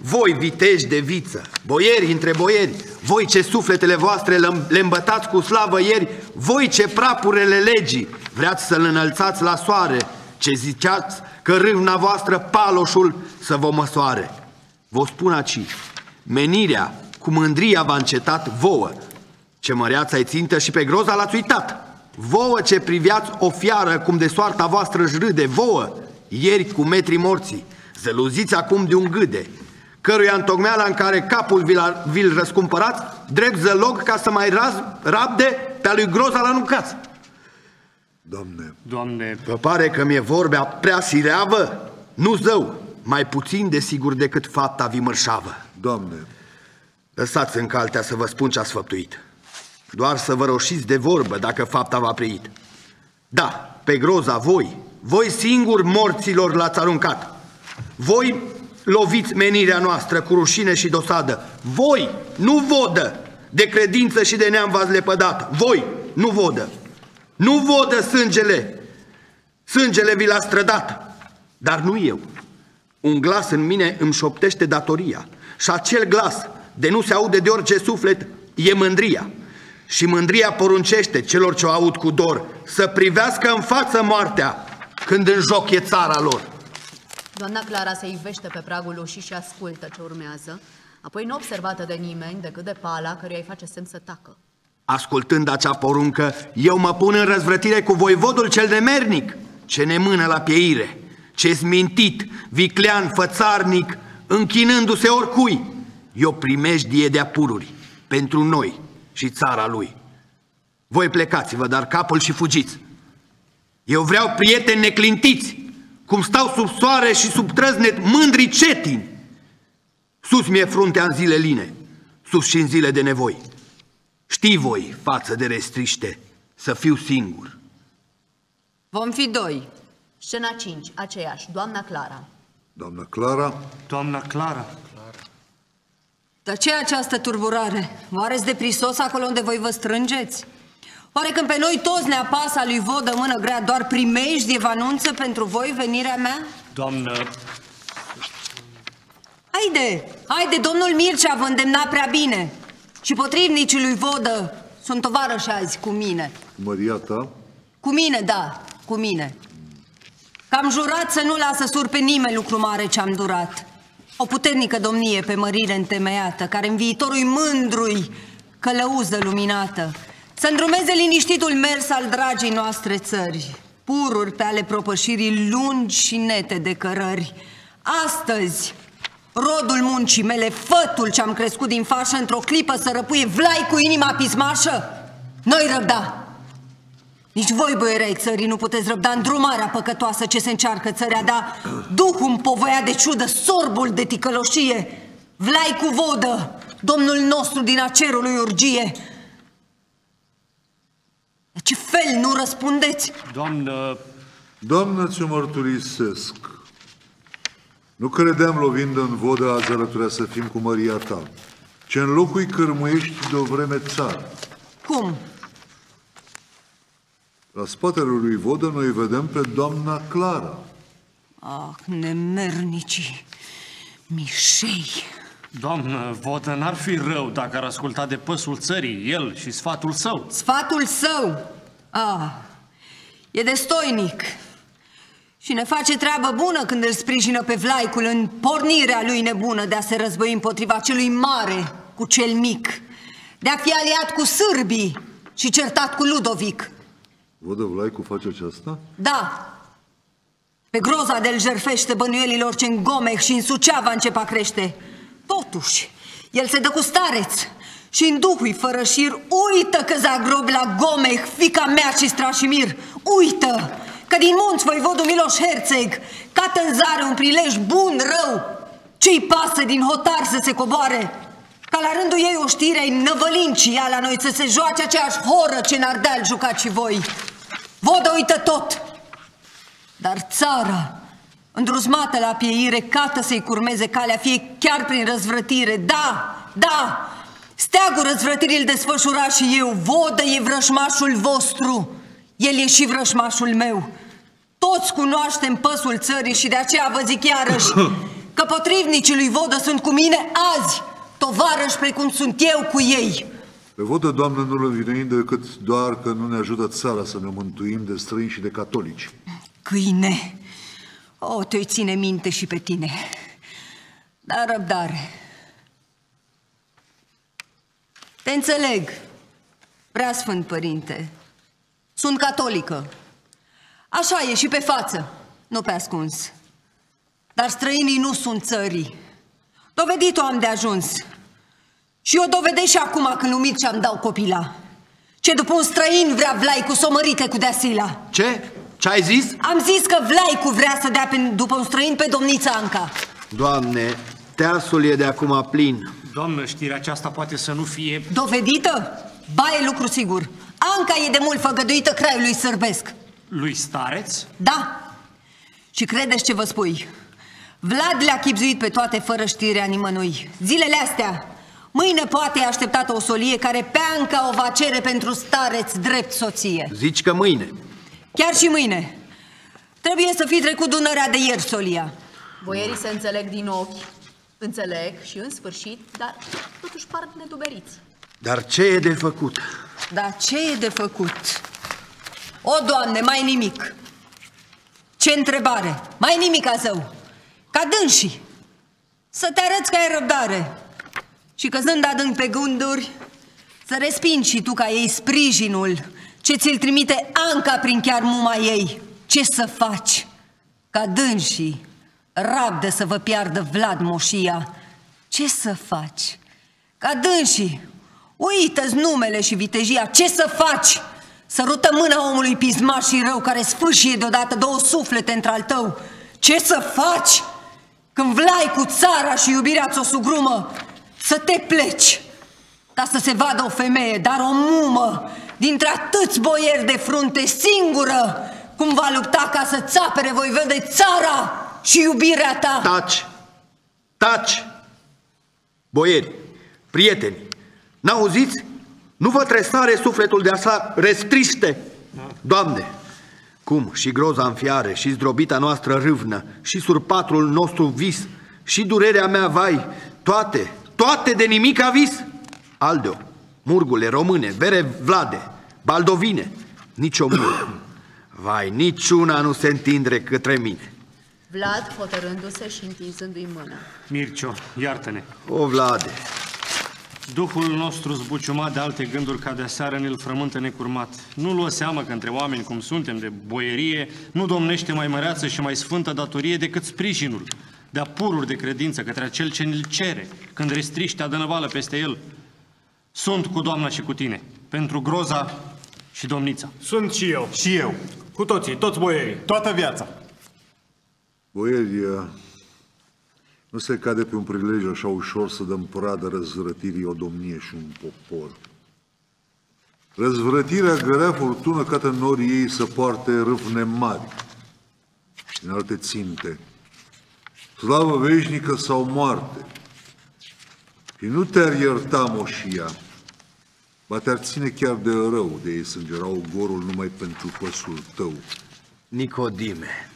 S9: Voi, viteji de viță, boieri între boieri, voi ce sufletele voastre le îmbătați cu slavă ieri, voi ce prapurele legii vreați să-l înălțați la soare, ce ziceați că râvna voastră paloșul să vă măsoare. Vă spun aici, menirea cu mândria v-a încetat vouă, ce măreața ai țintă și pe groza l-ați uitat. Vouă ce priviați o fiară cum de soarta voastră își râde, vouă, ieri cu metri morții, zăluziți acum de un gâde, căruia întocmeala în care capul vi-l, vi răscumpărați, drept zălog ca să mai raz, rabde pe-a lui groza la nucați.
S14: Doamne,
S12: Doamne,
S9: Vă pare că mi-e vorbea prea sireavă? Nu zău, mai puțin de sigur decât fapta vi mărșavă.
S14: Doamne,
S9: Lăsați în caltea să vă spun ce-ați făptuit. Doar să vă roșiți de vorbă dacă fapta v-a preit. Da, pe groza voi, voi singuri morților l-ați aruncat. Voi loviți menirea noastră cu rușine și dosadă. Voi, nu vodă, de credință și de neam v-ați lepădat. Voi, nu vodă. Nu vodă sângele. Sângele vi l-a strădat. Dar nu eu. Un glas în mine îmi șoptește datoria. Și acel glas, de nu se aude de orice suflet, e mândria. Și mândria poruncește celor ce o aud cu dor să privească în față moartea când în joc e țara lor.
S6: Doamna Clara se ivește pe pragul ușii și ascultă ce urmează, apoi nu observată de nimeni decât de pala căruia îi face semn să tacă.
S9: Ascultând acea poruncă, eu mă pun în răzvrătire cu voivodul cel nemernic, ce ne mână la pieire, ce mintit, viclean, fățarnic, închinându-se oricui. Eu primejdie de pururi pentru noi și țara lui. Voi plecați-vă, dar capul și fugiți. Eu vreau prieteni neclintiți, cum stau sub soare și sub trăznet mândri cetini. Sus mi-e fruntea în zile line, sus și în zile de nevoi. Știi voi, față de restriște, să fiu singur.
S18: Vom fi doi.
S6: Scena 5, aceeași, doamna Clara.
S14: doamna Clara,
S12: Doamna Clara,
S18: Dar ce e această turburare? Oare de prisos acolo unde voi vă strângeți? Oare când pe noi toți ne apasă a lui vodă mână grea, doar primejdie vă anunță pentru voi venirea mea?
S12: doamnă,
S18: Haide, haide, domnul Mircea vă îndemna prea bine. Și potrivnicii lui vodă sunt tovarăși azi cu mine.
S14: Maria ta,
S18: Cu mine, da, cu mine. Că am jurat să nu lasă sur pe nimeni lucru mare ce-am durat. O puternică domnie pe mărire întemeiată, care în viitorul mândrui călăuză luminată, să îndrumeze liniștitul mers al dragii noastre țări, pururi pe ale propășirii lungi și nete de cărări. Astăzi, rodul muncii mele, fătul ce-am crescut din fașă, într-o clipă să răpuie vlai cu inima pismașă, noi răbda. Nici voi, băierei țării, nu puteți răbda îndrumarea păcătoasă ce se încearcă țărea, da Duhul împovoia de ciudă, sorbul de ticăloșie, vlai cu vodă, Domnul nostru din acerului urgie. De ce fel nu răspundeți?
S12: doamnă,
S14: Doamnă, ți-o mărturisesc. Nu credeam lovind în vodă azi alăturea să fim cu Maria ta, ce în locul îi cărmuiești de o vreme țară.
S18: Cum?
S14: La spatele lui Vodă noi vedem pe doamna Clara.
S18: Ah, nemernicii, mișei.
S12: Doamnă, vodă, n-ar fi rău dacă ar asculta de păsul țării, el și sfatul său.
S18: Sfatul său, ah, e destoinic și ne face treabă bună când îl sprijină pe Vlaicul în pornirea lui nebună de a se război împotriva celui mare cu cel mic, de a fi aliat cu sârbii și certat cu Ludovic.
S14: Vodă Vlaicu face aceasta?
S18: Da, pe groza de-l jerfește bănuielilor ce în Gomeh și în Suceava începe a crește. Totuși, el se dă cu stareț și în duhul fără șir uită că zagrob la Gomeh, fica mea și Strașimir. Uită că din munți voivodul Miloș Herțeg cată în zare un prilej bun, rău. Ce-i pasă din hotar să se coboare? Ca la rândul ei o știre ai năvălincii la noi să se joace aceeași horă ce în Ardeal jucați și voi. Vodă uită tot, dar țara, îndruzmată la pieire, cată să-i curmeze calea, fie chiar prin răzvrătire. Da, da, steagul răzvrătirii îl desfășura și eu. Vodă e vrășmașul vostru, el e și vrășmașul meu. Toți cunoaștem păsul țării și de aceea vă zic iarăși că potrivnicii lui Vodă sunt cu mine azi, tovarăși precum sunt eu cu ei.
S14: Pe vodă, Doamne, nu le vinuim decât doar că nu ne ajută țara să ne mântuim de străini și de catolici.
S18: Câine, o, te ține minte și pe tine. Dar răbdare. Te înțeleg, prea sfânt părinte. Sunt catolică. Așa e și pe față, nu pe ascuns. Dar străinii nu sunt țării. Dovedit-o am de ajuns. Și o dovedesc și acum când umit ce-am dau copila. Ce după un străin vrea vlai cu somărite cu deasila.
S9: Ce? Ce ai zis?
S18: Am zis că Vlaicu vrea să dea pe, după un străin pe domnița Anca.
S9: Doamne, teasul e de acum plin.
S12: Doamnă, știrea aceasta poate să nu fie...
S18: Dovedită? Ba, e lucru sigur. Anca e de mult făgăduită craiului sărbesc.
S12: Lui Stareț?
S18: Da. Și credeți ce vă spui? Vlad le-a chipzuit pe toate fără știrea nimănui. Zilele astea, mâine poate e așteptată o solie care pe Anca o va cere pentru stareț drept soție.
S9: Zici că mâine.
S18: Chiar și mâine. Trebuie să fi trecut Dunărea de ieri, Solia.
S6: Boierii se înțeleg din ochi. Înțeleg și în sfârșit, dar totuși par neduberiți.
S9: Dar ce e de făcut?
S18: Dar ce e de făcut? O, Doamne, mai nimic. Ce întrebare? Mai nimic, zău. Ca dânsii. Să te arăți că ai răbdare. Și căzând adânc pe gânduri, să respingi și tu ca ei sprijinul ce ți-l trimite Anca prin chiar muma ei. Ce să faci? Ca dânsii, rabdă să vă piardă Vlad moșia. Ce să faci? Ca dânsii, uită-ți numele și vitejia. Ce să faci? Sărută mâna omului pismaș și rău care sfâșie deodată două suflete între al tău. Ce să faci? Când vlai cu țara și iubirea ți-o sugrumă, să te pleci, ca să se vadă o femeie, dar o mumă, dintre atâți boieri de frunte singură, cum va lupta ca să țapere voi vede țara și iubirea ta.
S9: Taci! Taci! Boieri, prieteni, n-auziți? Nu vă tresare sufletul de așa restriște? Doamne, cum și groza în fiare, și zdrobita noastră râvnă, și surpatrul nostru vis, și durerea mea vai, toate, toate de nimic avis? Aldeo, murgule, române, bere vlade, baldovine, nici o mură. Vai, niciuna nu se întinde către mine.
S6: Vlad hotărându-se și întinzându-i mâna.
S12: Mircio, iartă-ne.
S9: O, Vlade,
S12: Duhul nostru zbuciumat de alte gânduri ca de seară ne-l frământă necurmat. Nu lua seamă că între oameni cum suntem de boierie nu domnește mai măreață și mai sfântă datorie decât sprijinul de apururi de credință către acel ce ne-l cere când restriște adănăvală peste el. Sunt cu doamna și cu tine, pentru groza și domnița.
S20: Sunt și eu.
S15: Și eu.
S20: Cu toții, toți boierii.
S15: Toată viața.
S14: Boieri, uh, nu se cade pe un prilej așa ușor să dăm pradă răzvrătirii o domnie și un popor. Răzvrătirea gărea furtună ca în norii ei să poarte râvne mari și în alte ținte, slavă veșnică sau moarte. Și nu te-ar ierta moșia, ba te-ar ține chiar de rău de ei sângerau gorul numai pentru păsul tău.
S9: Nicodime,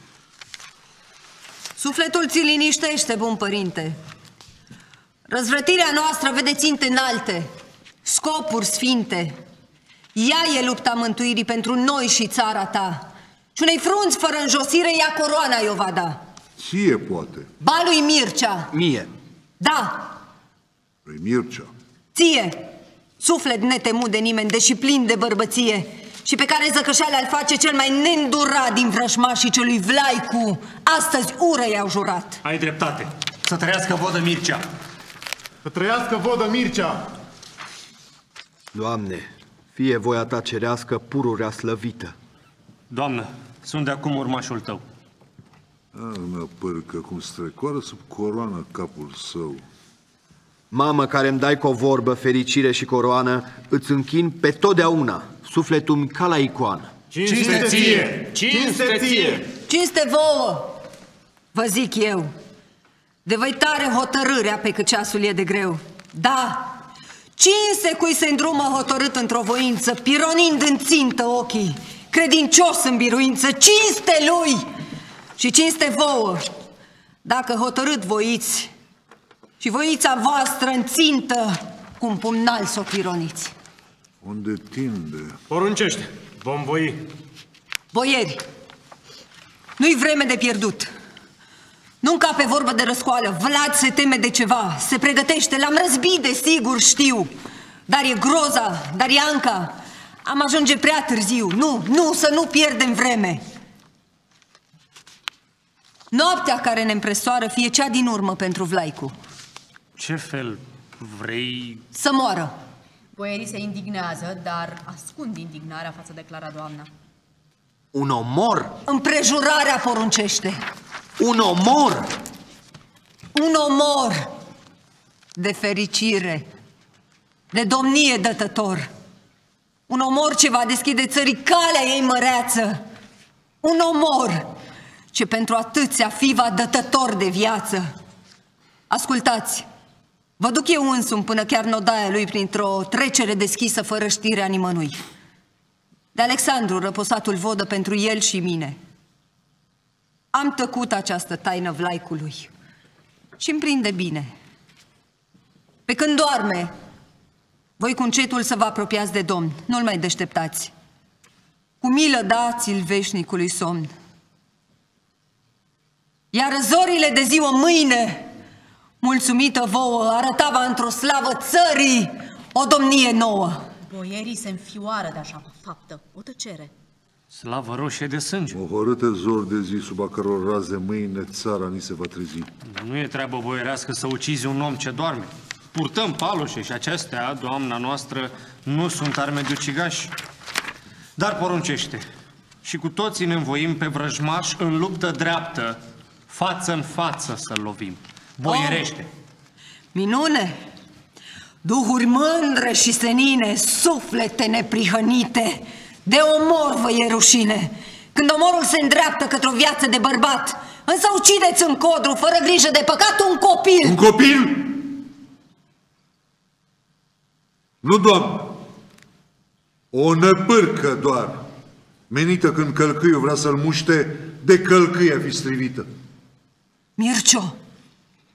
S18: Sufletul ți liniștește, bun părinte. Răzvrătirea noastră vede ținte înalte, scopuri sfinte. Ea e lupta mântuirii pentru noi și țara ta. Și unei frunți fără înjosire, ea coroana i-o va da.
S14: Ție poate.
S18: Ba lui Mircea,
S9: Mie.
S18: da,
S14: Lui Mircea.
S18: ție, suflet netemut de nimeni, deși plin de bărbăție, și pe care zăcășale al face cel mai neîndurat din vrășmașii celui Vlaicu, astăzi ură i-au jurat.
S20: Ai dreptate. Să trăiască vodă Mircea.
S15: Să trăiască vodă Mircea!
S9: Doamne, fie voia ta cerească pururea slăvită.
S12: Doamnă, sunt de acum urmașul tău.
S14: Mea părcă cum strecoară sub coroană capul său.
S9: Mamă care îmi dai cu o vorbă, fericire și coroană, îți închin pe totdeauna, sufletul ca la icoană.
S20: Cinste ție! Cinste ție!
S18: Cinste vouă, vă zic eu. De voi tare hotărârea pe cât ceasul e de greu. Da, cinste cui se îndrumă hotărât într-o voință, pironind în țintă ochii, credincios în biruință, cinste lui și cinste vouă. Dacă hotărât voiți și voința voastră în țintă, cum pumnal s-o pironiți.
S14: Unde tinde?
S20: Poruncește. Vom voi.
S18: Boieri, nu-i vreme de pierdut. Nu pe vorbă de răscoală, Vlad se teme de ceva, se pregătește, l-am răzbit de sigur, știu. Dar e groza, dar e Anca. Am ajunge prea târziu. Nu, nu, să nu pierdem vreme. Noaptea care ne împresoară fie cea din urmă pentru Vlaicu.
S12: Ce fel vrei?
S18: Să moară.
S6: Boierii se indignează, dar ascund indignarea față de Clara doamna.
S9: Un omor?
S18: Împrejurarea poruncește.
S9: Un omor?
S18: Un omor de fericire, de domnie dătător. Un omor ce va deschide țării calea ei măreață. Un omor ce pentru atâția fi va dătător de viață. Ascultați, vă duc eu însumi până chiar nodaia lui printr-o trecere deschisă fără știrea nimănui. De Alexandru, răposatul vodă pentru el și mine. Am tăcut această taină vlaicului și îmi prinde bine. Pe când doarme, voi cu încetul să vă apropiați de Domn, nu-l mai deșteptați. Cu milă dați-l veșnicului somn. Iar zorile de ziua mâine, mulțumită vouă, arătava într-o slavă țării o domnie nouă.
S6: Boierii se înfioară de așa faptă. O tăcere.
S12: Slavă roșie de sânge.
S14: O hărâte zor de zi sub a căror raze mâine țara ni se va trezi.
S12: Nu e treabă boierească să ucizi un om ce doarme. Purtăm paloșe și acestea, doamna noastră, nu sunt arme de ucigași. Dar poruncește. Și cu toții ne învoim pe vrăjmaș în luptă dreaptă, față în față să-l lovim. Boierește.
S18: Minune! Duhuri mândre și senine, suflete neprihănite, de omor vă e rușine. Când omorul se îndreaptă către o viață de bărbat, însă ucideți în codru, fără grijă de păcat, un copil.
S14: Un copil? Nu, doamnă. O năpârcă doar, menită când călcâiul vrea să-l muște, de călcâia fi strivită.
S18: Mircio,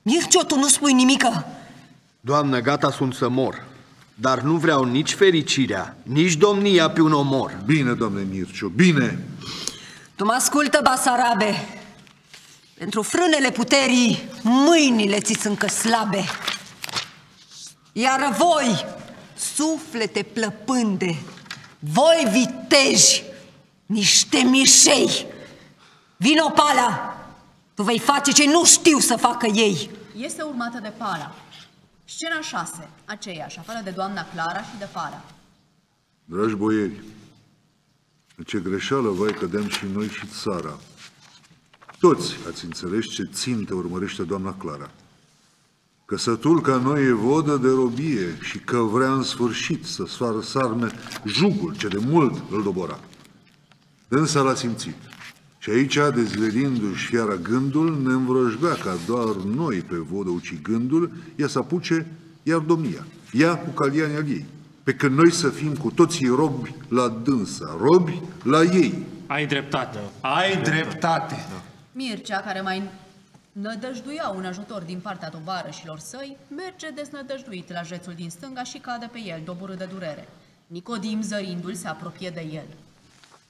S18: Mircio, tu nu spui nimică.
S9: Doamnă, gata sunt să mor, dar nu vreau nici fericirea, nici domnia pe un omor.
S14: Bine, domnule Mircio, bine.
S18: Tu mă ascultă, Basarabe. Pentru frânele puterii, mâinile ți sunt încă slabe. Iar voi, suflete plăpânde, voi viteji, niște mișei, vino pala, tu vei face ce nu știu să facă ei.
S6: Este urmată de Pala. Scena 6, aceeași, afară de doamna Clara și de Pala.
S14: Dragi boieri, în ce greșeală, vai, cădeam și noi și țara. Toți ați înțeles ce țintă urmărește doamna Clara. Că sătul ca noi e vodă de robie și că vrea în sfârșit să soară sarme jugul ce de mult îl dobora. Dânsa l-a simțit. Și aici, dezvedindu-și fiara gândul, ne învrăjbea ca doar noi pe vodă ucigându-l, ea să apuce iar domnia, ea cu calianii al ei, pe când noi să fim cu toții robi la dânsa, robi la ei.
S12: Ai dreptate. Ai dreptate.
S6: Mircea, care mai Nădăjduia un ajutor din partea tovarășilor săi, merge desnădăjduit la jețul din stânga și cade pe el, doborât de durere. Nicodim, zărindu-l, se apropie de el.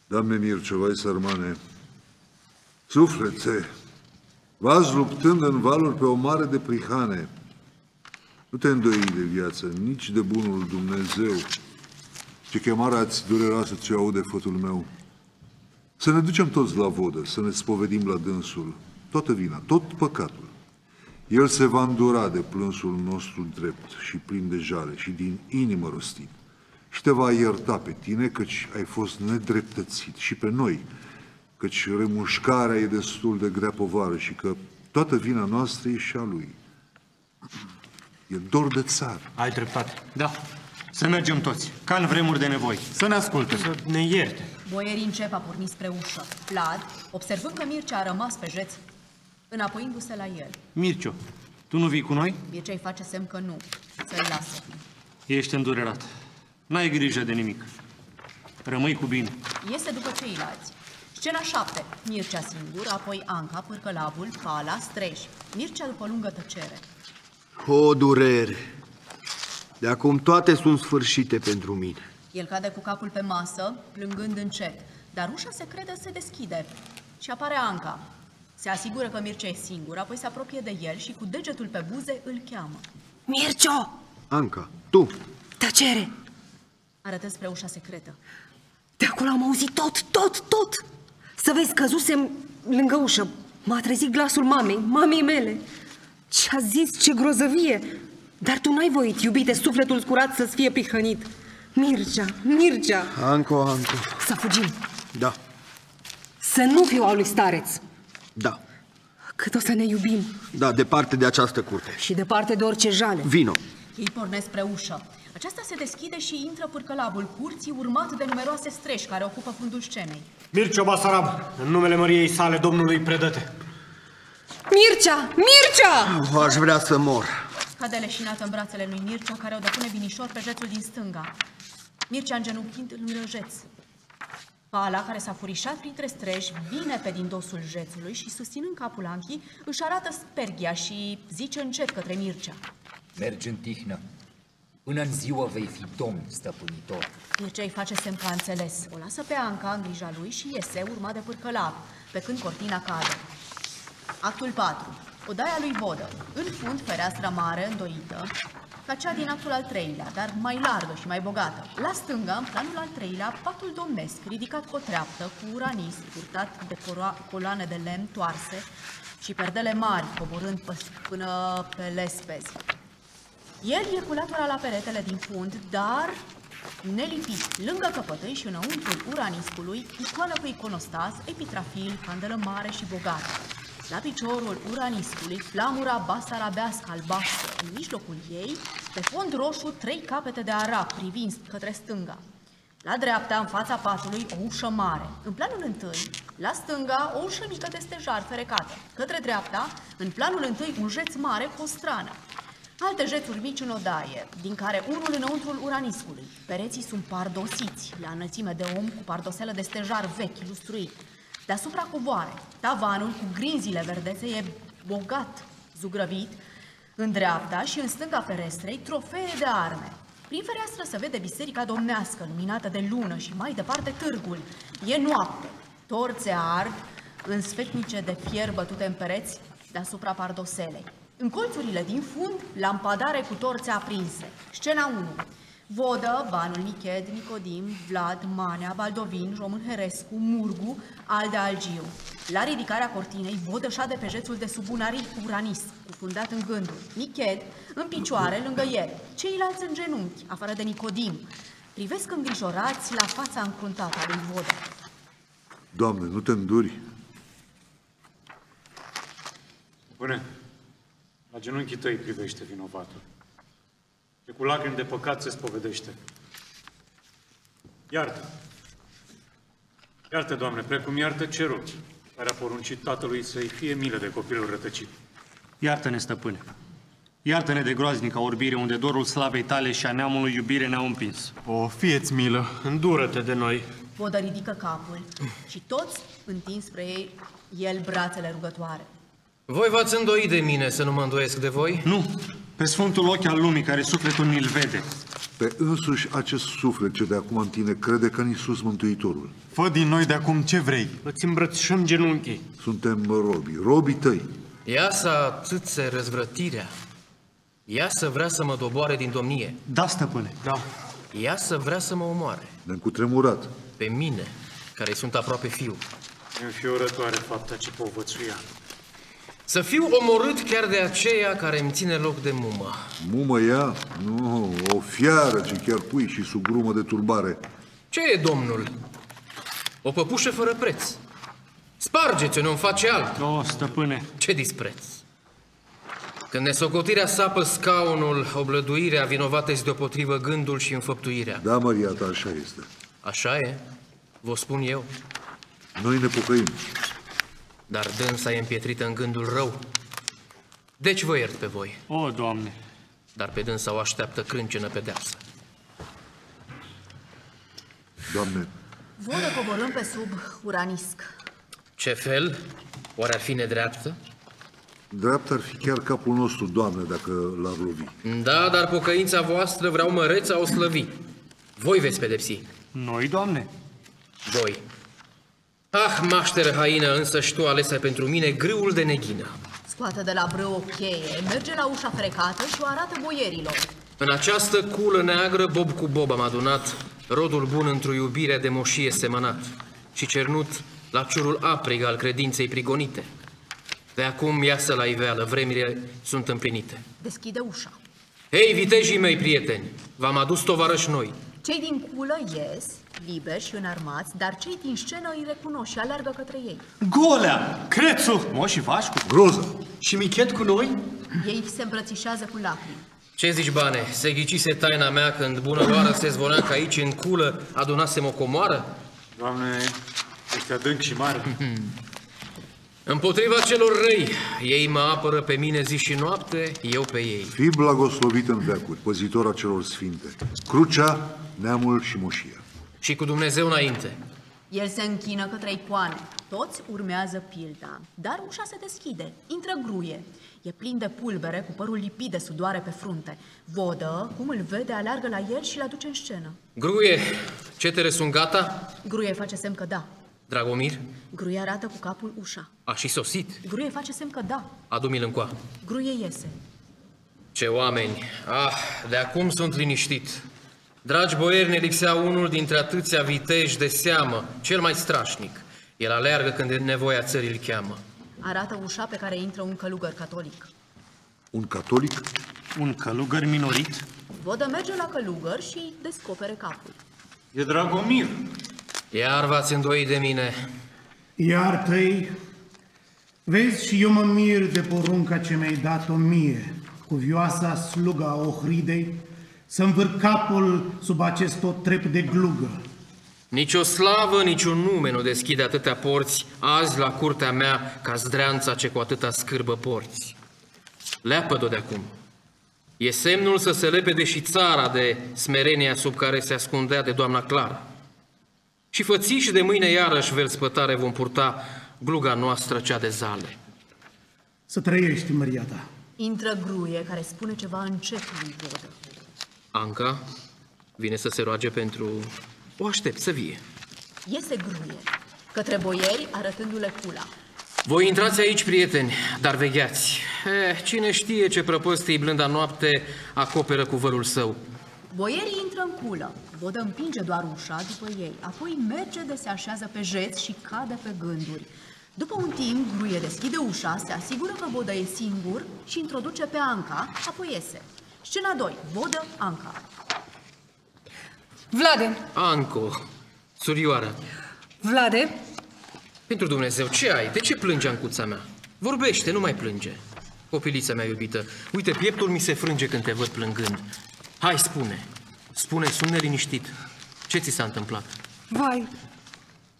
S14: Doamne Mircea, vai sărmane, suflete, v-ați luptând în valuri pe o mare de prihane. Nu te îndoi de viață, nici de bunul Dumnezeu. Ce chemare ați dureroasă ce aude fătul meu. Să ne ducem toți la vodă, să ne spovedim la dânsul, toată vina, tot păcatul. El se va îndura de plânsul nostru drept și plin de jale și din inimă rostit și te va ierta pe tine, căci ai fost nedreptățit și pe noi, căci remușcarea e destul de grea povară și că toată vina noastră e și a lui. E dor de țară.
S20: Ai dreptate.
S12: Da. Să mergem toți, ca în vremuri de nevoi.
S20: Să ne asculte.
S12: Să ne ierte.
S6: Boierii încep a porni spre ușă. Vlad, observând că Mircea a rămas pe jeț, înapoiindu-se la el.
S12: Mircio, tu nu vii cu noi?
S6: Mircea îi face semn că nu, să-l lasă.
S12: Ești îndurerat. N-ai grijă de nimic. Rămâi cu bine.
S6: Iese după ceilalți. Scena 7. Mircea singur, apoi Anca, Pârcălabul, Pala, Strej. Mircea după lungă tăcere.
S9: O durere! De acum toate sunt sfârșite pentru mine.
S6: El cade cu capul pe masă, plângând încet, dar ușa se crede se deschide și apare Anca. Se asigură că Mircea e singur, apoi se apropie de el și cu degetul pe buze îl cheamă.
S8: Mircio!
S9: Anca, tu!
S8: Tăcere!
S6: Arătă spre ușa secretă.
S8: De acolo am auzit tot, tot, tot! Să vezi, căzusem lângă ușă. M-a trezit glasul mamei, mamei mele. Ce-a zis, ce grozăvie! Dar tu n-ai voit, iubite, sufletul curat să-ți fie prihănit. Mircea, Mircea!
S9: Anco, Anco.
S8: Să fugim!
S9: Da,
S8: Să nu fiu al lui stareț!
S9: da,
S8: Cât o să ne iubim
S9: da, departe de această curte.
S8: și departe de orice jale.
S9: Vino!
S6: Ei pornesc spre ușă. Aceasta se deschide și intră pârcălabul curții, urmat de numeroase streși care ocupă fundul scenei.
S20: Mircea Basarab, în numele Măriei sale, Domnului predăte.
S8: Mircea! Mircea!
S9: Oh, aș vrea să mor.
S6: Cade leșinată în brațele lui Mircea, care o depune binișor pe jețul din stânga. Mircea îngenunchind lângă jeț. Pala, care s-a furișat printre streși, vine pe din dosul jețului și, susținând capul Anchii, își arată sperghia și zice încet către Mircea.
S7: Mergi în tihnă. Până în ziua vei fi domn stăpânitor.
S6: Mircea îi face semn că a înțeles. O lasă pe Anca în grija lui și iese, urmat de pârcălav, pe când cortina cade. Actul 4. Odaia lui Vodă. În fund, fereastra mare, îndoită, ca cea din actul al treilea, dar mai largă și mai bogată. La stânga, în planul al treilea, patul domnesc, ridicat cu o treaptă, cu uranis, purtat de coro- coloane de lemn toarse și perdele mari, coborând pă- până pe lespezi. El e cu latura la peretele din fund, dar nelipit, lângă căpătâi și înăuntrul uraniscului, icoană cu iconostas, epitrafil, candelă mare și bogată. La piciorul uraniscului, flamura basarabească albastră, în mijlocul ei, pe fond roșu, trei capete de arap privind către stânga. La dreapta, în fața patului, o ușă mare. În planul întâi, la stânga, o ușă mică de stejar ferecată. Către dreapta, în planul întâi, un jeț mare cu o strană. Alte jețuri mici în odaie, din care unul înăuntrul uraniscului. Pereții sunt pardosiți, la înălțime de om, cu pardoselă de stejar vechi, lustruit. Deasupra coboare, tavanul cu grinzile verdețe e bogat, zugrăvit, în dreapta și în stânga ferestrei, trofee de arme. Prin fereastră se vede biserica domnească, luminată de lună și mai departe târgul. E noapte, torțe arg, în sfetnice de fier bătute în pereți deasupra pardoselei. În colțurile din fund, lampadare cu torțe aprinse. Scena 1. Vodă, Banul Niched, Nicodim, Vlad, Manea, Baldovin, Român Herescu, Murgu, Alde Algiu. La ridicarea cortinei, Vodă șade pe jețul de sub un aric uranis, cufundat în gânduri. Niched, în picioare, lângă el. Ceilalți în genunchi, afară de Nicodim. Privesc îngrijorați la fața încruntată a lui Vodă.
S14: Doamne, nu te înduri.
S16: Până la genunchii tăi privește vinovatul. Și cu lacrimi de păcat se spovedește. Iartă. Iartă, Doamne, precum iartă cerul, care a poruncit tatălui să-i fie milă de copilul rătăcit.
S12: Iartă-ne, stăpâne. Iartă-ne de groaznica orbire unde dorul slavei tale și a neamului iubire ne-au împins.
S20: O, fieți milă, îndură-te de noi.
S6: Vodă ridică capul și toți întind spre ei el brațele rugătoare.
S17: Voi v-ați îndoit de mine să nu mă îndoiesc de voi?
S16: Nu, pe sfântul ochi al lumii care sufletul mi-l vede.
S14: Pe însuși acest suflet ce de acum în tine crede că în Iisus Mântuitorul.
S15: Fă din noi de acum ce vrei.
S16: Îți îmbrățișăm genunchii.
S14: Suntem robii, robii tăi.
S17: Ia să atâțe răzvrătirea. Ia să vrea să mă doboare din domnie.
S16: Da, stăpâne, da.
S17: Ia să vrea să mă omoare.
S14: Ne-am cutremurat.
S17: Pe mine, care sunt aproape fiu.
S16: E înfiorătoare fapta ce povățuia.
S17: Să fiu omorât chiar de aceea care îmi ține loc de mumă.
S14: Mumă ea? Nu, o fiară ce chiar pui și sub grumă de turbare.
S17: Ce e, domnul? O păpușă fără preț. Spargeți-o, nu-mi face alt.
S16: O, stăpâne.
S17: Ce dispreț. Când nesocotirea sapă scaunul, oblăduirea vinovată este deopotrivă gândul și înfăptuirea.
S14: Da, Maria ta, așa este.
S17: Așa e, vă spun eu.
S14: Noi ne pocăim.
S17: Dar dânsa e împietrită în gândul rău. Deci vă iert pe voi.
S16: O, Doamne!
S17: Dar pe dânsa o așteaptă crâncenă pedeapsă.
S14: Doamne,
S6: Vodă coborâm pe sub Uranisc.
S17: Ce fel? Oare ar fi nedreaptă?
S14: dreapta ar fi chiar capul nostru, Doamne, dacă l-ar lovi.
S17: Da, dar pocăința voastră vreau măreța o slăvi. Voi veți pedepsi.
S16: Noi, Doamne?
S17: Voi. Ah, mașteră haină, însă și tu alesa pentru mine grâul de neghină.
S6: Scoate de la brâu o cheie, merge la ușa frecată și o arată boierilor.
S17: În această culă neagră, bob cu bob am adunat, rodul bun într-o iubire de moșie semănat și cernut la ciurul aprig al credinței prigonite. De acum iasă la iveală, vremile sunt împlinite.
S6: Deschide ușa.
S17: Hei, vitejii mei prieteni, v-am adus tovarăși noi.
S6: Cei din culă ies, liberi și înarmați, dar cei din scenă îi recunosc și alergă către ei.
S16: Golea! Crețu! Moș și Vașcu!
S14: Groză!
S16: Și Michet cu noi?
S6: Ei se îmbrățișează cu lacrimi.
S17: Ce zici, bane? Se ghicise taina mea când bună oară se zvonea că aici în culă adunasem o comoară?
S16: Doamne, este adânc și mare.
S17: Împotriva celor răi, ei mă apără pe mine zi și noapte, eu pe ei.
S14: Fii blagoslovit în veacuri, păzitor a celor sfinte. Crucea, neamul și moșia.
S17: Și cu Dumnezeu înainte.
S6: El se închină către icoane. Toți urmează pilda, dar ușa se deschide. Intră gruie. E plin de pulbere, cu părul lipit de sudoare pe frunte. Vodă, cum îl vede, aleargă la el și l aduce în scenă.
S17: Gruie, cetere sunt gata?
S6: Gruie face semn că da.
S17: Dragomir,
S6: Gruie arată cu capul ușa.
S17: a și sosit.
S6: Gruie face semn că da.
S17: Adu-mi-l încoa.
S6: Gruie iese.
S17: Ce oameni! Ah, de acum sunt liniștit. Dragi boieri, ne lipsea unul dintre atâția viteji de seamă, cel mai strașnic. El aleargă când nevoia țării îl cheamă.
S6: Arată ușa pe care intră un călugăr catolic.
S14: Un catolic?
S16: Un călugăr minorit?
S6: Vodă merge la călugăr și descopere capul.
S16: E Dragomir.
S17: Iar v-ați îndoit de mine.
S21: Iartă-i, vezi și eu mă mir de porunca ce mi-ai dat-o mie, cu vioasa sluga Ohridei, să învâr capul sub acest tot trep de glugă.
S17: Nici o slavă, nici un nume nu deschide atâtea porți azi la curtea mea ca zdreanța ce cu atâta scârbă porți. Leapă-o de acum. E semnul să se lepede și țara de smerenia sub care se ascundea de doamna Clara. Și fățiși de mâine iarăși vel spătare vom purta gluga noastră cea de zale.
S21: Să trăiești, Maria ta.
S6: Intră gruie care spune ceva încet lui Vodă.
S17: Anca vine să se roage pentru... O aștept să vie.
S6: Iese gruie, către boieri arătându-le cula.
S17: Voi intrați aici, prieteni, dar vegheați. Eh, cine știe ce prăpăstii blânda noapte acoperă cu vărul său.
S6: Boierii intră în culă. Vodă împinge doar ușa după ei, apoi merge de se așează pe jeț și cade pe gânduri. După un timp, Gruie deschide ușa, se asigură că Vodă e singur și introduce pe Anca, apoi iese. Scena 2. Vodă, Anca.
S8: Vlade!
S17: Anco, surioară,
S8: Vlade!
S17: pentru Dumnezeu, ce ai? De ce plânge Ancuța mea? Vorbește, nu mai plânge. Copilița mea iubită, uite, pieptul mi se frânge când te văd plângând. Hai, spune, spune, sunt neliniștit. Ce ți s-a întâmplat?
S8: Vai!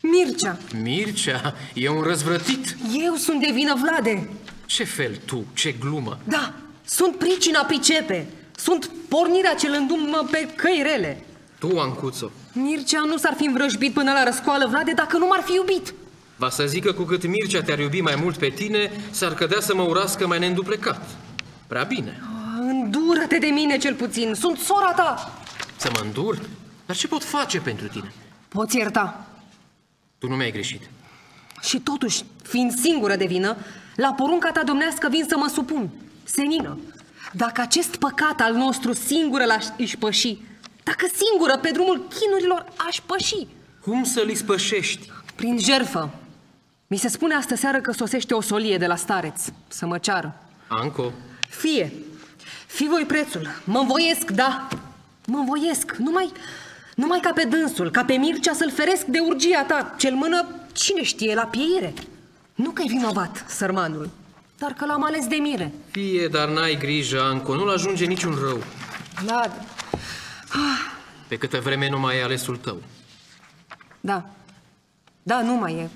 S8: Mircea!
S17: Mircea, e un răzvrătit.
S8: Eu sunt de vină, Vlade!
S17: Ce fel tu, ce glumă.
S8: Da, sunt pricina pricepe. Sunt pornirea ce îl îndumă pe căi rele.
S17: Tu, Ancuțo,
S8: Mircea nu s-ar fi învrăjbit până la răscoală, Vlade, dacă nu m-ar fi iubit.
S17: Va să zică cu cât Mircea te-ar iubi mai mult pe tine, s-ar cădea să mă urască mai neînduplecat. Prea bine.
S8: Îndură-te de mine cel puțin, sunt sora ta!
S17: Să mă îndur? Dar ce pot face pentru tine?
S8: Poți ierta.
S17: Tu nu mi-ai greșit.
S8: Și totuși, fiind singură de vină, la porunca ta domnească vin să mă supun. Senină, dacă acest păcat al nostru singură l-aș păși, dacă singură pe drumul chinurilor aș păși,
S17: Cum să-l ispășești?
S8: prin jerfă. Mi se spune astă seară că sosește o solie de la stareț, să mă ceară.
S17: Anco,
S8: Fie, fi voi prețul, mă învoiesc, da, mă învoiesc, numai, numai ca pe dânsul, ca pe Mircea să-l feresc de urgia ta, cel mână, cine știe, la pieire. Nu că-i vinovat, sărmanul, dar că l-am ales de mire.
S17: fie, dar n-ai grijă, Anco, nu-l ajunge niciun rău.
S8: Vlad,
S17: Pe câtă vreme nu mai e alesul tău.
S8: da, da, nu mai e,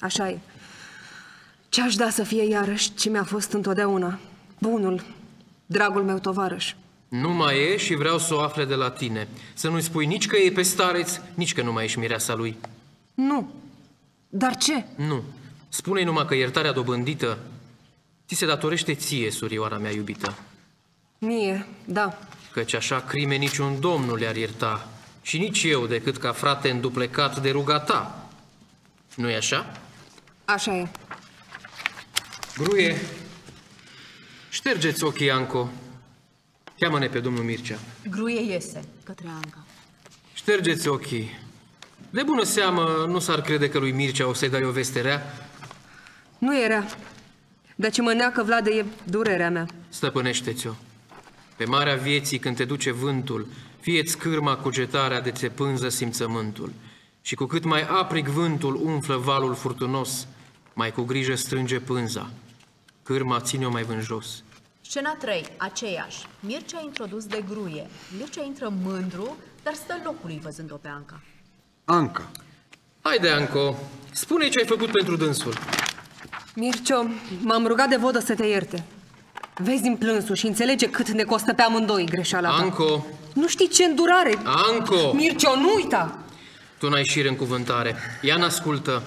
S8: așa e. Ce-aș da să fie iarăși ce mi-a fost întotdeauna, bunul, dragul meu tovarăș.
S17: Nu mai e și vreau să o afle de la tine. Să nu-i spui nici că e pe stareț, nici că nu mai ești mireasa lui.
S8: Nu, dar ce?
S17: Nu. Spune-i numai că iertarea dobândită ți se datorește ție, surioara mea iubită.
S8: Mie, da,
S17: Căci așa crime niciun domn nu le-ar ierta. Și nici eu, decât ca frate înduplecat de ruga ta. nu e așa?
S8: așa e.
S17: Gruie, ștergeți ochii, Anco. Cheamă-ne pe domnul Mircea.
S6: Gruie iese către Anca.
S17: Ștergeți ochii. De bună seamă, nu s-ar crede că lui Mircea o să-i dai o veste rea?
S8: Nu era. Dar ce mă neacă, Vlad, e durerea mea.
S17: Stăpânește-ți-o. Pe marea vieții, când te duce vântul, fie-ți cârma cugetarea de ți pânză simțământul. Și cu cât mai aprig vântul umflă valul furtunos, mai cu grijă strânge pânza. Cârma ține-o mai vând jos.
S6: Scena 3, aceeași. Mircea introdus de gruie. Mircea intră mândru, dar stă locului văzând-o pe Anca.
S9: Anca.
S17: Haide, Anco, spune ce ai făcut pentru dânsul.
S8: Mircio, m-am rugat de vodă să te ierte. Vezi din plânsul și înțelege cât ne costă pe amândoi greșeala ta.
S17: Anco,
S8: Nu știi ce îndurare.
S17: Anco!
S8: Mircio, nu uita!
S17: tu n-ai șire în cuvântare. Ia ascultă.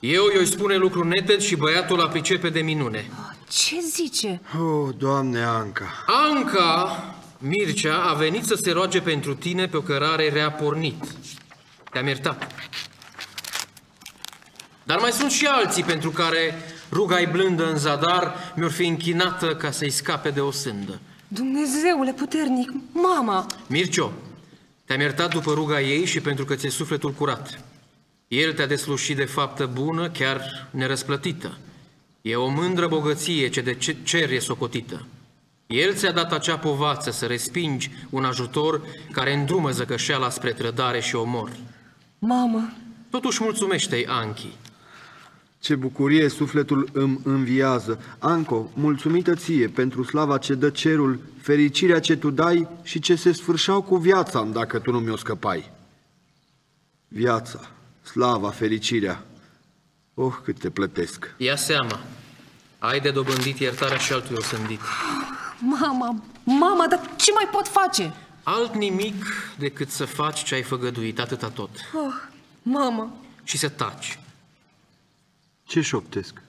S17: Eu i-o spune lucru neted și băiatul la pricepe de minune.
S8: Ce zice?
S9: Oh, doamne, Anca.
S17: Anca, Mircea, a venit să se roage pentru tine pe o cărare rea pornit. Te-am iertat. Dar mai sunt și alții pentru care ruga blândă în zadar mi-or fi închinată ca să-i scape de o sândă.
S8: Dumnezeule puternic, mama!
S17: Mircio, te-am iertat după ruga ei și pentru că ți-e sufletul curat. El te-a deslușit de faptă bună, chiar nerăsplătită. E o mândră bogăție ce de ce- cer e socotită. El ți-a dat acea povață să respingi un ajutor care îndrumă zăcășeala spre trădare și omor.
S8: Mamă!
S17: Totuși mulțumește-i Anchi.
S9: Ce bucurie sufletul îmi înviază. Anco, mulțumită ție pentru slava ce dă cerul, fericirea ce tu dai și ce se sfârșeau cu viața dacă tu nu mi-o scăpai. Viața, slava, fericirea. Oh, cât te plătesc.
S17: Ia seama, ai de dobândit iertarea și altui osândit.
S8: Mama, mama, dar ce mai pot face?
S17: Alt nimic decât să faci ce ai făgăduit, atâta tot.
S8: Oh, mama,
S17: Și să taci.
S9: Ce șoptesc?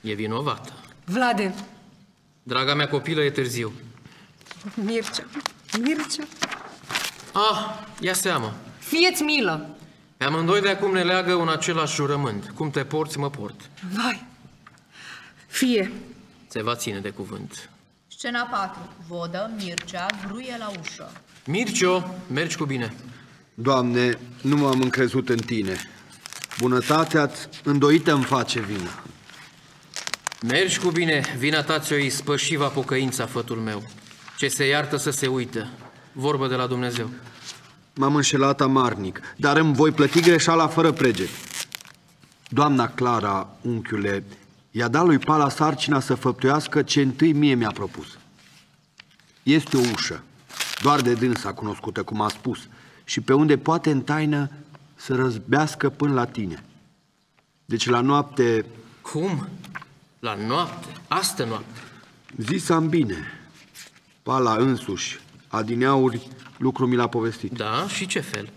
S17: E vinovată.
S8: Vlade,
S17: Draga mea copilă, e târziu.
S8: Mircea, Mircea,
S17: Ah, ia seamă.
S8: fieți milă!
S17: Pe amândoi de acum ne leagă un același jurământ. Cum te porți, mă port.
S8: Vai, fie,
S17: Se va ține de cuvânt.
S6: Scena 4, vodă, Mircea, gruie la ușă.
S17: Mircio, mergi cu bine.
S9: Doamne, nu m-am încrezut în tine. Bunătatea-ți îndoită îmi face vină.
S17: Mergi cu bine, vina ta ți-o ispășiva pocăința, fătul meu. Ce se iartă să se uită. Vorbă de la Dumnezeu.
S9: M-am înșelat amarnic, dar îmi voi plăti greșeala fără preget. Doamna Clara, unchiule, i-a dat lui Pala sarcina să făptuiască ce întâi mie mi-a propus. Este o ușă, doar de dânsa cunoscută, cum a spus, și pe unde poate în taină să răzbească până la tine. Deci la noapte...
S17: Cum? La noapte? Astă noapte?
S9: Zis-am bine. Pala însuși, adineauri, lucru mi l-a povestit.
S17: Da? Și ce fel?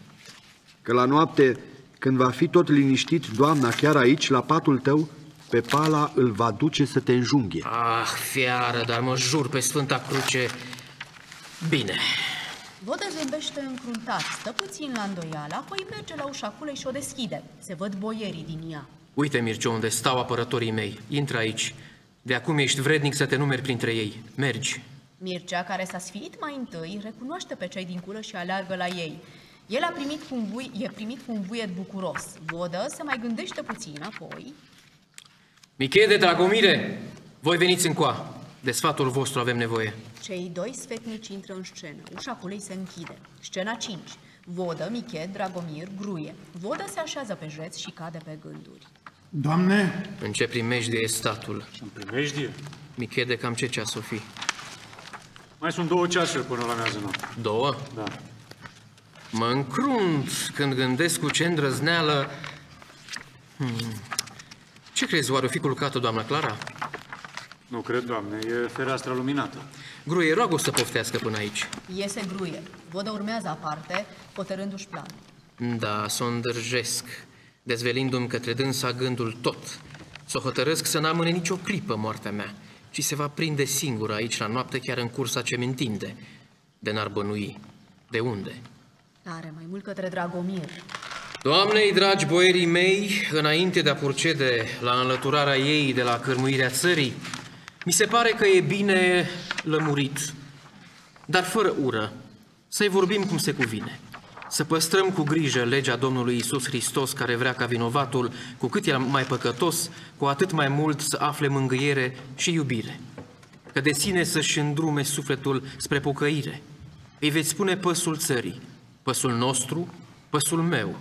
S9: Că la noapte, Când va fi tot liniștit, doamna, chiar aici, la patul tău, pe pala îl va duce să te înjunghe.
S17: Ah, fiară, dar mă jur pe Sfânta Cruce. Bine,
S6: Vodă zâmbește încruntat, stă puțin la îndoială, apoi merge la ușa culei și o deschide. Se văd boierii din ea.
S17: uite, Mircea, unde stau apărătorii mei. Intră aici. De acum ești vrednic să te numeri printre ei. Mergi.
S6: Mircea, care s-a sfiit mai întâi, recunoaște pe cei din culă și aleargă la ei. El a primit cu un bui, e primit cu un buiet bucuros. Vodă se mai gândește puțin, apoi...
S17: Michede, Dragomire, voi veniți încoa. De sfatul vostru avem nevoie.
S6: Cei doi sfetnici intră în scenă. Ușa culei se închide. Scena 5. Vodă, Michet, Dragomir, Gruie. Vodă se așează pe jeț și cade pe gânduri.
S21: Doamne,
S17: În ce primejdie e statul?
S16: În primejdie?
S17: Michede, cam ce ceas o fi?
S16: Mai sunt două ceasuri până la mează noapte.
S17: Două?
S16: Da.
S17: Mă încrunt când gândesc cu ce îndrăzneală... Hmm. Ce crezi, oare o fi culcată doamna Clara?
S16: Nu cred, doamne, e fereastra luminată.
S17: Gruie, roagă să poftească până aici.
S6: Iese Gruie. Vodă urmează aparte, hotărându-și planul.
S17: Da, să o îndrăjesc, dezvelindu-mi către dânsa gândul tot. Să o hotărăsc să n-amâne nicio clipă moartea mea, ci se va prinde singură aici la noapte, chiar în cursa ce mi întinde. De n-ar bănui. De unde?
S6: Tare mai mult către Dragomir.
S17: Doamnei, dragi boierii mei, înainte de a procede la înlăturarea ei de la cărmuirea țării, mi se pare că e bine lămurit, dar fără ură, să-i vorbim cum se cuvine. Să păstrăm cu grijă legea Domnului Isus Hristos care vrea ca vinovatul, cu cât e mai păcătos, cu atât mai mult să afle mângâiere și iubire. Că de sine să-și îndrume sufletul spre pocăire. Îi veți spune păsul țării, păsul nostru, păsul meu,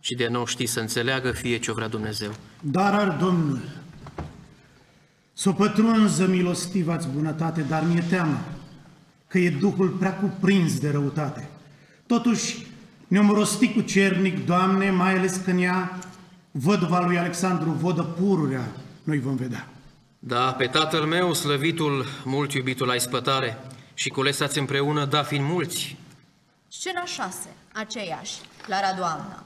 S17: și de nou știi să înțeleagă fie ce vrea Dumnezeu.
S21: dar ar Domnul, să pătrunză milostiva-ți bunătate, dar mi-e teamă că e Duhul prea cuprins de răutate. Totuși, ne-om rosti cu cernic, Doamne, mai ales că în ea văduva lui Alexandru Vodă pururea, noi vom vedea.
S17: Da, pe tatăl meu, slăvitul, mult iubitul ai spătare, și culesați împreună, da, fiind mulți.
S6: Scena 6. Aceeași. Clara doamna.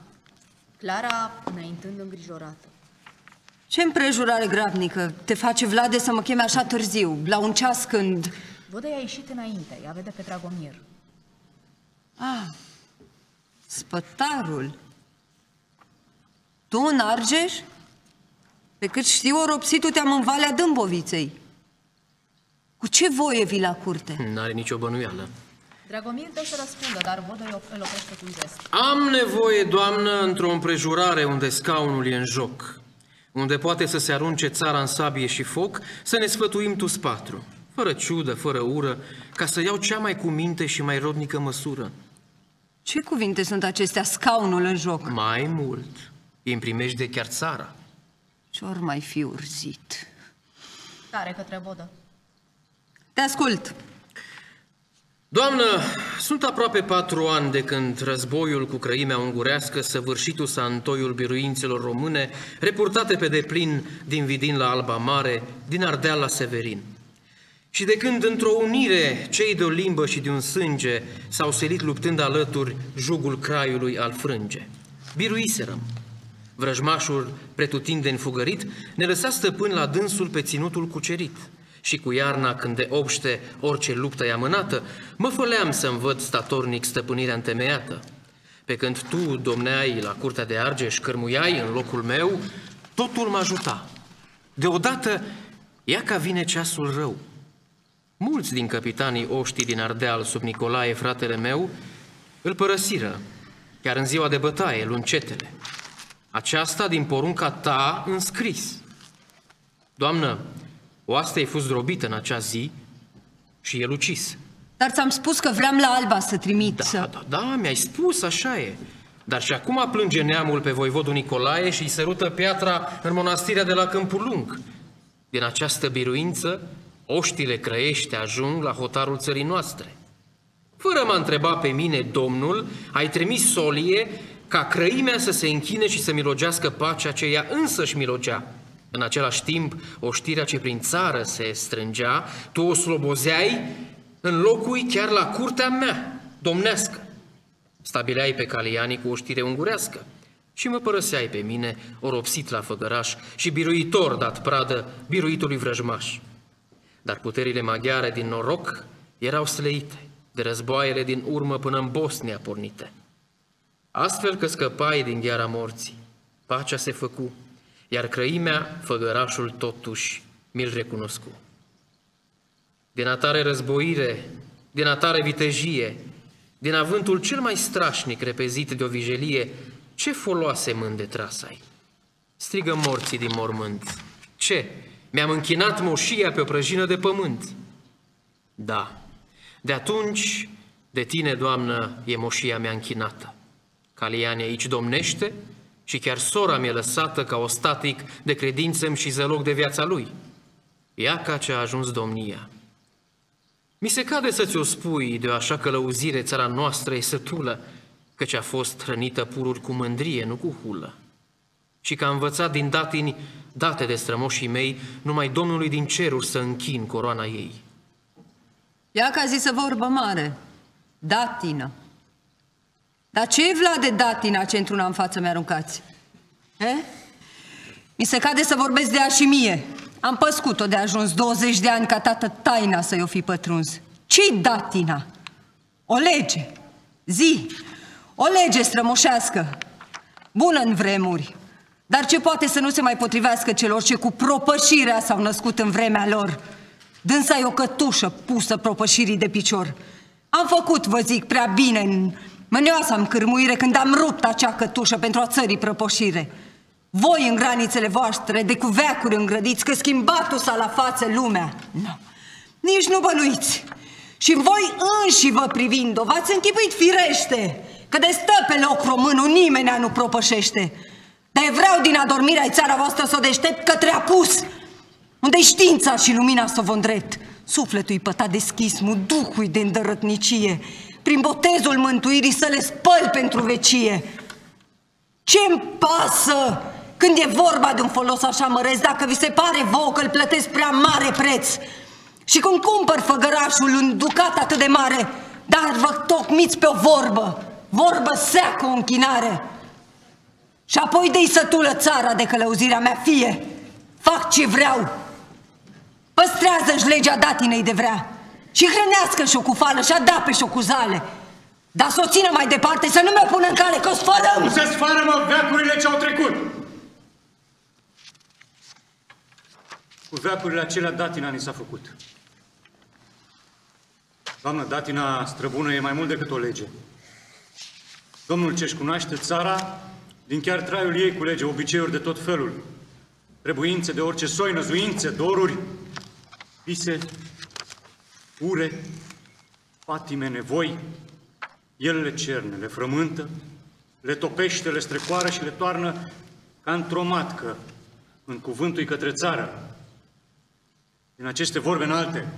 S6: Clara înaintând îngrijorată.
S18: Ce împrejurare grabnică te face, Vlade, să mă cheme așa târziu, la un ceas când...
S6: Vodă i-a ieșit înainte, ea vede pe Dragomir.
S18: Ah, spătarul. Tu în Argeș? Pe cât știu, oropsitul te-am în Valea Dâmboviței. Cu ce voie vii la curte?
S17: N-are nicio bănuială.
S6: Dragomir dă să răspundă, dar Vodă îl îl oprește cu un gest.
S17: Am nevoie, doamnă, într-o împrejurare unde scaunul e în joc, unde poate să se arunce țara în sabie și foc, să ne sfătuim tu patru, fără ciudă, fără ură, ca să iau cea mai cu minte și mai rodnică măsură.
S18: Ce cuvinte sunt acestea, scaunul în joc?
S17: Mai mult, îi împrimești de chiar țara.
S18: Ce ori mai fi urzit?
S6: Tare către Vodă.
S18: Te ascult.
S17: Doamnă, sunt aproape patru ani de când războiul cu crăimea ungurească, săvârșitul sa în toiul biruințelor române, reportate pe deplin din Vidin la Alba Mare, din Ardeal la Severin. Și de când într-o unire cei de o limbă și de un sânge s-au selit luptând alături jugul craiului al frânge. Biruiserăm. Vrăjmașul, pretutindeni fugărit, ne lăsa stăpân la dânsul pe ținutul cucerit. Și cu iarna, când de obște orice luptă e amânată, mă făleam să-mi văd statornic stăpânirea întemeiată. Pe când tu domneai la curtea de Argeș, cărmuiai în locul meu, totul mă ajuta. Deodată, ia ca vine ceasul rău. Mulți din capitanii oștii din Ardeal sub Nicolae, fratele meu, îl părăsiră, chiar în ziua de bătaie, luncetele. Aceasta din porunca ta înscris. Doamnă, oastea ai fost zdrobită în acea zi și el ucis.
S18: Dar ți-am spus că vreau la Alba să trimit
S17: Da,
S18: să...
S17: da, da, mi-ai spus, așa e. Dar și acum plânge neamul pe voivodul Nicolae și îi sărută piatra în monastirea de la Câmpul Lung. Din această biruință, oștile crăiește ajung la hotarul țării noastre. Fără m-a întrebat pe mine, domnul, ai trimis solie ca crăimea să se închine și să milogească pacea ce ea însăși milogea. În același timp, oștirea ce prin țară se strângea, tu o slobozeai în locul chiar la curtea mea, domnească. Stabileai pe Calianii cu o știre ungurească. Și mă părăseai pe mine, oropsit la făgăraș și biruitor dat pradă biruitului vrăjmaș. Dar puterile maghiare din noroc erau slăite, de războaiele din urmă până în Bosnia pornite. Astfel că scăpai din gheara morții, pacea se făcu, iar crăimea, făgărașul totuși, mi-l recunoscu. Din atare războire, din atare vitejie, din avântul cel mai strașnic repezit de o vijelie, ce foloase mânde trasai? Strigă morții din mormânt. Ce? Mi-am închinat moșia pe o prăjină de pământ. Da, de atunci, de tine, Doamnă, e moșia mea închinată. Caliani aici domnește și chiar sora mi-e lăsată ca static de credință și zăloc de viața lui. Ia ca ce a ajuns domnia. Mi se cade să-ți o spui de o așa călăuzire țara noastră e sătulă, căci a fost hrănită pururi cu mândrie, nu cu hulă. Și că a învățat din datini, date de strămoșii mei, numai Domnului din ceruri să închin coroana ei.
S18: Ia ca zis să vorbă mare. Datină. Dar ce e Vlad de datina ce într-una în față mi-aruncați? Eh? Mi se cade să vorbesc de ea și mie. Am păscut-o de ajuns 20 de ani ca tată taina să-i o fi pătruns. Ce-i datina? O lege. Zi. O lege strămoșească. Bună în vremuri. Dar ce poate să nu se mai potrivească celor ce cu propășirea s-au născut în vremea lor? Dânsa e o cătușă pusă propășirii de picior. Am făcut, vă zic, prea bine în mânioasa am cârmuire când am rupt acea cătușă pentru a țării prăpoșire. Voi în granițele voastre, de cu veacuri îngrădiți, că schimbatul s-a la față lumea. Nu, nici nu bănuiți. Și voi înși vă privind-o, v-ați închipuit firește, că de stă pe loc românul nimeni nu propășește. Dar vreau din adormirea țara voastră să o deștept către apus, unde știința și lumina să vă îndrept. Sufletul-i pătat de schismul, duhul de îndărătnicie, prin botezul mântuirii să le spăl pentru vecie. Ce-mi pasă când e vorba de un folos așa măreț, dacă vi se pare vouă că îl plătesc prea mare preț? Și când cumpăr făgărașul un ducat atât de mare, dar vă tocmiți pe o vorbă, vorbă seacă o închinare. Și apoi de sătulă țara de călăuzirea mea fie, fac ce vreau, Păstrează-și legea datinei de vrea și hrănească-și o cu fală și adape-și o cu zale. Dar să o țină mai departe, să nu mă pună în cale, că o sfărăm!
S16: Nu se sfărămă veacurile ce au trecut! Cu veacurile acelea datina ni s-a făcut. Doamnă, datina străbună e mai mult decât o lege. Domnul ce-și cunoaște țara, din chiar traiul ei culege obiceiuri de tot felul. Trebuințe de orice soi, năzuințe, doruri, vise, ure, patime, nevoi, el le cerne, le frământă, le topește, le strecoară și le toarnă ca într-o matcă în cuvântul către țară. Din aceste vorbe înalte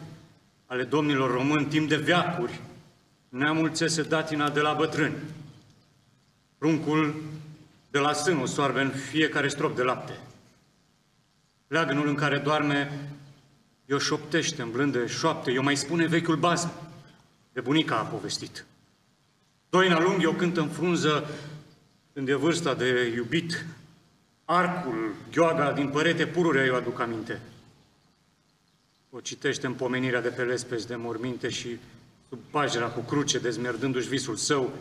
S16: ale domnilor români, timp de veacuri, neamul țese datina de la bătrâni. Pruncul de la sân o soarbe în fiecare strop de lapte. Leagănul în care doarme eu șoptește în blânde șoapte, eu mai spune vechiul bazm. De bunica a povestit. Doina lung eu cânt în frunză când e vârsta de iubit. Arcul, gheoaga din părete pururea eu aduc aminte. O citește în pomenirea de pe lespezi de morminte și sub pajera cu cruce, dezmerdându-și visul său,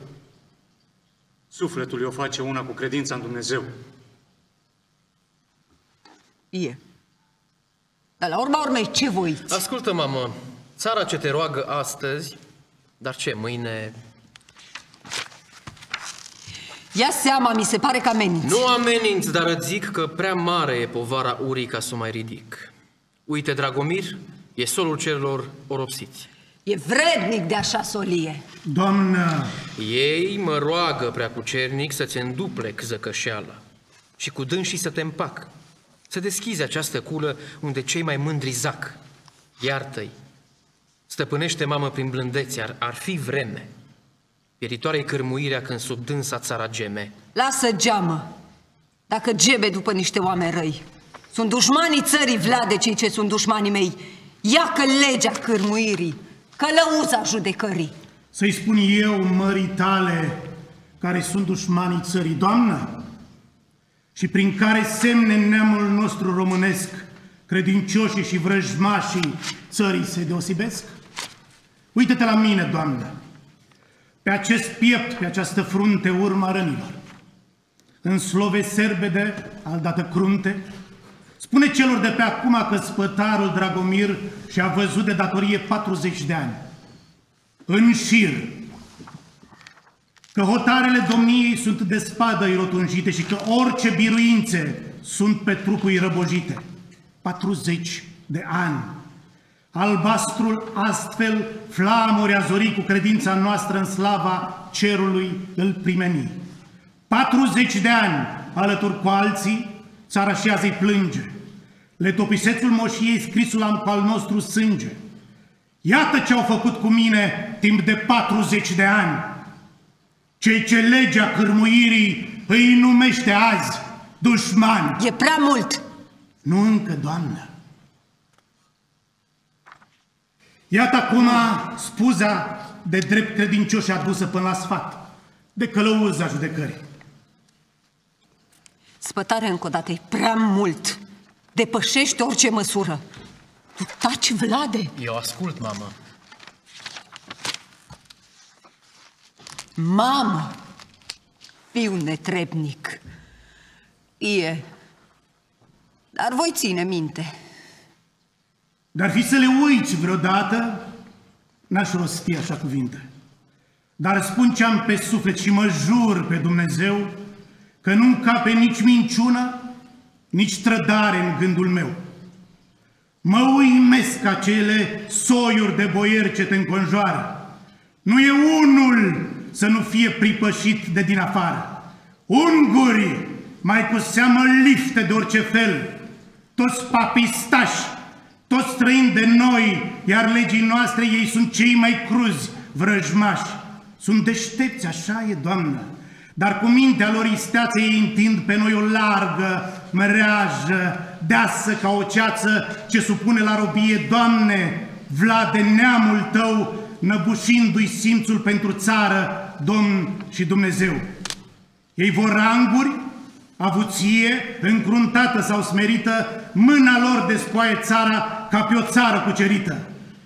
S16: sufletul o face una cu credința în Dumnezeu.
S18: E. Dar la urma urmei, ce voi?
S17: Ascultă, mamă, țara ce te roagă astăzi, dar ce, mâine...
S18: Ia seama, mi se pare că ameninți.
S17: Nu ameninți, dar îți zic că prea mare e povara urii ca să o mai ridic. Uite, Dragomir, e solul celor oropsiți.
S18: E vrednic de așa solie.
S21: Doamnă...
S17: Ei mă roagă, prea cucernic, să-ți înduplec zăcășeala și cu dânsii să te împac. Să deschizi această culă unde cei mai mândri zac. Iartă-i. Stăpânește, mamă, prin blândețe, ar, ar fi vreme. Pieritoare-i cârmuirea când sub dânsa țara geme.
S18: Lasă geamă. Dacă gebe după niște oameni răi. Sunt dușmanii țării, Vlade, cei ce sunt dușmanii mei. Ia că legea cârmuirii, călăuza judecării.
S21: Să-i spun eu, mării tale, care sunt dușmanii țării, doamnă, și prin care semne neamul nostru românesc, credincioșii și vrăjmașii țării se deosebesc? Uită-te la mine, Doamnă, pe acest piept, pe această frunte urma rănilor, în slove serbede, aldată crunte, spune celor de pe acum că spătarul Dragomir și-a văzut de datorie 40 de ani. În șir, că hotarele domniei sunt de spadă rotunjite și că orice biruințe sunt pe trupul răbojite. 40 de ani. Albastrul astfel flamuri azori cu credința noastră în slava cerului îl primeni. 40 de ani, alături cu alții, țara și azi plânge. Letopisețul moșiei scrisul am cu al nostru sânge. Iată ce au făcut cu mine timp de 40 de ani. Cei ce legea cârmuirii îi numește azi dușmani.
S18: E prea mult!
S21: Nu încă, doamnă. Iată acum spuza de drept credincioși adusă până la sfat, de călăuza judecării.
S18: Spătare încă o dată, e prea mult. Depășește orice măsură. Tu taci, Vlade.
S17: Eu ascult, mamă.
S18: Mamă, fiu netrebnic. E. Dar voi ține minte.
S21: Dar fi să le uiți vreodată, n-aș rosti așa cuvinte. Dar spun ce am pe suflet și mă jur pe Dumnezeu că nu încape nici minciună, nici trădare în gândul meu. Mă uimesc acele soiuri de boieri ce te înconjoară. Nu e unul să nu fie pripășit de din afară. Ungurii, mai cu seamă lifte de orice fel, toți papistași, toți străini de noi, iar legii noastre ei sunt cei mai cruzi, vrăjmași. Sunt deștepți, așa e, Doamnă, dar cu mintea lor isteață ei întind pe noi o largă, măreajă, deasă ca o ceață ce supune la robie, Doamne, Vlade, neamul Tău, năbușindu-i simțul pentru țară, Domn și Dumnezeu. Ei vor ranguri, avuție, încruntată sau smerită, mâna lor despoaie țara ca pe o țară cucerită.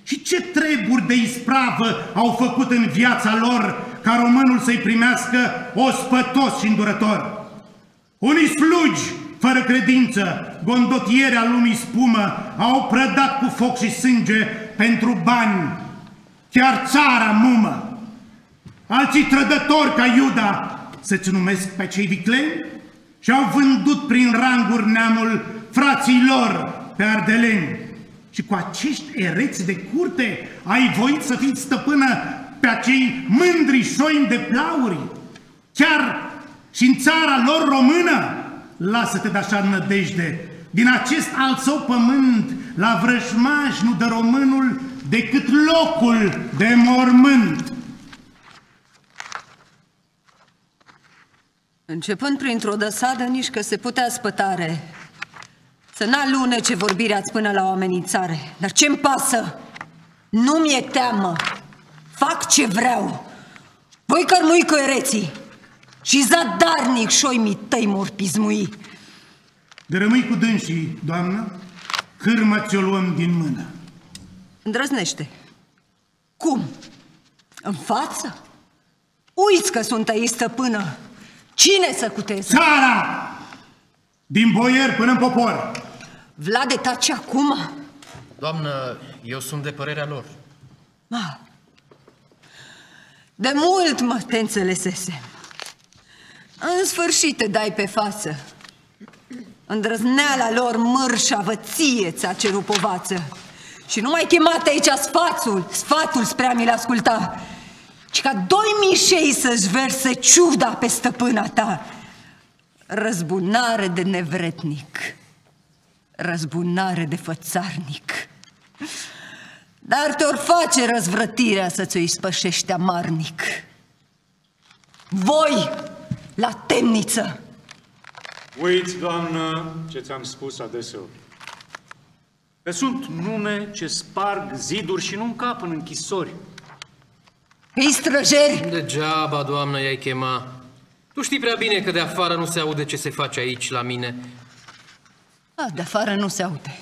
S21: Și ce treburi de ispravă au făcut în viața lor ca românul să-i primească ospătos și îndurător? Unii slugi, fără credință, gondotiere al lumii spumă, au prădat cu foc și sânge pentru bani, chiar țara mumă. Alții trădători ca Iuda să-ți numesc pe cei vicleni și au vândut prin ranguri neamul frații lor pe ardeleni. Și cu acești ereți de curte ai voit să fiți stăpână pe acei mândri șoini de plauri, chiar și în țara lor română. Lasă-te de așa nădejde, din acest alt său pământ, la vrăjmaș nu dă românul decât locul de mormânt.
S18: Începând printr-o dăsadă, nici că se putea spătare. Să n-alunece vorbirea până la o amenințare. Dar ce-mi pasă? Nu mi-e teamă. Fac ce vreau. Voi cărmui cu ereții. Și zadarnic șoimii tăi mor pismui.
S21: De rămâi cu dânsii, doamnă, cârma ți-o luăm din mână.
S18: Îndrăznește. Cum? În față? Uiți că sunt aici stăpână. Cine să cuteze?
S21: Țara! Din boier până în popor.
S18: Vlade, taci acum?
S17: Doamnă, eu sunt de părerea lor.
S18: Ma, de mult mă te înțelesese. În sfârșit te dai pe față. Îndrăzneala lor mărșa văție ți-a cerut povață. Și nu mai chemat aici sfatul, sfatul spre a mi-l asculta, ci ca doi mișei să-și verse ciuda pe stăpâna ta. Răzbunare de nevretnic, răzbunare de fățarnic. Dar te-or face răzvrătirea să ți-o ispășești amarnic. Voi, la temniță!
S16: Uiți, doamnă, ce ți-am spus adeseori. Că sunt nume ce sparg ziduri și nu încap în închisori.
S18: Ei străjeri!
S17: Degeaba, doamnă, i-ai chema. Tu știi prea bine că de afară nu se aude ce se face aici la mine.
S18: A, de afară nu se aude.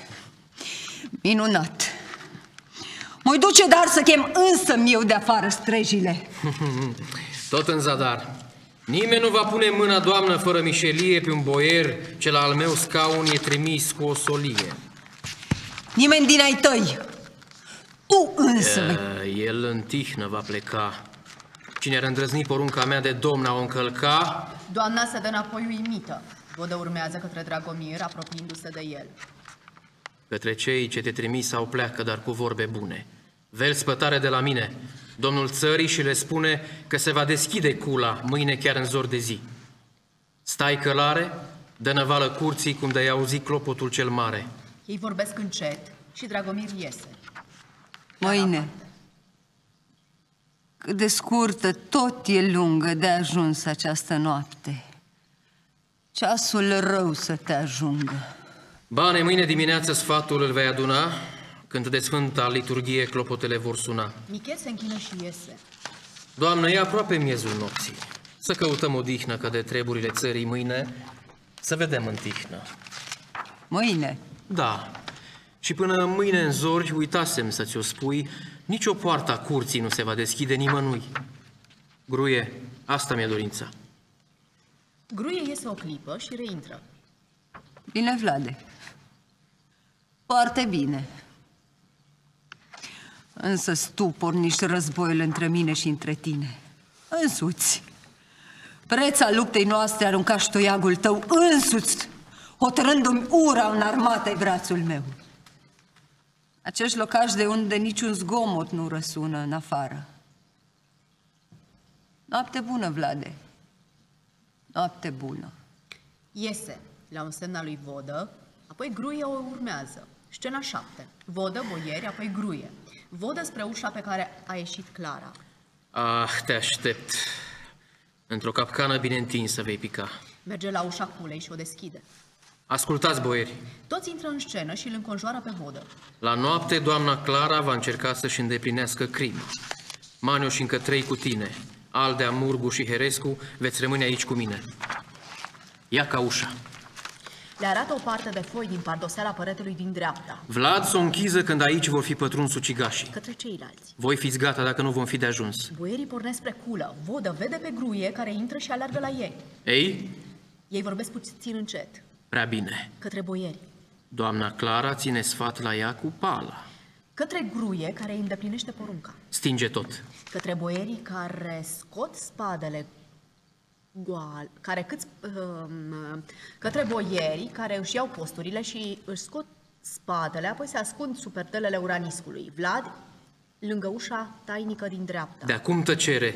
S18: Minunat. mă duce dar să chem însă eu de afară strejile.
S17: Tot în zadar. Nimeni nu va pune mâna, doamnă, fără mișelie pe un boier ce la al meu scaun e trimis cu o solie.
S18: Nimeni din ai tăi. Tu însă.
S17: E, el în tihnă va pleca. Cine ar îndrăzni porunca mea de domn a o încălca,
S6: Doamna se dă înapoi uimită. Vodă urmează către Dragomir, apropiindu-se de el.
S17: către cei ce te trimis sau pleacă, dar cu vorbe bune. Vel spătare de la mine, domnul țării și le spune că se va deschide cula mâine chiar în zor de zi. Stai călare, dă năvală curții cum de-ai auzi clopotul cel mare.
S6: Ei vorbesc încet și Dragomir iese.
S18: Mâine. Cât de scurtă, tot e lungă de ajuns această noapte. Ceasul rău să te ajungă.
S17: Bane, mâine dimineață sfatul îl vei aduna, când de sfânta liturghie clopotele vor suna.
S6: Michel se închină și iese.
S17: Doamnă, e aproape miezul nopții. Să căutăm odihnă, că de treburile țării mâine să vedem în tihnă.
S18: Mâine?
S17: Da. Și până mâine în zori, uitasem să ți-o spui, nici o poartă a curții nu se va deschide nimănui. Gruie, asta mi-e dorința.
S6: Gruie iese o clipă și reintră.
S18: Bine, Vlade. Foarte bine. Însă tu porniști războiul între mine și între tine. Însuți. Preța luptei noastre arunca ștoiagul tău însuți, hotărându-mi ura în armatei brațul meu. Acești locaș de unde niciun zgomot nu răsună în afară. Noapte bună, Vlade. Noapte bună.
S6: Iese la un semn al lui Vodă, apoi Gruie o urmează. Scena 7. Vodă, boieri, apoi Gruie. Vodă spre ușa pe care a ieșit Clara.
S17: Ah, te aștept. Într-o capcană bine întinsă vei pica.
S6: Merge la ușa culei și o deschide.
S17: Ascultați, boieri.
S6: Toți intră în scenă și îl înconjoară pe Vodă.
S17: La noapte, doamna Clara va încerca să-și îndeplinească crimă. Maniu și încă trei cu tine. Aldea, Murgu și Herescu veți rămâne aici cu mine. Ia ca ușa.
S6: Le arată o parte de foi din pardoseala păretelui din dreapta,
S17: Vlad să o închiză când aici vor fi pătruns ucigașii.
S6: către ceilalți.
S17: Voi fiți gata dacă nu vom fi de ajuns.
S6: Boierii pornesc spre culă. Vodă vede pe Gruie care intră și alergă la ei.
S17: Ei,
S6: Ei vorbesc puțin încet,
S17: prea bine.
S6: către boieri.
S17: Doamna Clara ține sfat la ea cu pala.
S6: Către Gruie care îi îndeplinește porunca.
S17: Stinge tot.
S6: Către boierii care scot spadele goal, care cât, um, către boierii care își iau posturile și își scot spadele, apoi se ascund sub perdelele uraniscului. Vlad, lângă ușa tainică din dreapta.
S17: De acum tăcere.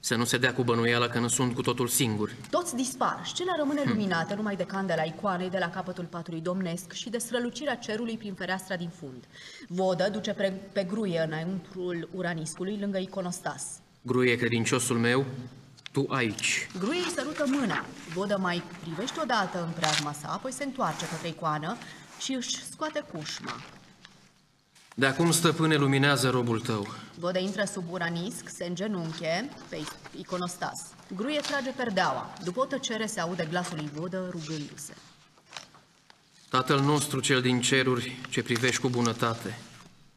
S17: Să nu se dea cu bănuiala că nu sunt cu totul singuri.
S6: Toți dispar. Scena rămâne
S17: Hm.
S6: luminată numai de candela icoanei de la capătul patului domnesc și de strălucirea cerului prin fereastra din fund. Vodă duce pe, pe gruie înăuntrul uraniscului lângă iconostas.
S17: Gruie credinciosul meu, tu aici.
S6: Gruie îi sărută mâna. Vodă mai privește odată în preajma sa, apoi se întoarce către icoană și își scoate cușma.
S17: De acum, stăpâne, luminează robul tău.
S6: Vodă intră sub uranisc, se îngenunche pe iconostas. Gruie trage perdeaua. După o tăcere se aude glasul lui Vodă rugându-se.
S17: Tatăl nostru cel din ceruri, ce privești cu bunătate,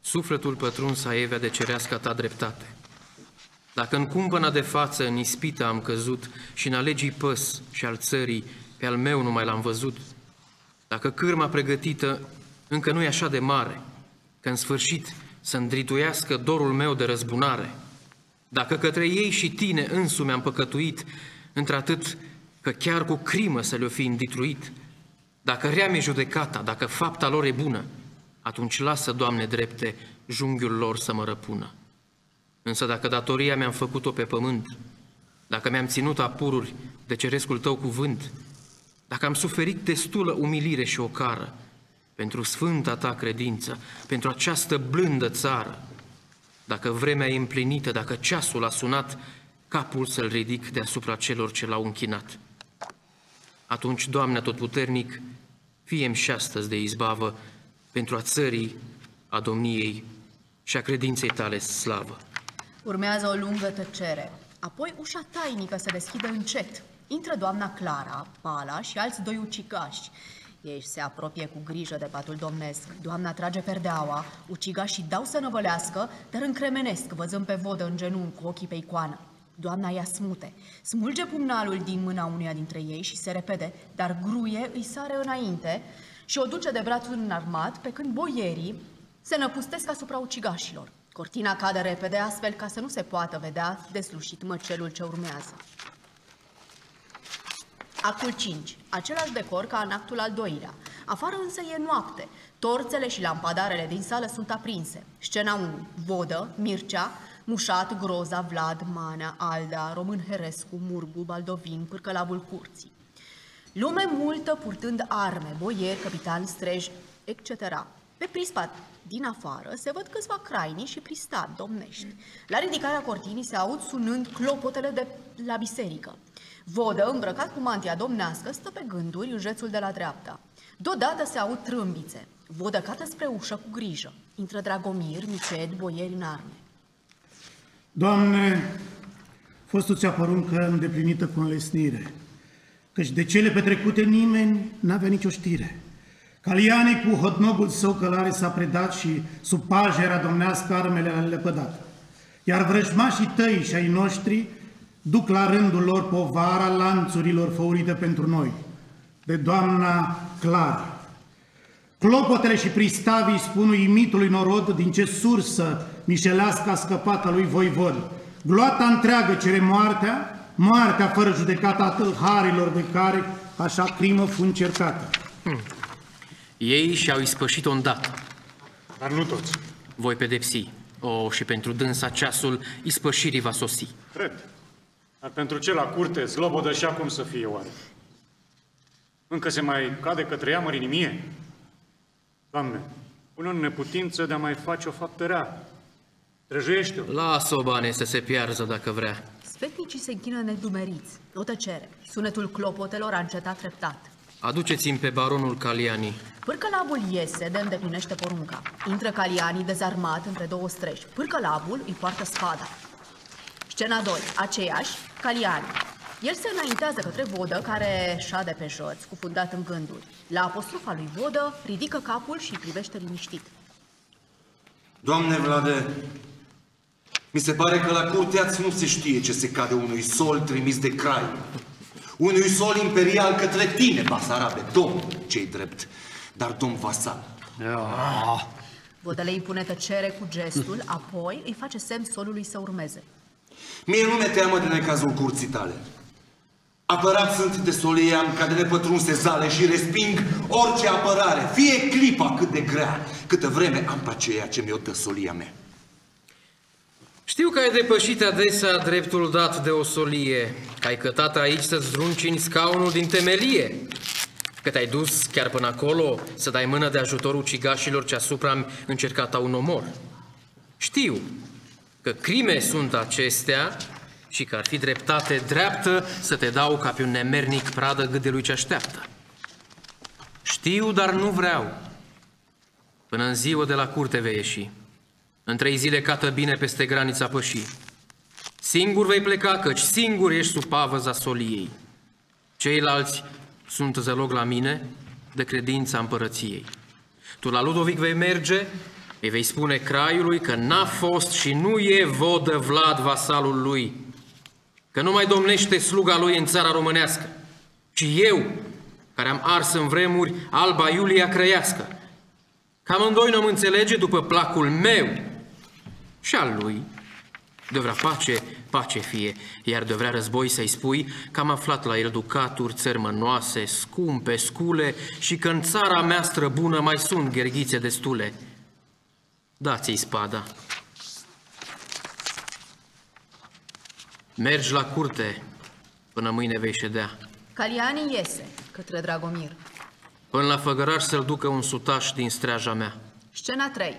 S17: sufletul pătruns a Evea de cerească ta dreptate. Dacă în cumpăna de față în ispită am căzut și în alegii păs și al țării pe al meu nu mai l-am văzut, dacă cârma pregătită încă nu e așa de mare, că în sfârșit să îndrituiască dorul meu de răzbunare, dacă către ei și tine însumi am păcătuit, într-atât că chiar cu crimă să le-o fi înditruit, dacă rea mi judecata, dacă fapta lor e bună, atunci lasă, Doamne drepte, junghiul lor să mă răpună. Însă dacă datoria mi-am făcut-o pe pământ, dacă mi-am ținut apururi de cerescul tău cuvânt, dacă am suferit destulă umilire și ocară pentru sfânta ta credință, pentru această blândă țară, dacă vremea e împlinită, dacă ceasul a sunat, capul să-l ridic deasupra celor ce l-au închinat. Atunci, Doamne Atotputernic, fie-mi și astăzi de izbavă pentru a țării, a domniei și a credinței tale slavă.
S6: Urmează o lungă tăcere. Apoi ușa tainică se deschide încet. intră doamna Clara, Pala și alți doi ucigași. Ei se apropie cu grijă de patul domnesc. Doamna trage perdeaua, ucigașii dau să năvălească, dar încremenesc, văzând pe vodă în genunchi cu ochii pe icoană. Doamna ia smute, smulge pumnalul din mâna unuia dintre ei și se repede, dar gruie îi sare înainte și o duce de brațul înarmat, pe când boierii se năpustesc asupra ucigașilor. Cortina cade repede, astfel ca să nu se poată vedea deslușit măcelul ce urmează. Actul 5. Același decor ca în actul al doilea. Afară însă e noapte. Torțele și lampadarele din sală sunt aprinse. Scena 1. Vodă, Mircea, Mușat, Groza, Vlad, Manea, Alda, Român Herescu, Murgu, Baldovin, Pârcălabul Curții. Lume multă purtând arme, boieri, capitani, streji, etc. Pe prispa din afară se văd câțiva craini și pristat domnești. La ridicarea cortinii se aud sunând clopotele de la biserică. Vodă, îmbrăcat cu mantia domnească, stă pe gânduri în jețul de la dreapta. Deodată se aud trâmbițe. Vodă cată spre ușă cu grijă. Intră Dragomir, Miced, boieri în arme.
S21: Doamne, fostul ți-a poruncă îndeplinită cu înlesnire, căci de cele petrecute nimeni n-avea nicio știre. Caliani cu hotnogul său călare s-a predat și sub pajera domnească armele le-a lepădat. Iar vrăjmașii tăi și ai noștri duc la rândul lor povara lanțurilor făurite pentru noi, de doamna Clara. Clopotele și pristavii spun uimitului norod din ce sursă mișelească a scăpat a lui voivod. Gloata întreagă cere moartea, moartea fără judecata a tâlharilor de care așa crimă fu încercată.
S17: Hmm. Ei și-au ispășit-o îndată.
S16: Dar nu toți.
S17: Voi pedepsi. O, și pentru dânsa ceasul ispășirii va sosi.
S16: Cred. Dar pentru ce la curte, zlobodă și acum să fie oare? Încă se mai cade către ea mărinimie? Doamne, până în neputință de a mai face o faptă rea. Trăjuiește-o.
S17: Lasă-o, bane, să se piarză dacă vrea.
S6: Sfetnicii se închină nedumeriți. O tăcere. Sunetul clopotelor a încetat treptat.
S17: Aduceți-mi pe baronul Caliani.
S6: Pârcălabul iese de îndeplinește porunca. Intră Caliani dezarmat între două streși. Pârcălabul îi poartă spada. Scena 2. Aceeași, Caliani. El se înaintează către Vodă, care șade pe jos, cufundat în gânduri. La apostrofa lui Vodă, ridică capul și privește liniștit.
S19: Doamne Vlade, mi se pare că la curteați nu se știe ce se cade unui sol trimis de crai. Unui sol imperial către tine, Basarabe, domn, cei drept, dar domn vasal.
S6: Ah. Vodă le impune tăcere cu gestul, apoi îi face semn solului să urmeze.
S19: Mie nu mi-e teamă de necazul curții tale. Apărat sunt de solie am ca de nepătrunse zale și resping orice apărare, fie clipa cât de grea, câtă vreme am pe aceea ce mi-o dă solia mea.
S17: Știu că ai depășit adesea dreptul dat de o solie, că ai cătat aici să-ți zdruncini scaunul din temelie, că te-ai dus chiar până acolo să dai mână de ajutor ucigașilor ce asupra am încercat a un omor. Știu că crime sunt acestea și că ar fi dreptate dreaptă să te dau ca pe un nemernic pradă gâdelui ce așteaptă. Știu, dar nu vreau. Până în ziua de la curte vei ieși. În trei zile cată bine peste granița pășii. Singur vei pleca, căci singur ești sub pavăza soliei. Ceilalți sunt zălog la mine de credința împărăției. Tu la Ludovic vei merge, îi vei spune craiului că n-a fost și nu e vodă Vlad vasalul lui, că nu mai domnește sluga lui în țara românească, ci eu, care am ars în vremuri alba Iulia Crăiască. Că amândoi nu am înțelege după placul meu și al lui. De vrea pace, pace fie, iar de vrea război să-i spui că am aflat la el ducaturi, țărmănoase, scumpe, scule și că în țara mea străbună mai sunt gherghițe destule. Dați-i spada. Mergi la curte până mâine vei ședea.
S6: Caliani iese către Dragomir.
S17: Până la făgăraș să-l ducă un sutaș din streaja mea.
S6: Scena 3.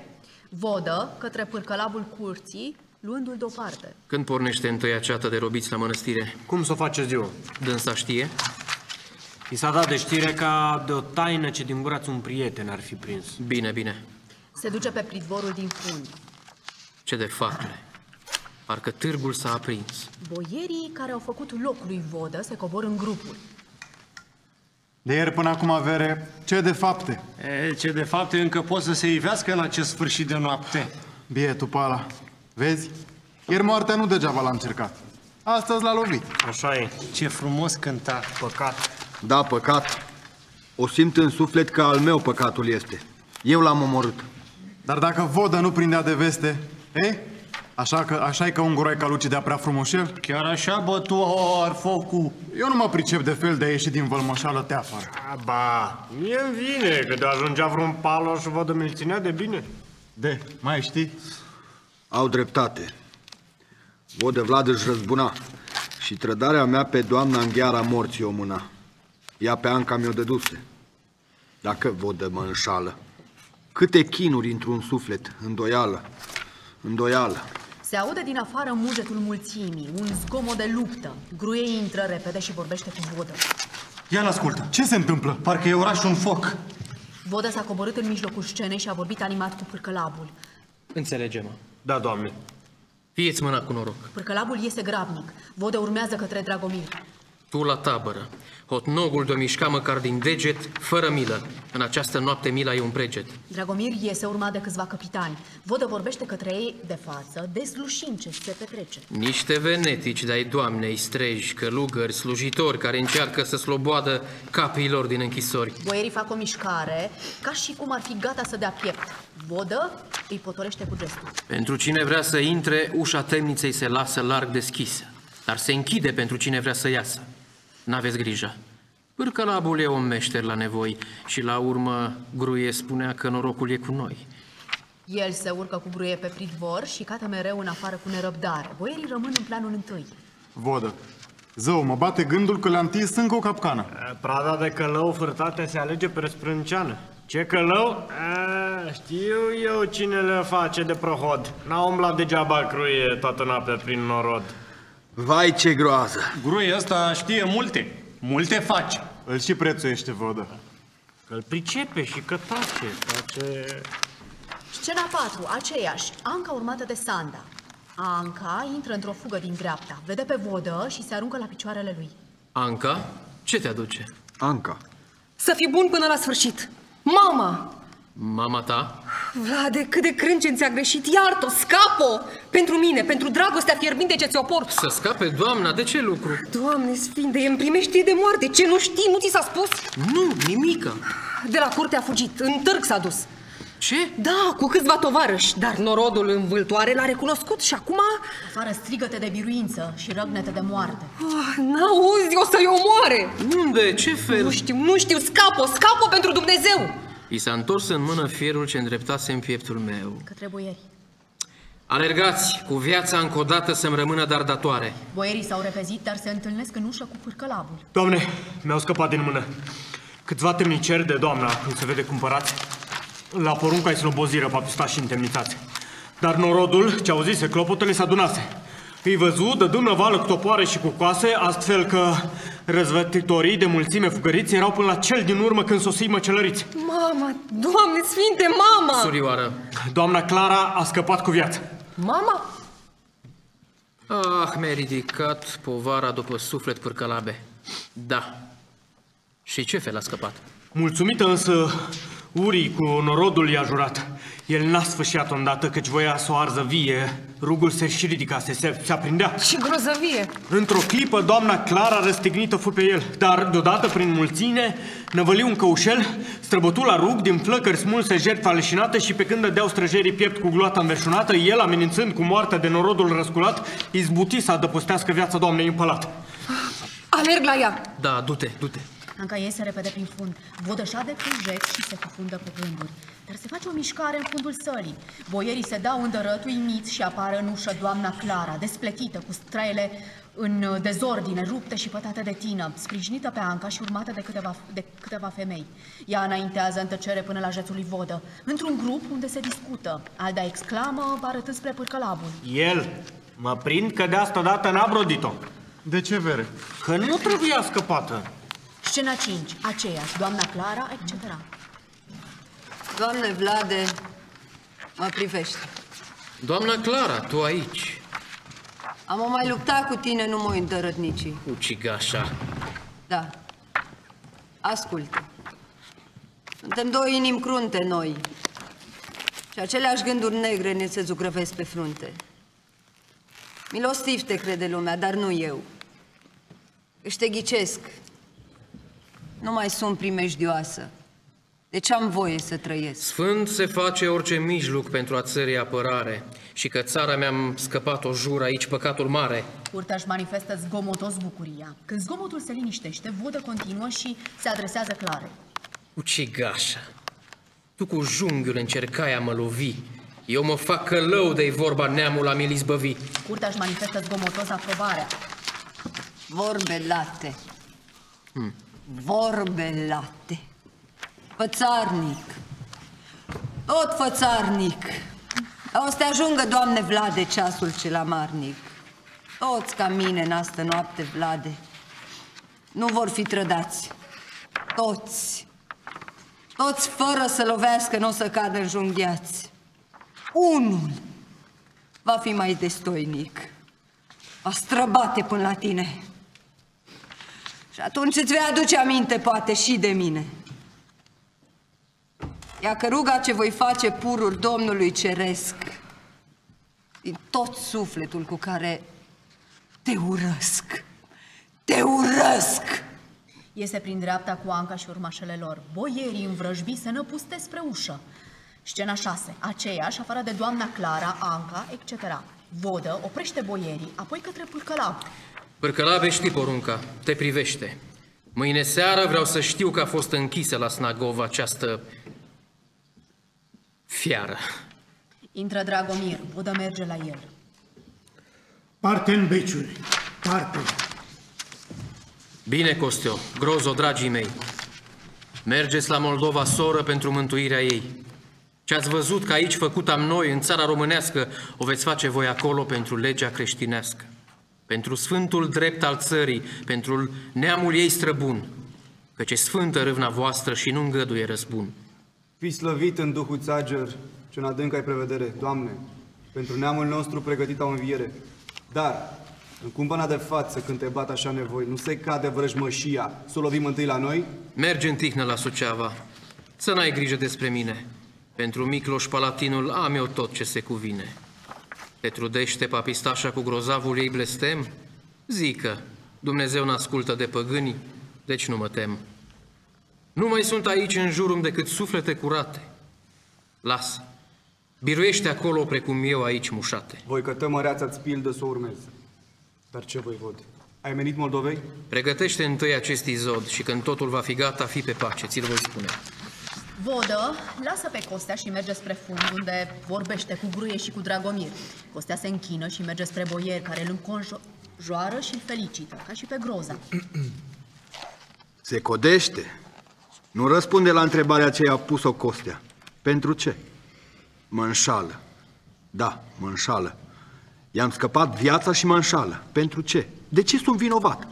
S6: Vodă către pârcălabul curții, luându-l deoparte.
S17: Când pornește întâia ceată de robiți la mănăstire?
S20: Cum să o faceți eu?
S17: Dânsa știe?
S20: I s-a dat de știre ca de o taină ce din gura un prieten ar fi prins.
S17: Bine, bine.
S6: Se duce pe pridvorul din fund.
S17: Ce de facle. Parcă târgul s-a aprins.
S6: Boierii care au făcut loc lui Vodă se cobor în grupuri.
S15: De ieri până acum avere, ce de fapte?
S22: E, ce de fapt încă pot să se ivească în acest sfârșit de noapte.
S15: Bietul pala. Vezi? Ieri moartea nu degeaba l-a încercat. Astăzi l-a lovit.
S22: Așa e. Ce frumos cânta. Păcat.
S9: Da, păcat. O simt în suflet că al meu păcatul este. Eu l-am omorât.
S15: Dar dacă vodă nu prindea de veste, e? Așa că așa e că un guroi ca Luci dea prea frumoșel?
S22: Chiar așa, bă, tu ar focul.
S15: Eu nu mă pricep de fel de a ieși din vălmășală te afară.
S12: Ba, mie îmi vine că de ajungea vreun paloș și văd mi ținea de bine.
S15: De, mai știi?
S9: Au dreptate. Vodă Vlad își răzbuna și trădarea mea pe doamna în gheara morții o mâna. Ea pe Anca mi-o dăduse. Dacă vodă mă înșală. Câte chinuri într-un suflet, îndoială, îndoială.
S6: Se aude din afară mugetul mulțimii, un zgomot de luptă. Gruie intră repede și vorbește cu Vodă.
S22: Ia-l ascultă.
S15: Ce se întâmplă?
S22: Parcă e orașul în foc.
S6: Vodă s-a coborât în mijlocul scenei și a vorbit animat cu pârcălabul.
S17: Înțelegem.
S12: Da, doamne.
S17: Fieți mâna cu noroc.
S6: Pârcălabul iese grabnic. Vodă urmează către Dragomir.
S17: Tu la tabără. Hotnogul de-o mișca măcar din deget, fără milă. În această noapte mila e un preget.
S6: Dragomir iese urmat de câțiva capitani. Vodă vorbește către ei de față, dezlușind ce se petrece.
S17: Niște venetici de-ai doamnei, streji, călugări, slujitori care încearcă să sloboadă capiilor din închisori.
S6: Boierii fac o mișcare, ca și cum ar fi gata să dea piept. Vodă îi potorește cu gestul.
S17: Pentru cine vrea să intre, ușa temniței se lasă larg deschisă, dar se închide pentru cine vrea să iasă. N-aveți grijă. Pârcălabul e un meșter la nevoi și la urmă Gruie spunea că norocul e cu noi.
S6: El se urcă cu gruie pe pridvor și cată mereu în afară cu nerăbdare. Boierii rămân în planul întâi.
S15: Vodă. Zău, mă bate gândul că le-a întins încă o capcană.
S12: Prada de călău fârtate se alege pe sprânceană. Ce călău? A, știu eu cine le face de prohod. N-a umblat degeaba cruie toată noaptea prin norod.
S9: Vai ce groază!
S22: Gruie ăsta știe multe. Multe face.
S15: Îl și prețuiește vodă.
S12: Că îl pricepe și că tace. tace...
S6: Scena 4, aceeași. Anca urmată de Sanda. Anca intră într-o fugă din dreapta, vede pe vodă și se aruncă la picioarele lui.
S17: Anca, ce te aduce?
S9: Anca.
S8: Să fii bun până la sfârșit. Mama!
S17: Mama ta?
S8: Vlade, cât de crâncen ți-a greșit, iartă-o, scapă Pentru mine, pentru dragostea fierbinte ce ți-o port.
S17: Să scape doamna, de ce lucru?
S8: Doamne sfinte, e în primeștie de moarte, ce nu știi, nu ți s-a spus?
S17: Nu, nimică.
S8: De la curte a fugit, în târg s-a dus.
S17: Ce?
S8: Da, cu câțiva tovarăși, dar norodul în vâltoare l-a recunoscut și acum...
S6: Afară strigăte de biruință și răgnete de moarte.
S8: Oh, N-auzi, o să-i omoare!
S17: Unde? Ce fel?
S8: Nu știu, nu știu, scapă, scapă pentru Dumnezeu!
S17: I s-a întors în mână fierul ce îndreptase în pieptul meu.
S6: Către boieri.
S17: Alergați, cu viața încă o dată să-mi rămână dar datoare.
S6: Boierii s-au repezit, dar se întâlnesc în ușă cu pârcălabul.
S12: Doamne, mi-au scăpat din mână. Câțiva temniceri de doamna, cum se vede cumpărați, la porunca îi sloboziră papistași întemnițați. Dar norodul, ce auzise clopotele, se adunase. Îi văzu, dădu năvală cu topoare și cu coase, astfel că răzvătitorii de mulțime fugăriți erau până la cel din urmă când sosi măcelăriți.
S8: Mama, Doamne sfinte, mama!
S17: Surioară.
S12: Doamna Clara a scăpat cu viață.
S8: Mama?
S17: Ah, mi-ai ridicat povara după suflet pârcălabe. Da. Și ce fel a scăpat?
S12: Mulțumită însă Urii cu norodul i-a jurat. El n-a sfâșiat îndată căci voia să o arză vie. Rugul se și ridicase, se, se aprindea.
S8: Și grozăvie!
S12: Într-o clipă, doamna Clara răstignită fu pe el, dar deodată, prin mulțime, năvăliu un căușel, străbătu la rug, din flăcări smulse jertfa leșinată și pe când dădeau străjerii piept cu gloata înverșunată, el, amenințând cu moartea de norodul răsculat, izbuti să adăpostească viața doamnei în palat.
S8: Alerg la ea!
S17: Da, du-te, du-te.
S6: Anca iese repede prin fund, vodășa de frunjet și se cufundă pe gânduri. Dar se face o mișcare în fundul sălii. Boierii se dau îndărăt uimiți și apară în ușă doamna Clara, despletită, cu straiele în dezordine, rupte și pătate de tină, sprijinită pe Anca și urmată de câteva, de câteva femei. Ea înaintează în tăcere până la jețul lui Vodă, într-un grup unde se discută. Alda exclamă, arătând spre pârcălabul.
S12: El, mă prind că de asta dată n-a brodit-o.
S15: De ce, Vere?
S12: Că nu trebuia scăpată.
S6: Scena 5, aceeași, doamna Clara, etc.
S18: Doamne Vlade, mă privește.
S17: Doamna Clara, tu aici.
S18: Am o mai lupta cu tine, nu mă îndărătnici.
S17: Ucigașa.
S18: Da. Ascultă. Suntem două inimi crunte noi. Și aceleași gânduri negre ne se zugrăvesc pe frunte. Milostiv te crede lumea, dar nu eu. Își te ghicesc. Nu mai sunt primejdioasă. Deci am voie să trăiesc.
S17: Sfânt se face orice mijloc pentru a țării apărare și că țara mea-am scăpat o jur aici păcatul mare.
S6: Curtea își manifestă zgomotos bucuria. Când zgomotul se liniștește, vodă continuă și se adresează clare.
S17: Ucigașa, tu cu junghiul încercai a mă lovi. Eu mă fac călău de vorba neamul a mi izbăvi.
S6: Curtea își manifestă zgomotos aprobarea.
S18: Vorbe late.
S17: Hmm.
S18: Vorbe late. Fățarnic. Tot fățarnic. O să te ajungă, Doamne Vlade, ceasul cel amarnic. Toți ca mine în astă noapte, Vlade, nu vor fi trădați. Toți. Toți fără să lovească, nu o să cadă în junghiați. Unul va fi mai destoinic. Va străbate până la tine. Și atunci îți vei aduce aminte, poate, și de mine. Ia că ruga ce voi face pururi Domnului Ceresc, din tot sufletul cu care te urăsc, te urăsc!
S6: Iese prin dreapta cu Anca și urmașele lor. Boierii învrăjbi se năpuste spre ușă. Scena 6. Aceeași, afară de doamna Clara, Anca, etc. Vodă oprește boierii, apoi către Pârcălab.
S17: Pârcălabe știi porunca, te privește. Mâine seară vreau să știu că a fost închisă la Snagova această fiară.
S6: Intră Dragomir, Vodă merge la el.
S21: Parte în beciuri. Parte.
S17: Bine, Costio, grozo, dragii mei. Mergeți la Moldova, soră, pentru mântuirea ei. Ce ați văzut că aici făcut am noi, în țara românească, o veți face voi acolo pentru legea creștinească. Pentru sfântul drept al țării, pentru neamul ei străbun, căci e sfântă râvna voastră și nu îngăduie răzbun.
S10: Fiți slăvit în Duhul țager, ce în adânc ai prevedere, Doamne, pentru neamul nostru pregătit o înviere. Dar, în cumpăna de față, când te bat așa nevoi, nu se cade vrăjmășia să o lovim întâi la noi?
S17: Merge în tihnă la Suceava, să n-ai grijă despre mine. Pentru Micloș Palatinul am eu tot ce se cuvine. Te trudește papistașa cu grozavul ei blestem? Zică, Dumnezeu n-ascultă de păgâni, deci nu mă tem. Nu mai sunt aici în jurul decât suflete curate. Lasă, biruiește acolo precum eu aici mușate.
S10: Voi că tămăreața-ți pildă să o urmez. Dar ce voi văd? Ai menit Moldovei?
S17: Pregătește întâi acest izod și când totul va fi gata, fi pe pace, ți-l voi spune.
S6: Vodă lasă pe Costea și merge spre fund, unde vorbește cu Gruie și cu Dragomir. Costea se închină și merge spre boier, care îl înconjoară și îl felicită, ca și pe groza.
S9: Se codește. Nu răspunde la întrebarea ce i-a pus-o Costea. Pentru ce? Mă înșală. Da, mă înșală. I-am scăpat viața și mă înșală. Pentru ce? De ce sunt vinovat?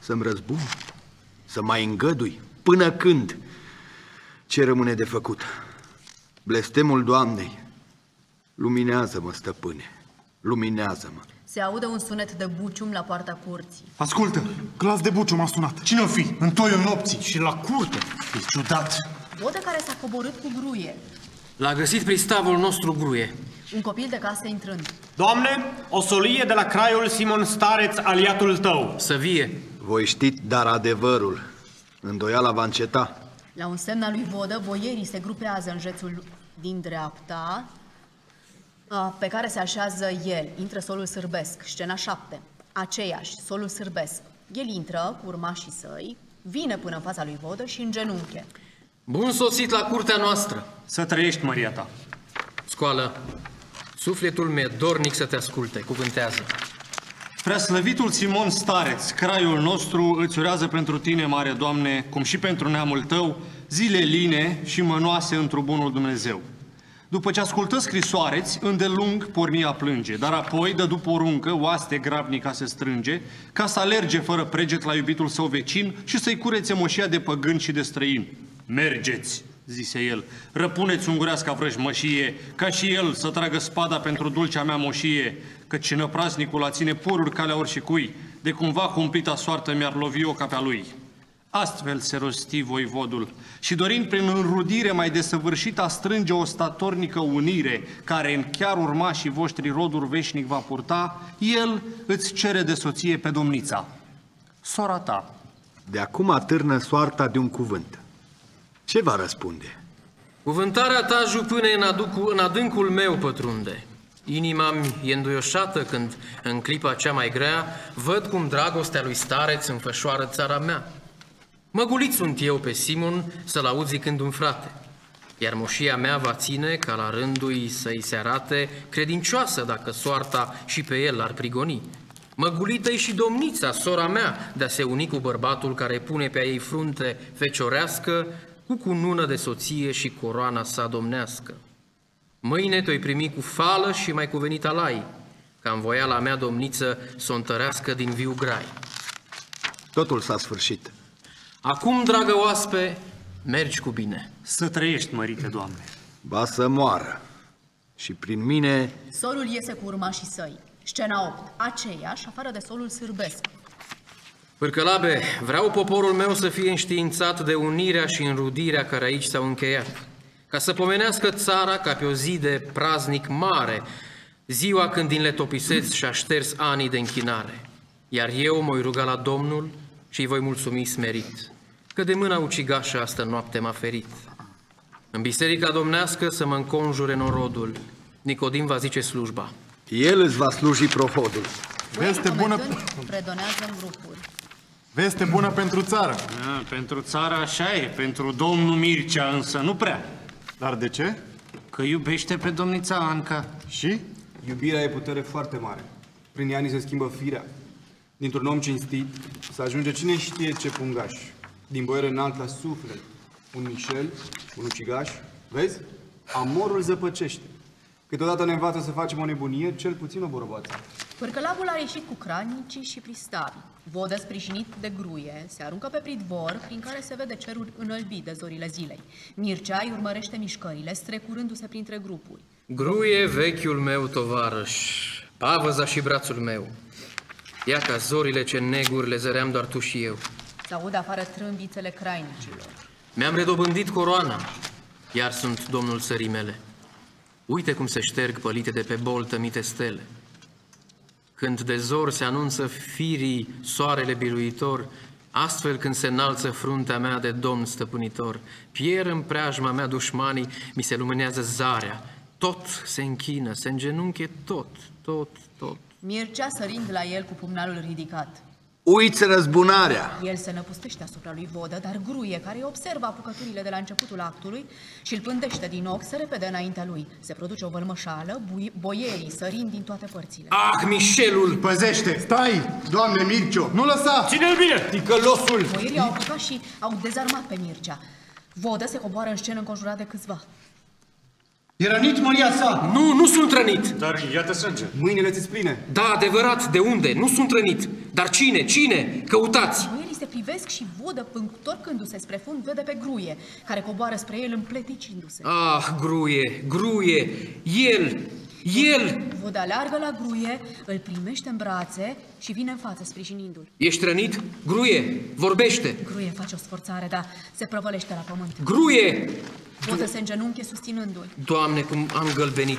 S9: Să-mi răzbun? Să mai îngădui? Până când? Ce rămâne de făcut? Blestemul Doamnei. Luminează-mă, stăpâne. Luminează-mă.
S6: Se aude un sunet de bucium la poarta curții.
S15: Ascultă, glas de buciu m-a sunat. Cine o fi? În toiul nopții și la curte. E ciudat.
S6: Vodă care s-a coborât cu gruie.
S17: L-a găsit pristavul nostru gruie.
S6: Un copil de casă intrând.
S20: Doamne, o solie de la craiul Simon Stareț, aliatul tău.
S17: Să vie.
S9: Voi știți, dar adevărul. Îndoiala va înceta.
S6: La un semn al lui Vodă, boierii se grupează în jețul din dreapta, pe care se așează el. Intră solul sârbesc, scena 7. Aceeași, solul sârbesc. El intră cu urmașii săi, vine până în fața lui Vodă și în genunche.
S17: Bun sosit la curtea noastră.
S20: Să trăiești, Maria ta.
S17: Scoală. Sufletul meu dornic să te asculte, cuvântează.
S12: Preaslăvitul Simon Stareț, craiul nostru, îți urează pentru tine, Mare Doamne, cum și pentru neamul tău, zile line și mănoase într bunul Dumnezeu. După ce ascultă scrisoareți, îndelung porni a plânge, dar apoi dă după poruncă, oaste grabnica se strânge, ca să alerge fără preget la iubitul său vecin și să-i curețe moșia de păgân și de străin. Mergeți! zise el, răpuneți ungureasca vrăjmășie, ca și el să tragă spada pentru dulcea mea moșie, căci năpraznicul la ține pururi calea oricui, de cumva cumplita soartă mi-ar lovi-o ca pe-a lui. Astfel se rosti voivodul și dorind prin înrudire mai desăvârșită a strânge o statornică unire, care în chiar urmașii voștri roduri veșnic va purta, el îți cere de soție pe domnița, sora ta.
S9: De acum atârnă soarta de un cuvânt. Ce va răspunde?
S17: Cuvântarea ta, jupâne, în, aduc, în adâncul meu pătrunde. Inima mi e înduioșată când, în clipa cea mai grea, văd cum dragostea lui stareț înfășoară țara mea. Măgulit sunt eu pe Simon să-l aud zicând un frate, iar moșia mea va ține ca la rândul să-i se arate credincioasă dacă soarta și pe el l-ar prigoni. măgulită și domnița, sora mea, de a se uni cu bărbatul care pune pe a ei frunte feciorească, cu cunună de soție și coroana sa domnească. Mâine te-o primi cu fală și mai cuvenit alai, ca în voiala mea domniță să o întărească din viu grai.
S9: Totul s-a sfârșit.
S17: Acum, dragă oaspe, mergi cu bine.
S12: Să trăiești, mărite Doamne.
S9: Ba să moară. Și prin mine
S6: Solul iese cu urmașii săi. Scena 8. Aceeași, afară de solul sârbesc.
S17: Pârcălabe, vreau poporul meu să fie înștiințat de unirea și înrudirea care aici s-au încheiat, ca să pomenească țara ca pe o zi de praznic mare, ziua când din letopiseț și-a șters anii de închinare. Iar eu mă ruga la Domnul și îi voi mulțumi smerit, că de mâna ucigașă astă noapte m-a ferit. În biserica domnească să mă înconjure norodul, Nicodim va zice slujba.
S9: El îți va sluji prohodul.
S15: Veste bună,
S6: Predonează în grupuri.
S15: veste bună pentru țară.
S12: A, pentru țara așa e, pentru domnul Mircea însă nu prea.
S15: Dar de ce?
S12: Că iubește pe domnița Anca.
S15: Și?
S10: Iubirea e putere foarte mare. Prin ea ni se schimbă firea. Dintr-un om cinstit să ajunge cine știe ce pungaș. Din boier înalt la suflet. Un Michel, un ucigaș. Vezi? Amorul zăpăcește. Câteodată ne învață să facem o nebunie, cel puțin o borobață.
S6: Pârcălabul a ieșit cu cranicii și pristavi. Vodă sprijinit de gruie se aruncă pe pridvor, prin care se vede cerul înălbit de zorile zilei. Mircea îi urmărește mișcările, strecurându-se printre grupuri.
S17: Gruie vechiul meu tovarăș, pavăza și brațul meu. Ia ca zorile ce neguri le zăream doar tu și eu.
S6: Se aud afară trâmbițele crainicilor.
S17: Mi-am redobândit coroana, iar sunt domnul țării mele. Uite cum se șterg pălite de pe bol tămite stele. Când de zor se anunță firii soarele biruitor, astfel când se înalță fruntea mea de domn stăpânitor, pier în preajma mea dușmanii, mi se luminează zarea, tot se închină, se îngenunche tot, tot, tot.
S6: Mircea sărind la el cu pumnalul ridicat.
S9: Uiți răzbunarea!
S6: El se năpustește asupra lui Vodă, dar Gruie, care observă apucăturile de la începutul actului și îl pândește din ochi, se repede înaintea lui. Se produce o vălmășală, bui- boierii sărind din toate părțile.
S17: Ah, Mișelul!
S15: Păzește! Stai, doamne Mircio! Nu lăsa!
S20: Ține-l bine!
S15: Ticălosul!
S6: Boierii au apucat și au dezarmat pe Mircea. Vodă se coboară în scenă înconjurat de câțiva.
S11: E rănit măria sa!
S17: Nu, nu sunt rănit!
S16: Dar iată sânge.
S10: Mâinile ți pline.
S17: Da, adevărat, de unde? Nu sunt rănit. Dar cine? Cine? Căutați!
S6: Boierii se privesc și Vodă, întorcându-se spre fund, vede pe Gruie, care coboară spre el împleticindu-se.
S17: Ah, gruie, gruie, el, el!
S6: Vodă aleargă la Gruie, îl primește în brațe și vine în față sprijinindu-l.
S17: Ești rănit? Gruie, vorbește!
S6: Gruie face o sforțare, dar se prăvălește la pământ.
S17: Gruie!
S6: Vodă se îngenunche susținându-l.
S17: Doamne, cum am gălbenit!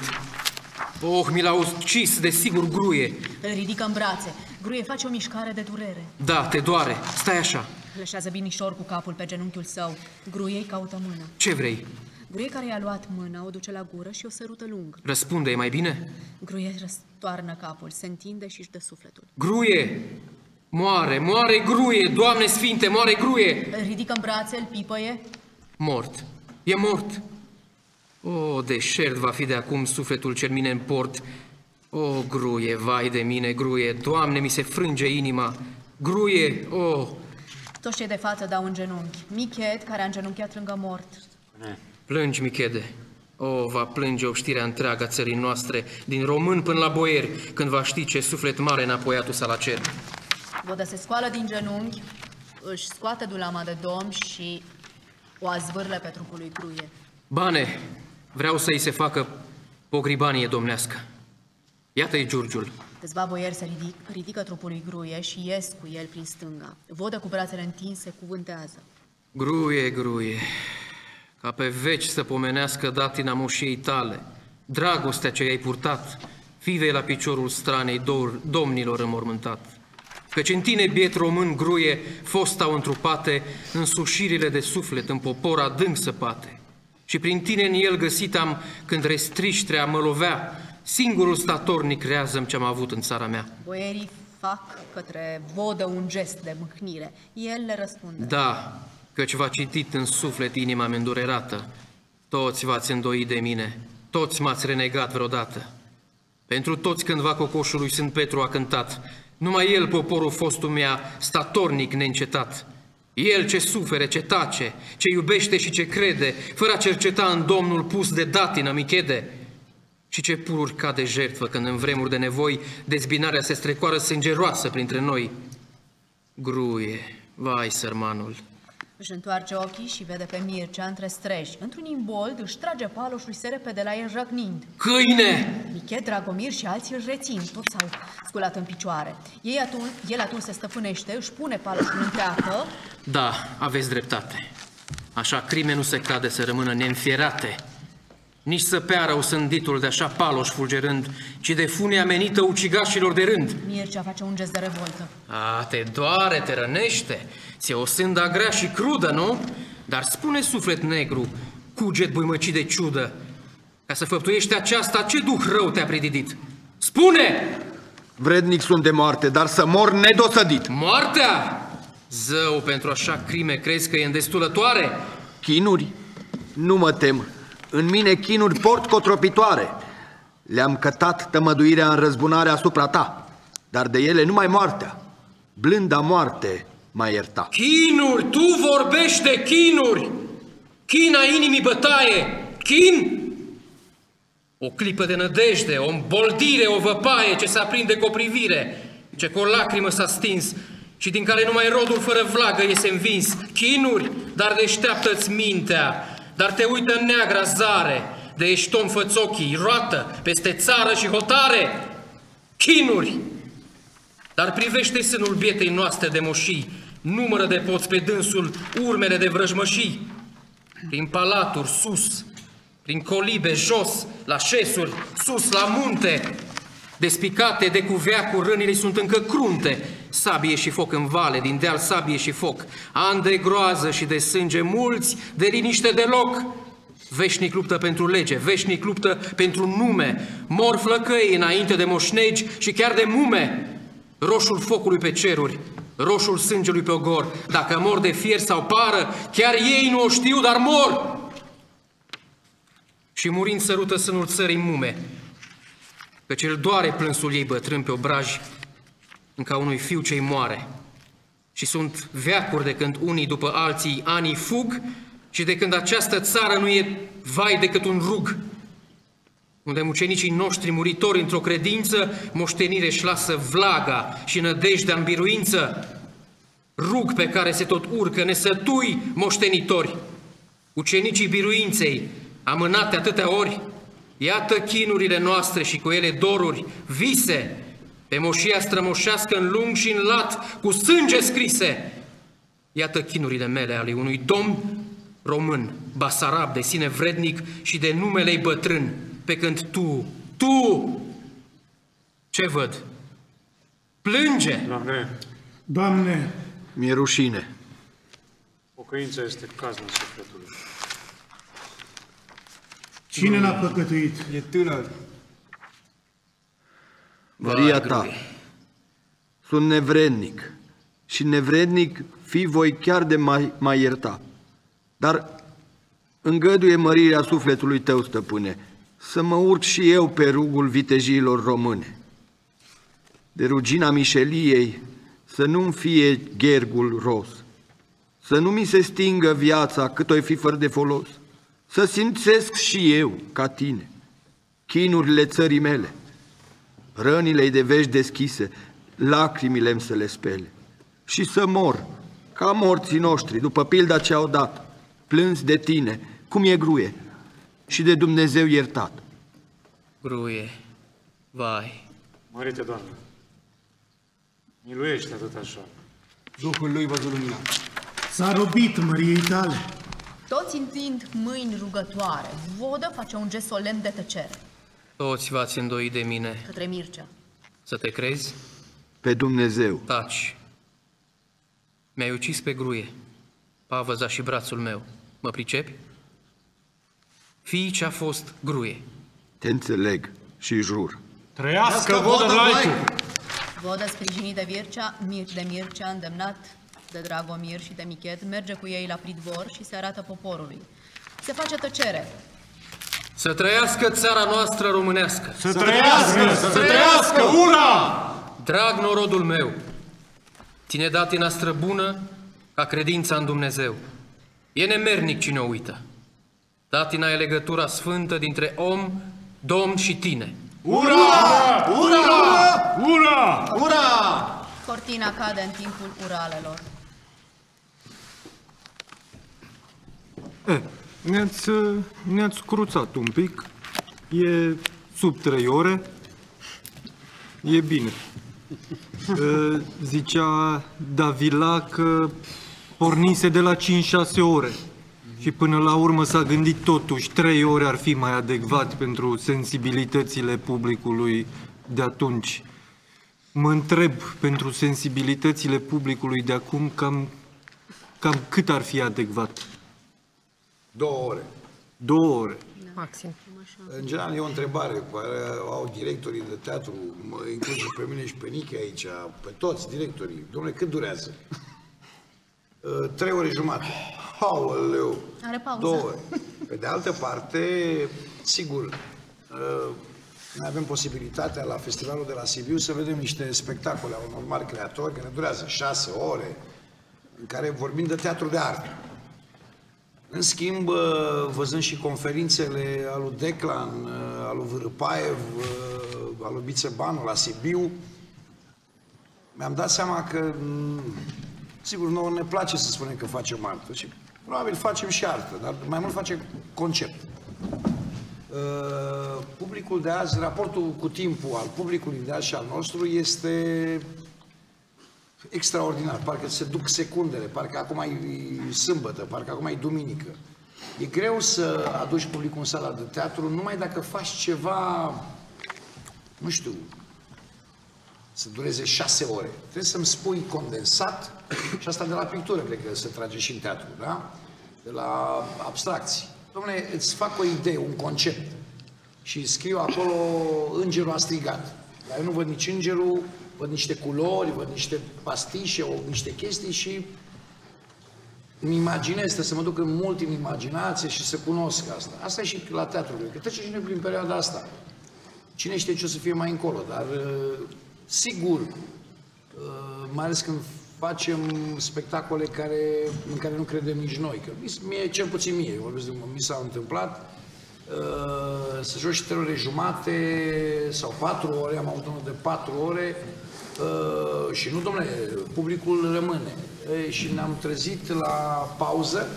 S17: Oh, mi l-au ucis, desigur, gruie!
S6: Îl ridică în brațe. Gruie face o mișcare de durere.
S17: Da, te doare, stai așa.
S6: Lășează binișor cu capul pe genunchiul său. Gruie îi caută mâna.
S17: Ce vrei?
S6: Gruie care i-a luat mâna, o duce la gură și o sărută lung.
S17: Răspunde, e mai bine?
S6: Gruie răstoarnă capul, se întinde și își dă sufletul.
S17: Gruie! Moare, moare gruie, Doamne Sfinte, moare gruie!
S6: Îl ridică în brațe, îl pipăie.
S17: Mort, e mort! O, deșert va fi de acum sufletul cel mine în port. O, gruie, vai de mine, gruie, Doamne, mi se frânge inima. Gruie, oh,
S6: Toți cei de față dau în genunchi. Michet, care a îngenunchiat lângă mort.
S17: Plângi, Michede. O, va plânge obștirea întreagă a țării noastre, din român până la boieri, când va ști ce suflet mare înapoiatul sa la cer.
S6: Vodă se scoală din genunchi, își scoate dulama de domn și cu azvârle pe trupul lui Gruie.
S17: Bane, vreau să-i se facă pogribanie domnească. Iată-i Giurgiul.
S6: Câțiva boieri se ridic, ridică trupul lui Gruie și ies cu el prin stânga. Vodă cu brațele întinse cuvântează.
S17: Gruie, gruie, ca pe veci să pomenească datina moșiei tale, dragostea ce i-ai purtat, fivei la piciorul stranei dor, domnilor înmormântat. Căci în tine, biet român, gruie, fostau întrupate însușirile de suflet în popor adânc săpate. Și prin tine în el găsit am, când restriștrea mă lovea, singurul statornic reazăm ce am avut în țara mea.
S6: Boierii fac către vodă un gest de mâhnire. El le răspunde.
S17: Da, căci v-a citit în suflet inima mea îndurerată. Toți v-ați îndoit de mine, toți m-ați renegat vreodată. Pentru toți cândva cocoșului Sfânt Petru a cântat, numai el, poporul fostul mea, statornic neîncetat. El ce sufere, ce tace, ce iubește și ce crede, fără a cerceta în Domnul pus de datină michede. Și ce pururi cade jertfă când în vremuri de nevoi dezbinarea se strecoară sângeroasă printre noi. Gruie, vai sărmanul,
S6: Își întoarce ochii și vede pe Mircea între streji. Într-un imbold își trage paloșul și se repede la el răcnind.
S17: Câine!
S6: Michet, Dragomir și alții îl rețin, toți s-au sculat în picioare. Ei atunci, el atunci se stăpânește, își pune paloșul în teacă,
S17: Da, aveți dreptate. Așa crime nu se cade să rămână neînfierate. Nici să peară osânditul de așa paloș fulgerând, ci de fune amenită ucigașilor de rând.
S6: Mircea face un gest de revoltă.
S17: A, te doare, te rănește. Ți-e o sânda grea și crudă, nu? Dar spune suflet negru, cuget băimăcit de ciudă, ca să făptuiești aceasta, ce duh rău te-a predidit? Spune!
S9: Vrednic sunt de moarte, dar să mor nedosădit.
S17: Moartea? Zău, pentru așa crime crezi că e îndestulătoare?
S9: Chinuri? Nu mă tem. În mine chinuri port cotropitoare. Le-am cătat tămăduirea în răzbunare asupra ta, dar de ele numai moartea. Blânda moarte m-a iertat.
S17: Chinuri, tu vorbești de chinuri! China inimii bătaie! Chin? O clipă de nădejde, o îmboldire, o văpaie ce se aprinde cu o privire, ce cu o lacrimă s-a stins și din care numai rodul fără vlagă iese învins. Chinuri, dar deșteaptă-ți mintea, dar te uită în neagra zare, de ești om făți ochii, roată, peste țară și hotare. Chinuri, dar privește sânul bietei noastre de moșii, numără de poți pe dânsul urmele de vrăjmășii. Prin palaturi sus, prin colibe jos, la șesuri, sus la munte, despicate de cuveacuri, rănile sunt încă crunte, sabie și foc în vale, din deal sabie și foc, ani de groază și de sânge mulți, de liniște deloc, Veșnic luptă pentru lege, veșnic luptă pentru nume, mor flăcăi înainte de moșnegi și chiar de mume. Roșul focului pe ceruri, roșul sângelui pe ogor, dacă mor de fier sau pară, chiar ei nu o știu, dar mor. Și murind sărută sânul țării mume, căci el doare plânsul ei bătrân pe obraj, în ca unui fiu ce-i moare. Și sunt veacuri de când unii după alții anii fug și de când această țară nu e vai decât un rug, unde mucenicii noștri muritori într-o credință, moștenire își lasă vlaga și nădejdea în biruință, rug pe care se tot urcă nesătui moștenitori, ucenicii biruinței, amânate atâtea ori, iată chinurile noastre și cu ele doruri, vise, pe moșia strămoșească în lung și în lat, cu sânge scrise. Iată chinurile mele ale unui domn român, basarab, de sine vrednic și de numele bătrân, pe când tu, tu, ce văd? Plânge!
S16: Doamne,
S21: Doamne,
S9: Mi-e rușine.
S16: pocăința este cazna sufletului.
S21: Cine l-a păcătuit?
S10: E tânăr.
S9: Maria ta, sunt nevrednic și nevrednic fi voi chiar de mai, mai ierta. Dar îngăduie mărirea sufletului tău, stăpâne, să mă urc și eu pe rugul vitejiilor române. De rugina Mișeliei să nu-mi fie ghergul ros, să nu mi se stingă viața cât o fi fără de folos, să simțesc și eu, ca tine, chinurile țării mele, rănile de vești deschise, lacrimile să le spele și să mor, ca morții noștri, după pilda ce au dat, plâns de tine, cum e gruie, și de Dumnezeu iertat.
S17: Gruie, vai,
S16: Mărite, Doamne, miluiește atât așa.
S10: Duhul lui vă lumina.
S21: S-a robit măriei tale.
S6: Toți întind mâini rugătoare. Vodă face un gest solemn de tăcere
S17: toți v-ați îndoit de mine.
S6: către Mircea.
S17: Să te crezi?
S9: Pe Dumnezeu.
S17: Taci. Mi-ai ucis pe gruie, pavăza și brațul meu. Mă pricepi? Fii ce-a fost gruie.
S9: Te înțeleg și jur.
S20: Trăiască vodă Vlaicu!
S6: Vodă sprijinit de Vircea, Mir de Mircea, îndemnat de Dragomir și de Michet, merge cu ei la pridvor și se arată poporului. Se face tăcere.
S17: Să trăiască țara noastră românească!
S20: Să trăiască! Să trăiască! Ura!
S17: Drag norodul meu, ține datina străbună ca credința în Dumnezeu. E nemernic cine o uită. Datina e legătura sfântă dintre om, domn și tine.
S20: Ura! Ura! Ura!
S15: Ura!
S6: Cortina cade în timpul uralelor.
S1: Ne-ați, ne-ați cruțat un pic. E sub trei ore. E bine. Eh, Zicea Davila că pornise de la 5-6 ore. Și până la urmă s-a gândit totuși, trei ore ar fi mai adecvat pentru sensibilitățile publicului de atunci. Mă întreb, pentru sensibilitățile publicului de acum, cam, cam cât ar fi adecvat?
S4: Două ore.
S1: Două ore.
S8: Maxim.
S4: În general, e o întrebare cu care au directorii de teatru, mă inclus și pe mine și pe Nichi aici, pe toți directorii. Domnule, cât durează? Uh, Trei ore jumate. Aoleu!
S6: Are pauză.
S4: Două ore. Pe de altă parte, sigur, uh, noi avem posibilitatea la festivalul de la Sibiu să vedem niște spectacole a unor mari creatori care durează șase ore, în care vorbim de teatru de artă. În schimb, uh, văzând și conferințele al lui Declan, uh, al lui Vârâpaev, uh, al lui Bițebanu la Sibiu, mi-am dat seama că, m, sigur, nouă ne place să spunem că facem artă și probabil facem și artă, dar mai mult facem concept. Uh, Publicul de azi, raportul cu timpul al publicului de azi și al nostru este extraordinar. Parcă se duc secundele, parcă acum e sâmbătă, parcă acum e duminică. E greu să aduci publicul în sala de teatru numai dacă faci ceva, nu știu, să dureze șase ore. Trebuie să-mi spui condensat și asta de la pictură, cred că se trage și în teatru, da? De la abstracții. Dom'le, îți fac o idee, un concept și scriu acolo Îngerul a strigat. Dar eu nu văd nici îngerul, văd niște culori, văd niște pastișe, o, niște chestii și îmi imaginez, trebuie să mă duc în mult în imaginație și să cunosc asta. Asta e și la teatru, că trece și noi prin perioada asta. Cine știe ce o să fie mai încolo, dar uh, sigur, uh, mai ales când facem spectacole care, în care nu credem nici noi, că mi- mie, cel puțin mie, eu vorbesc de mi s-a întâmplat, uh, să joci trei ore jumate sau patru ore, am avut unul de patru ore uh, și nu, domnule, publicul rămâne. E, și ne-am trezit la pauză,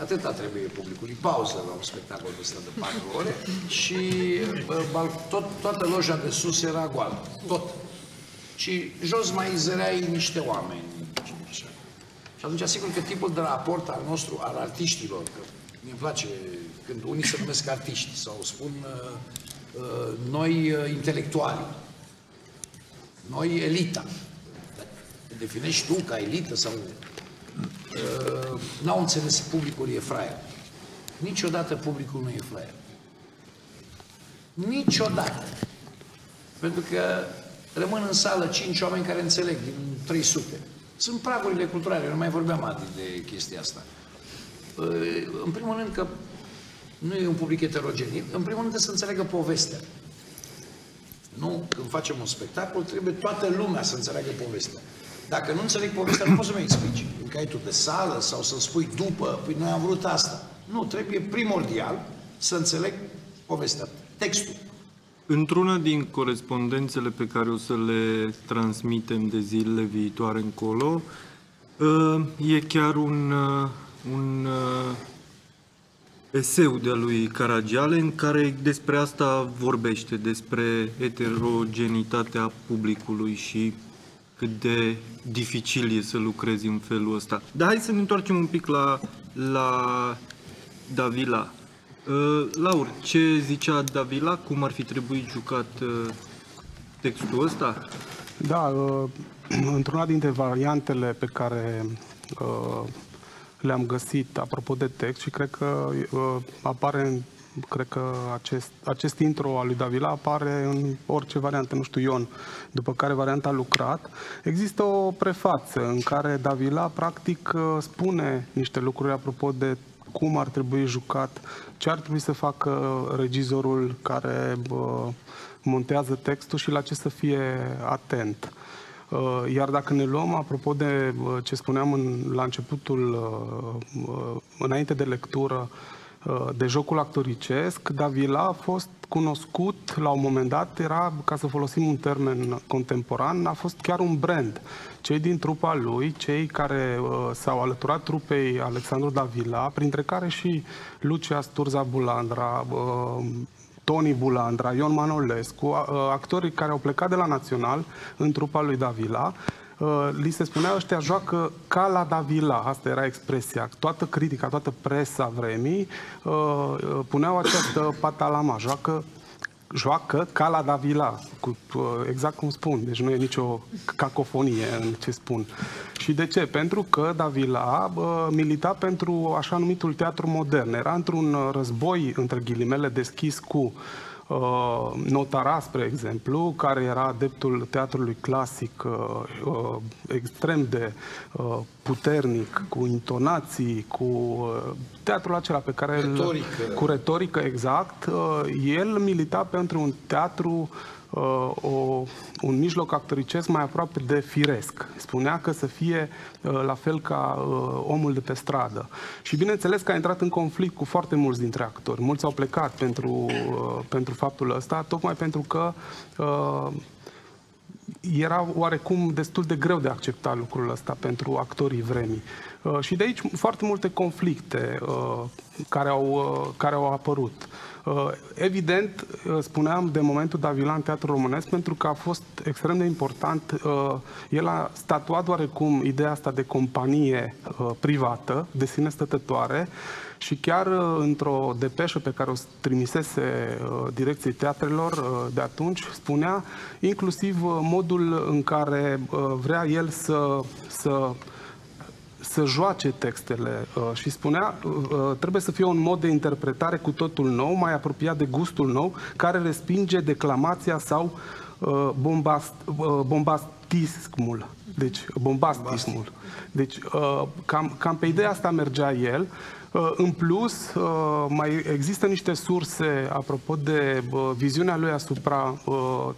S4: atâta trebuie publicului, pauză la un spectacol de ăsta de patru ore și uh, bal- tot, toată loja de sus era goală, tot. Și jos mai zăreai niște oameni. și așa. Și atunci, sigur că tipul de raport al nostru, al artiștilor, că mi-e place când unii se numesc artiști sau spun uh, uh, noi uh, intelectuali, noi elita. Te definești tu ca elită sau... Uh, n-au înțeles publicul e fraier. Niciodată publicul nu e fraier. Niciodată. Pentru că rămân în sală cinci oameni care înțeleg din 300. Sunt pragurile culturale, eu nu mai vorbeam atât de chestia asta. Uh, În primul rând că nu e un public heterogen. În primul rând trebuie să înțeleagă povestea. Nu, când facem un spectacol, trebuie toată lumea să înțeleagă povestea. Dacă nu înțeleg povestea, nu poți să-mi explici. În caietul de sală sau să spui după, păi noi am vrut asta. Nu, trebuie primordial să înțeleg povestea, textul.
S1: Într-una din corespondențele pe care o să le transmitem de zilele viitoare încolo, uh, e chiar un uh, un uh, eseu de-a lui Caragiale în care despre asta vorbește, despre heterogenitatea publicului și cât de dificil e să lucrezi în felul ăsta. Dar hai să ne întoarcem un pic la, la Davila. Uh, Laur, ce zicea Davila? Cum ar fi trebuit jucat uh, textul ăsta?
S5: Da, uh, într-una dintre variantele pe care uh, le-am găsit apropo de text și cred că uh, apare în cred că acest, acest intro al lui Davila apare în orice variantă, nu știu Ion, după care varianta a lucrat. Există o prefață în care Davila practic uh, spune niște lucruri apropo de cum ar trebui jucat, ce ar trebui să facă regizorul care uh, montează textul și la ce să fie atent. Uh, iar dacă ne luăm, apropo de uh, ce spuneam în, la începutul, uh, înainte de lectură, de jocul actoricesc, Davila a fost cunoscut la un moment dat, era, ca să folosim un termen contemporan, a fost chiar un brand. Cei din trupa lui, cei care uh, s-au alăturat trupei Alexandru Davila, printre care și Lucia Sturza Bulandra, uh, Tony Bulandra, Ion Manolescu, actorii care au plecat de la Național în trupa lui Davila, li se spunea ăștia joacă ca la Davila, asta era expresia. Toată critica, toată presa vremii puneau această patalama, joacă joacă ca la Davila, cu, exact cum spun, deci nu e nicio cacofonie în ce spun. Și de ce? Pentru că Davila uh, milita pentru așa numitul teatru modern. Era într-un război, între ghilimele, deschis cu Uh, Notara, spre exemplu, care era adeptul teatrului clasic uh, uh, extrem de uh, puternic, cu intonații, cu uh, teatrul acela pe care
S4: retorică.
S5: El, cu retorică exact, uh, el milita pentru un teatru uh, o, un mijloc actoricesc mai aproape de firesc. Spunea că să fie uh, la fel ca uh, omul de pe stradă. Și bineînțeles că a intrat în conflict cu foarte mulți dintre actori. Mulți au plecat pentru, uh, pentru faptul ăsta, tocmai pentru că uh, era oarecum destul de greu de acceptat lucrul ăsta pentru actorii vremii. Uh, și de aici foarte multe conflicte uh, care, au, uh, care au apărut. Uh, evident, uh, spuneam de momentul Davila în teatru românesc pentru că a fost extrem de important. Uh, el a statuat oarecum ideea asta de companie privată, de sine stătătoare și chiar într-o depeșă pe care o trimisese direcției teatrelor de atunci, spunea inclusiv modul în care vrea el să, să să joace textele uh, și spunea uh, trebuie să fie un mod de interpretare cu totul nou, mai apropiat de gustul nou, care respinge declamația sau uh, bombast, uh, bombastismul. Deci, bombastismul. Deci, uh, cam, cam pe ideea asta mergea el. Uh, în plus, uh, mai există niște surse apropo de uh, viziunea lui asupra uh,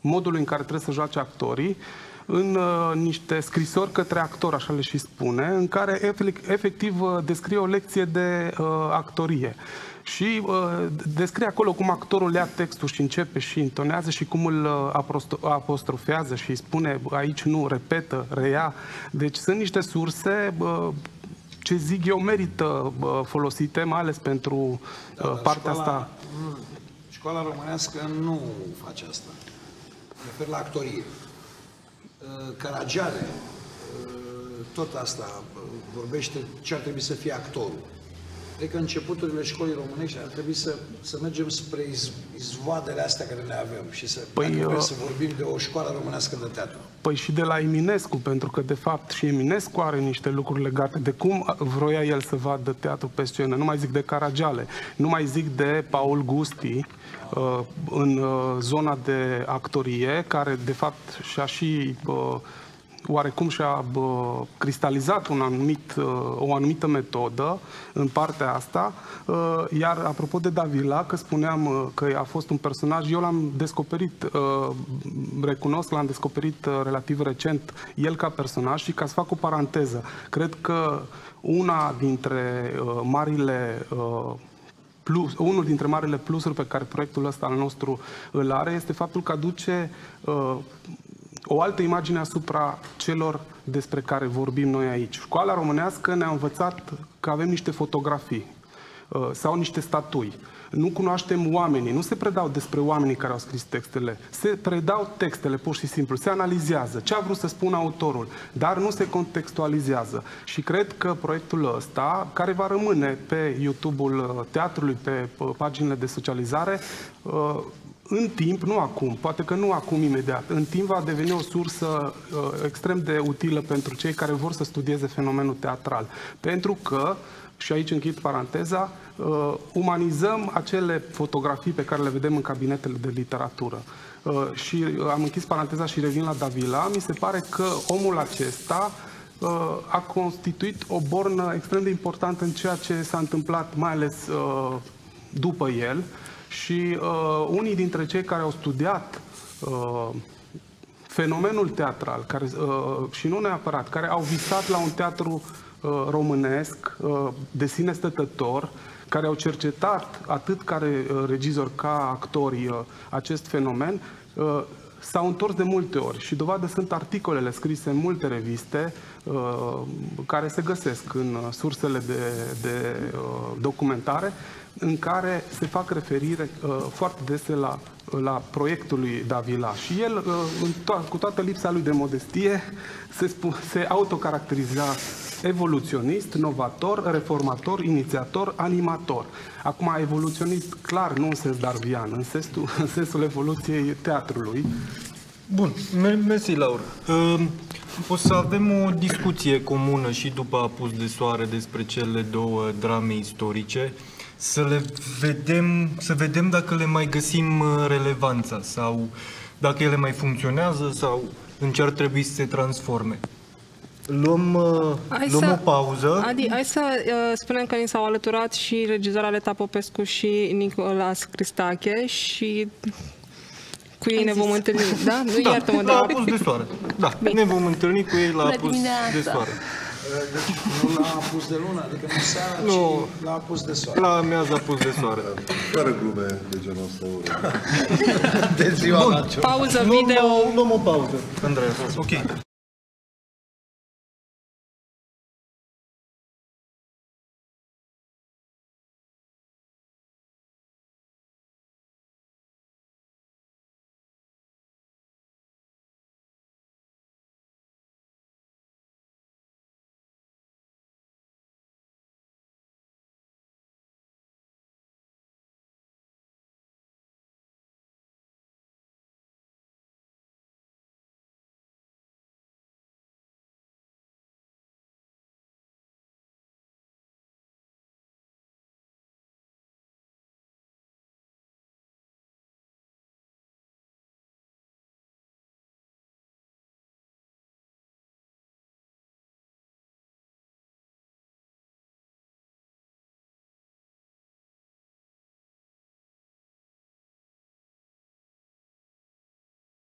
S5: modului în care trebuie să joace actorii în uh, niște scrisori către actor, așa le și spune, în care efectiv uh, descrie o lecție de uh, actorie. Și uh, descrie acolo cum actorul ia textul și începe și intonează și cum îl uh, apostrofează și spune aici nu, repetă, reia. Deci sunt niște surse uh, ce zic eu merită uh, folosite, mai ales pentru uh, da, partea
S4: școala,
S5: asta.
S4: Școala românească nu face asta. Refer la actorie. Uh, Caragiale, uh, tot asta uh, vorbește ce ar trebui să fie actorul. Cred că începuturile școlii românești ar trebui să, să mergem spre iz, izvoadele astea care le avem și să,
S5: păi,
S4: dacă vrem să vorbim de o școală românească de teatru.
S5: Păi și de la Eminescu, pentru că de fapt și Eminescu are niște lucruri legate de cum vroia el să vadă teatru pe scenă. Nu mai zic de Caragiale, nu mai zic de Paul Gusti, Uh, în uh, zona de actorie, care de fapt și-a și uh, oarecum și-a cristalizat un anumit, o anumită metodă în partea asta. Iar apropo de Davila, că spuneam că a fost un personaj, eu l-am descoperit, recunosc, l-am descoperit relativ recent, el ca personaj și ca să fac o paranteză. Cred că una dintre marile plus, unul dintre marile plusuri pe care proiectul ăsta al nostru îl are este faptul că aduce uh, o altă imagine asupra celor despre care vorbim noi aici. Școala românească ne-a învățat că avem niște fotografii uh, sau niște statui. Nu cunoaștem oamenii, nu se predau despre oamenii care au scris textele, se predau textele pur și simplu, se analizează ce a vrut să spună autorul, dar nu se contextualizează. Și cred că proiectul ăsta, care va rămâne pe YouTube-ul uh, teatrului, pe uh, paginile de socializare, uh, în timp, nu acum, poate că nu acum imediat, în timp va deveni o sursă uh, extrem de utilă pentru cei care vor să studieze fenomenul teatral. Pentru că, și aici închid paranteza, uh, umanizăm acele fotografii pe care le vedem în cabinetele de literatură. Uh, și uh, am închis paranteza și revin la Davila. Mi se pare că omul acesta uh, a constituit o bornă extrem de importantă în ceea ce s-a întâmplat, mai ales uh, după el, și uh, unii dintre cei care au studiat uh, fenomenul teatral, care, uh, și nu neapărat, care au visat la un teatru uh, românesc uh, de sine stătător, care au cercetat atât care uh, regizor ca actori uh, acest fenomen, uh, s-au întors de multe ori. Și dovadă sunt articolele scrise în multe reviste uh, care se găsesc în uh, sursele de, de uh, documentare în care se fac referire uh, foarte dese la, la proiectul lui Davila. Și el, uh, în to- cu toată lipsa lui de modestie, se, spu- se autocaracteriza evoluționist, novator, reformator, inițiator, animator. Acum, evoluționist, clar, nu în sens darvian, în sensul, în sensul evoluției teatrului.
S1: Bun, mer- mersi, Laura. Uh, O să avem o discuție comună și după Apus de Soare despre cele două drame istorice, să le vedem, să vedem dacă le mai găsim uh, relevanța sau dacă ele mai funcționează sau în ce ar trebui să se transforme. Luăm, uh,
S23: Hai
S1: luăm
S23: să-
S1: o pauză.
S23: Adi, hai să uh, spunem că ni s-au alăturat și regizora Leta Popescu și Nicolas Cristache și cu ei ne vom întâlni. Da? Nu,
S1: da,
S23: iartă-mă,
S1: la
S23: dar...
S1: Apus de Soare. Da, ne vom întâlni cu ei la
S23: Bună
S1: Apus
S23: dimineața!
S1: de Soare.
S4: Nu la apus de lună, adică nu seara,
S1: Nu.
S4: ci la apus de soare.
S1: La amiază Apus de Soare.
S14: Fără glume de genul ăsta.
S4: De ziua
S1: Bun.
S4: la ce-
S23: Pauză
S1: Luăm
S23: video.
S1: o- Luăm o pauză, Andreea. Ok.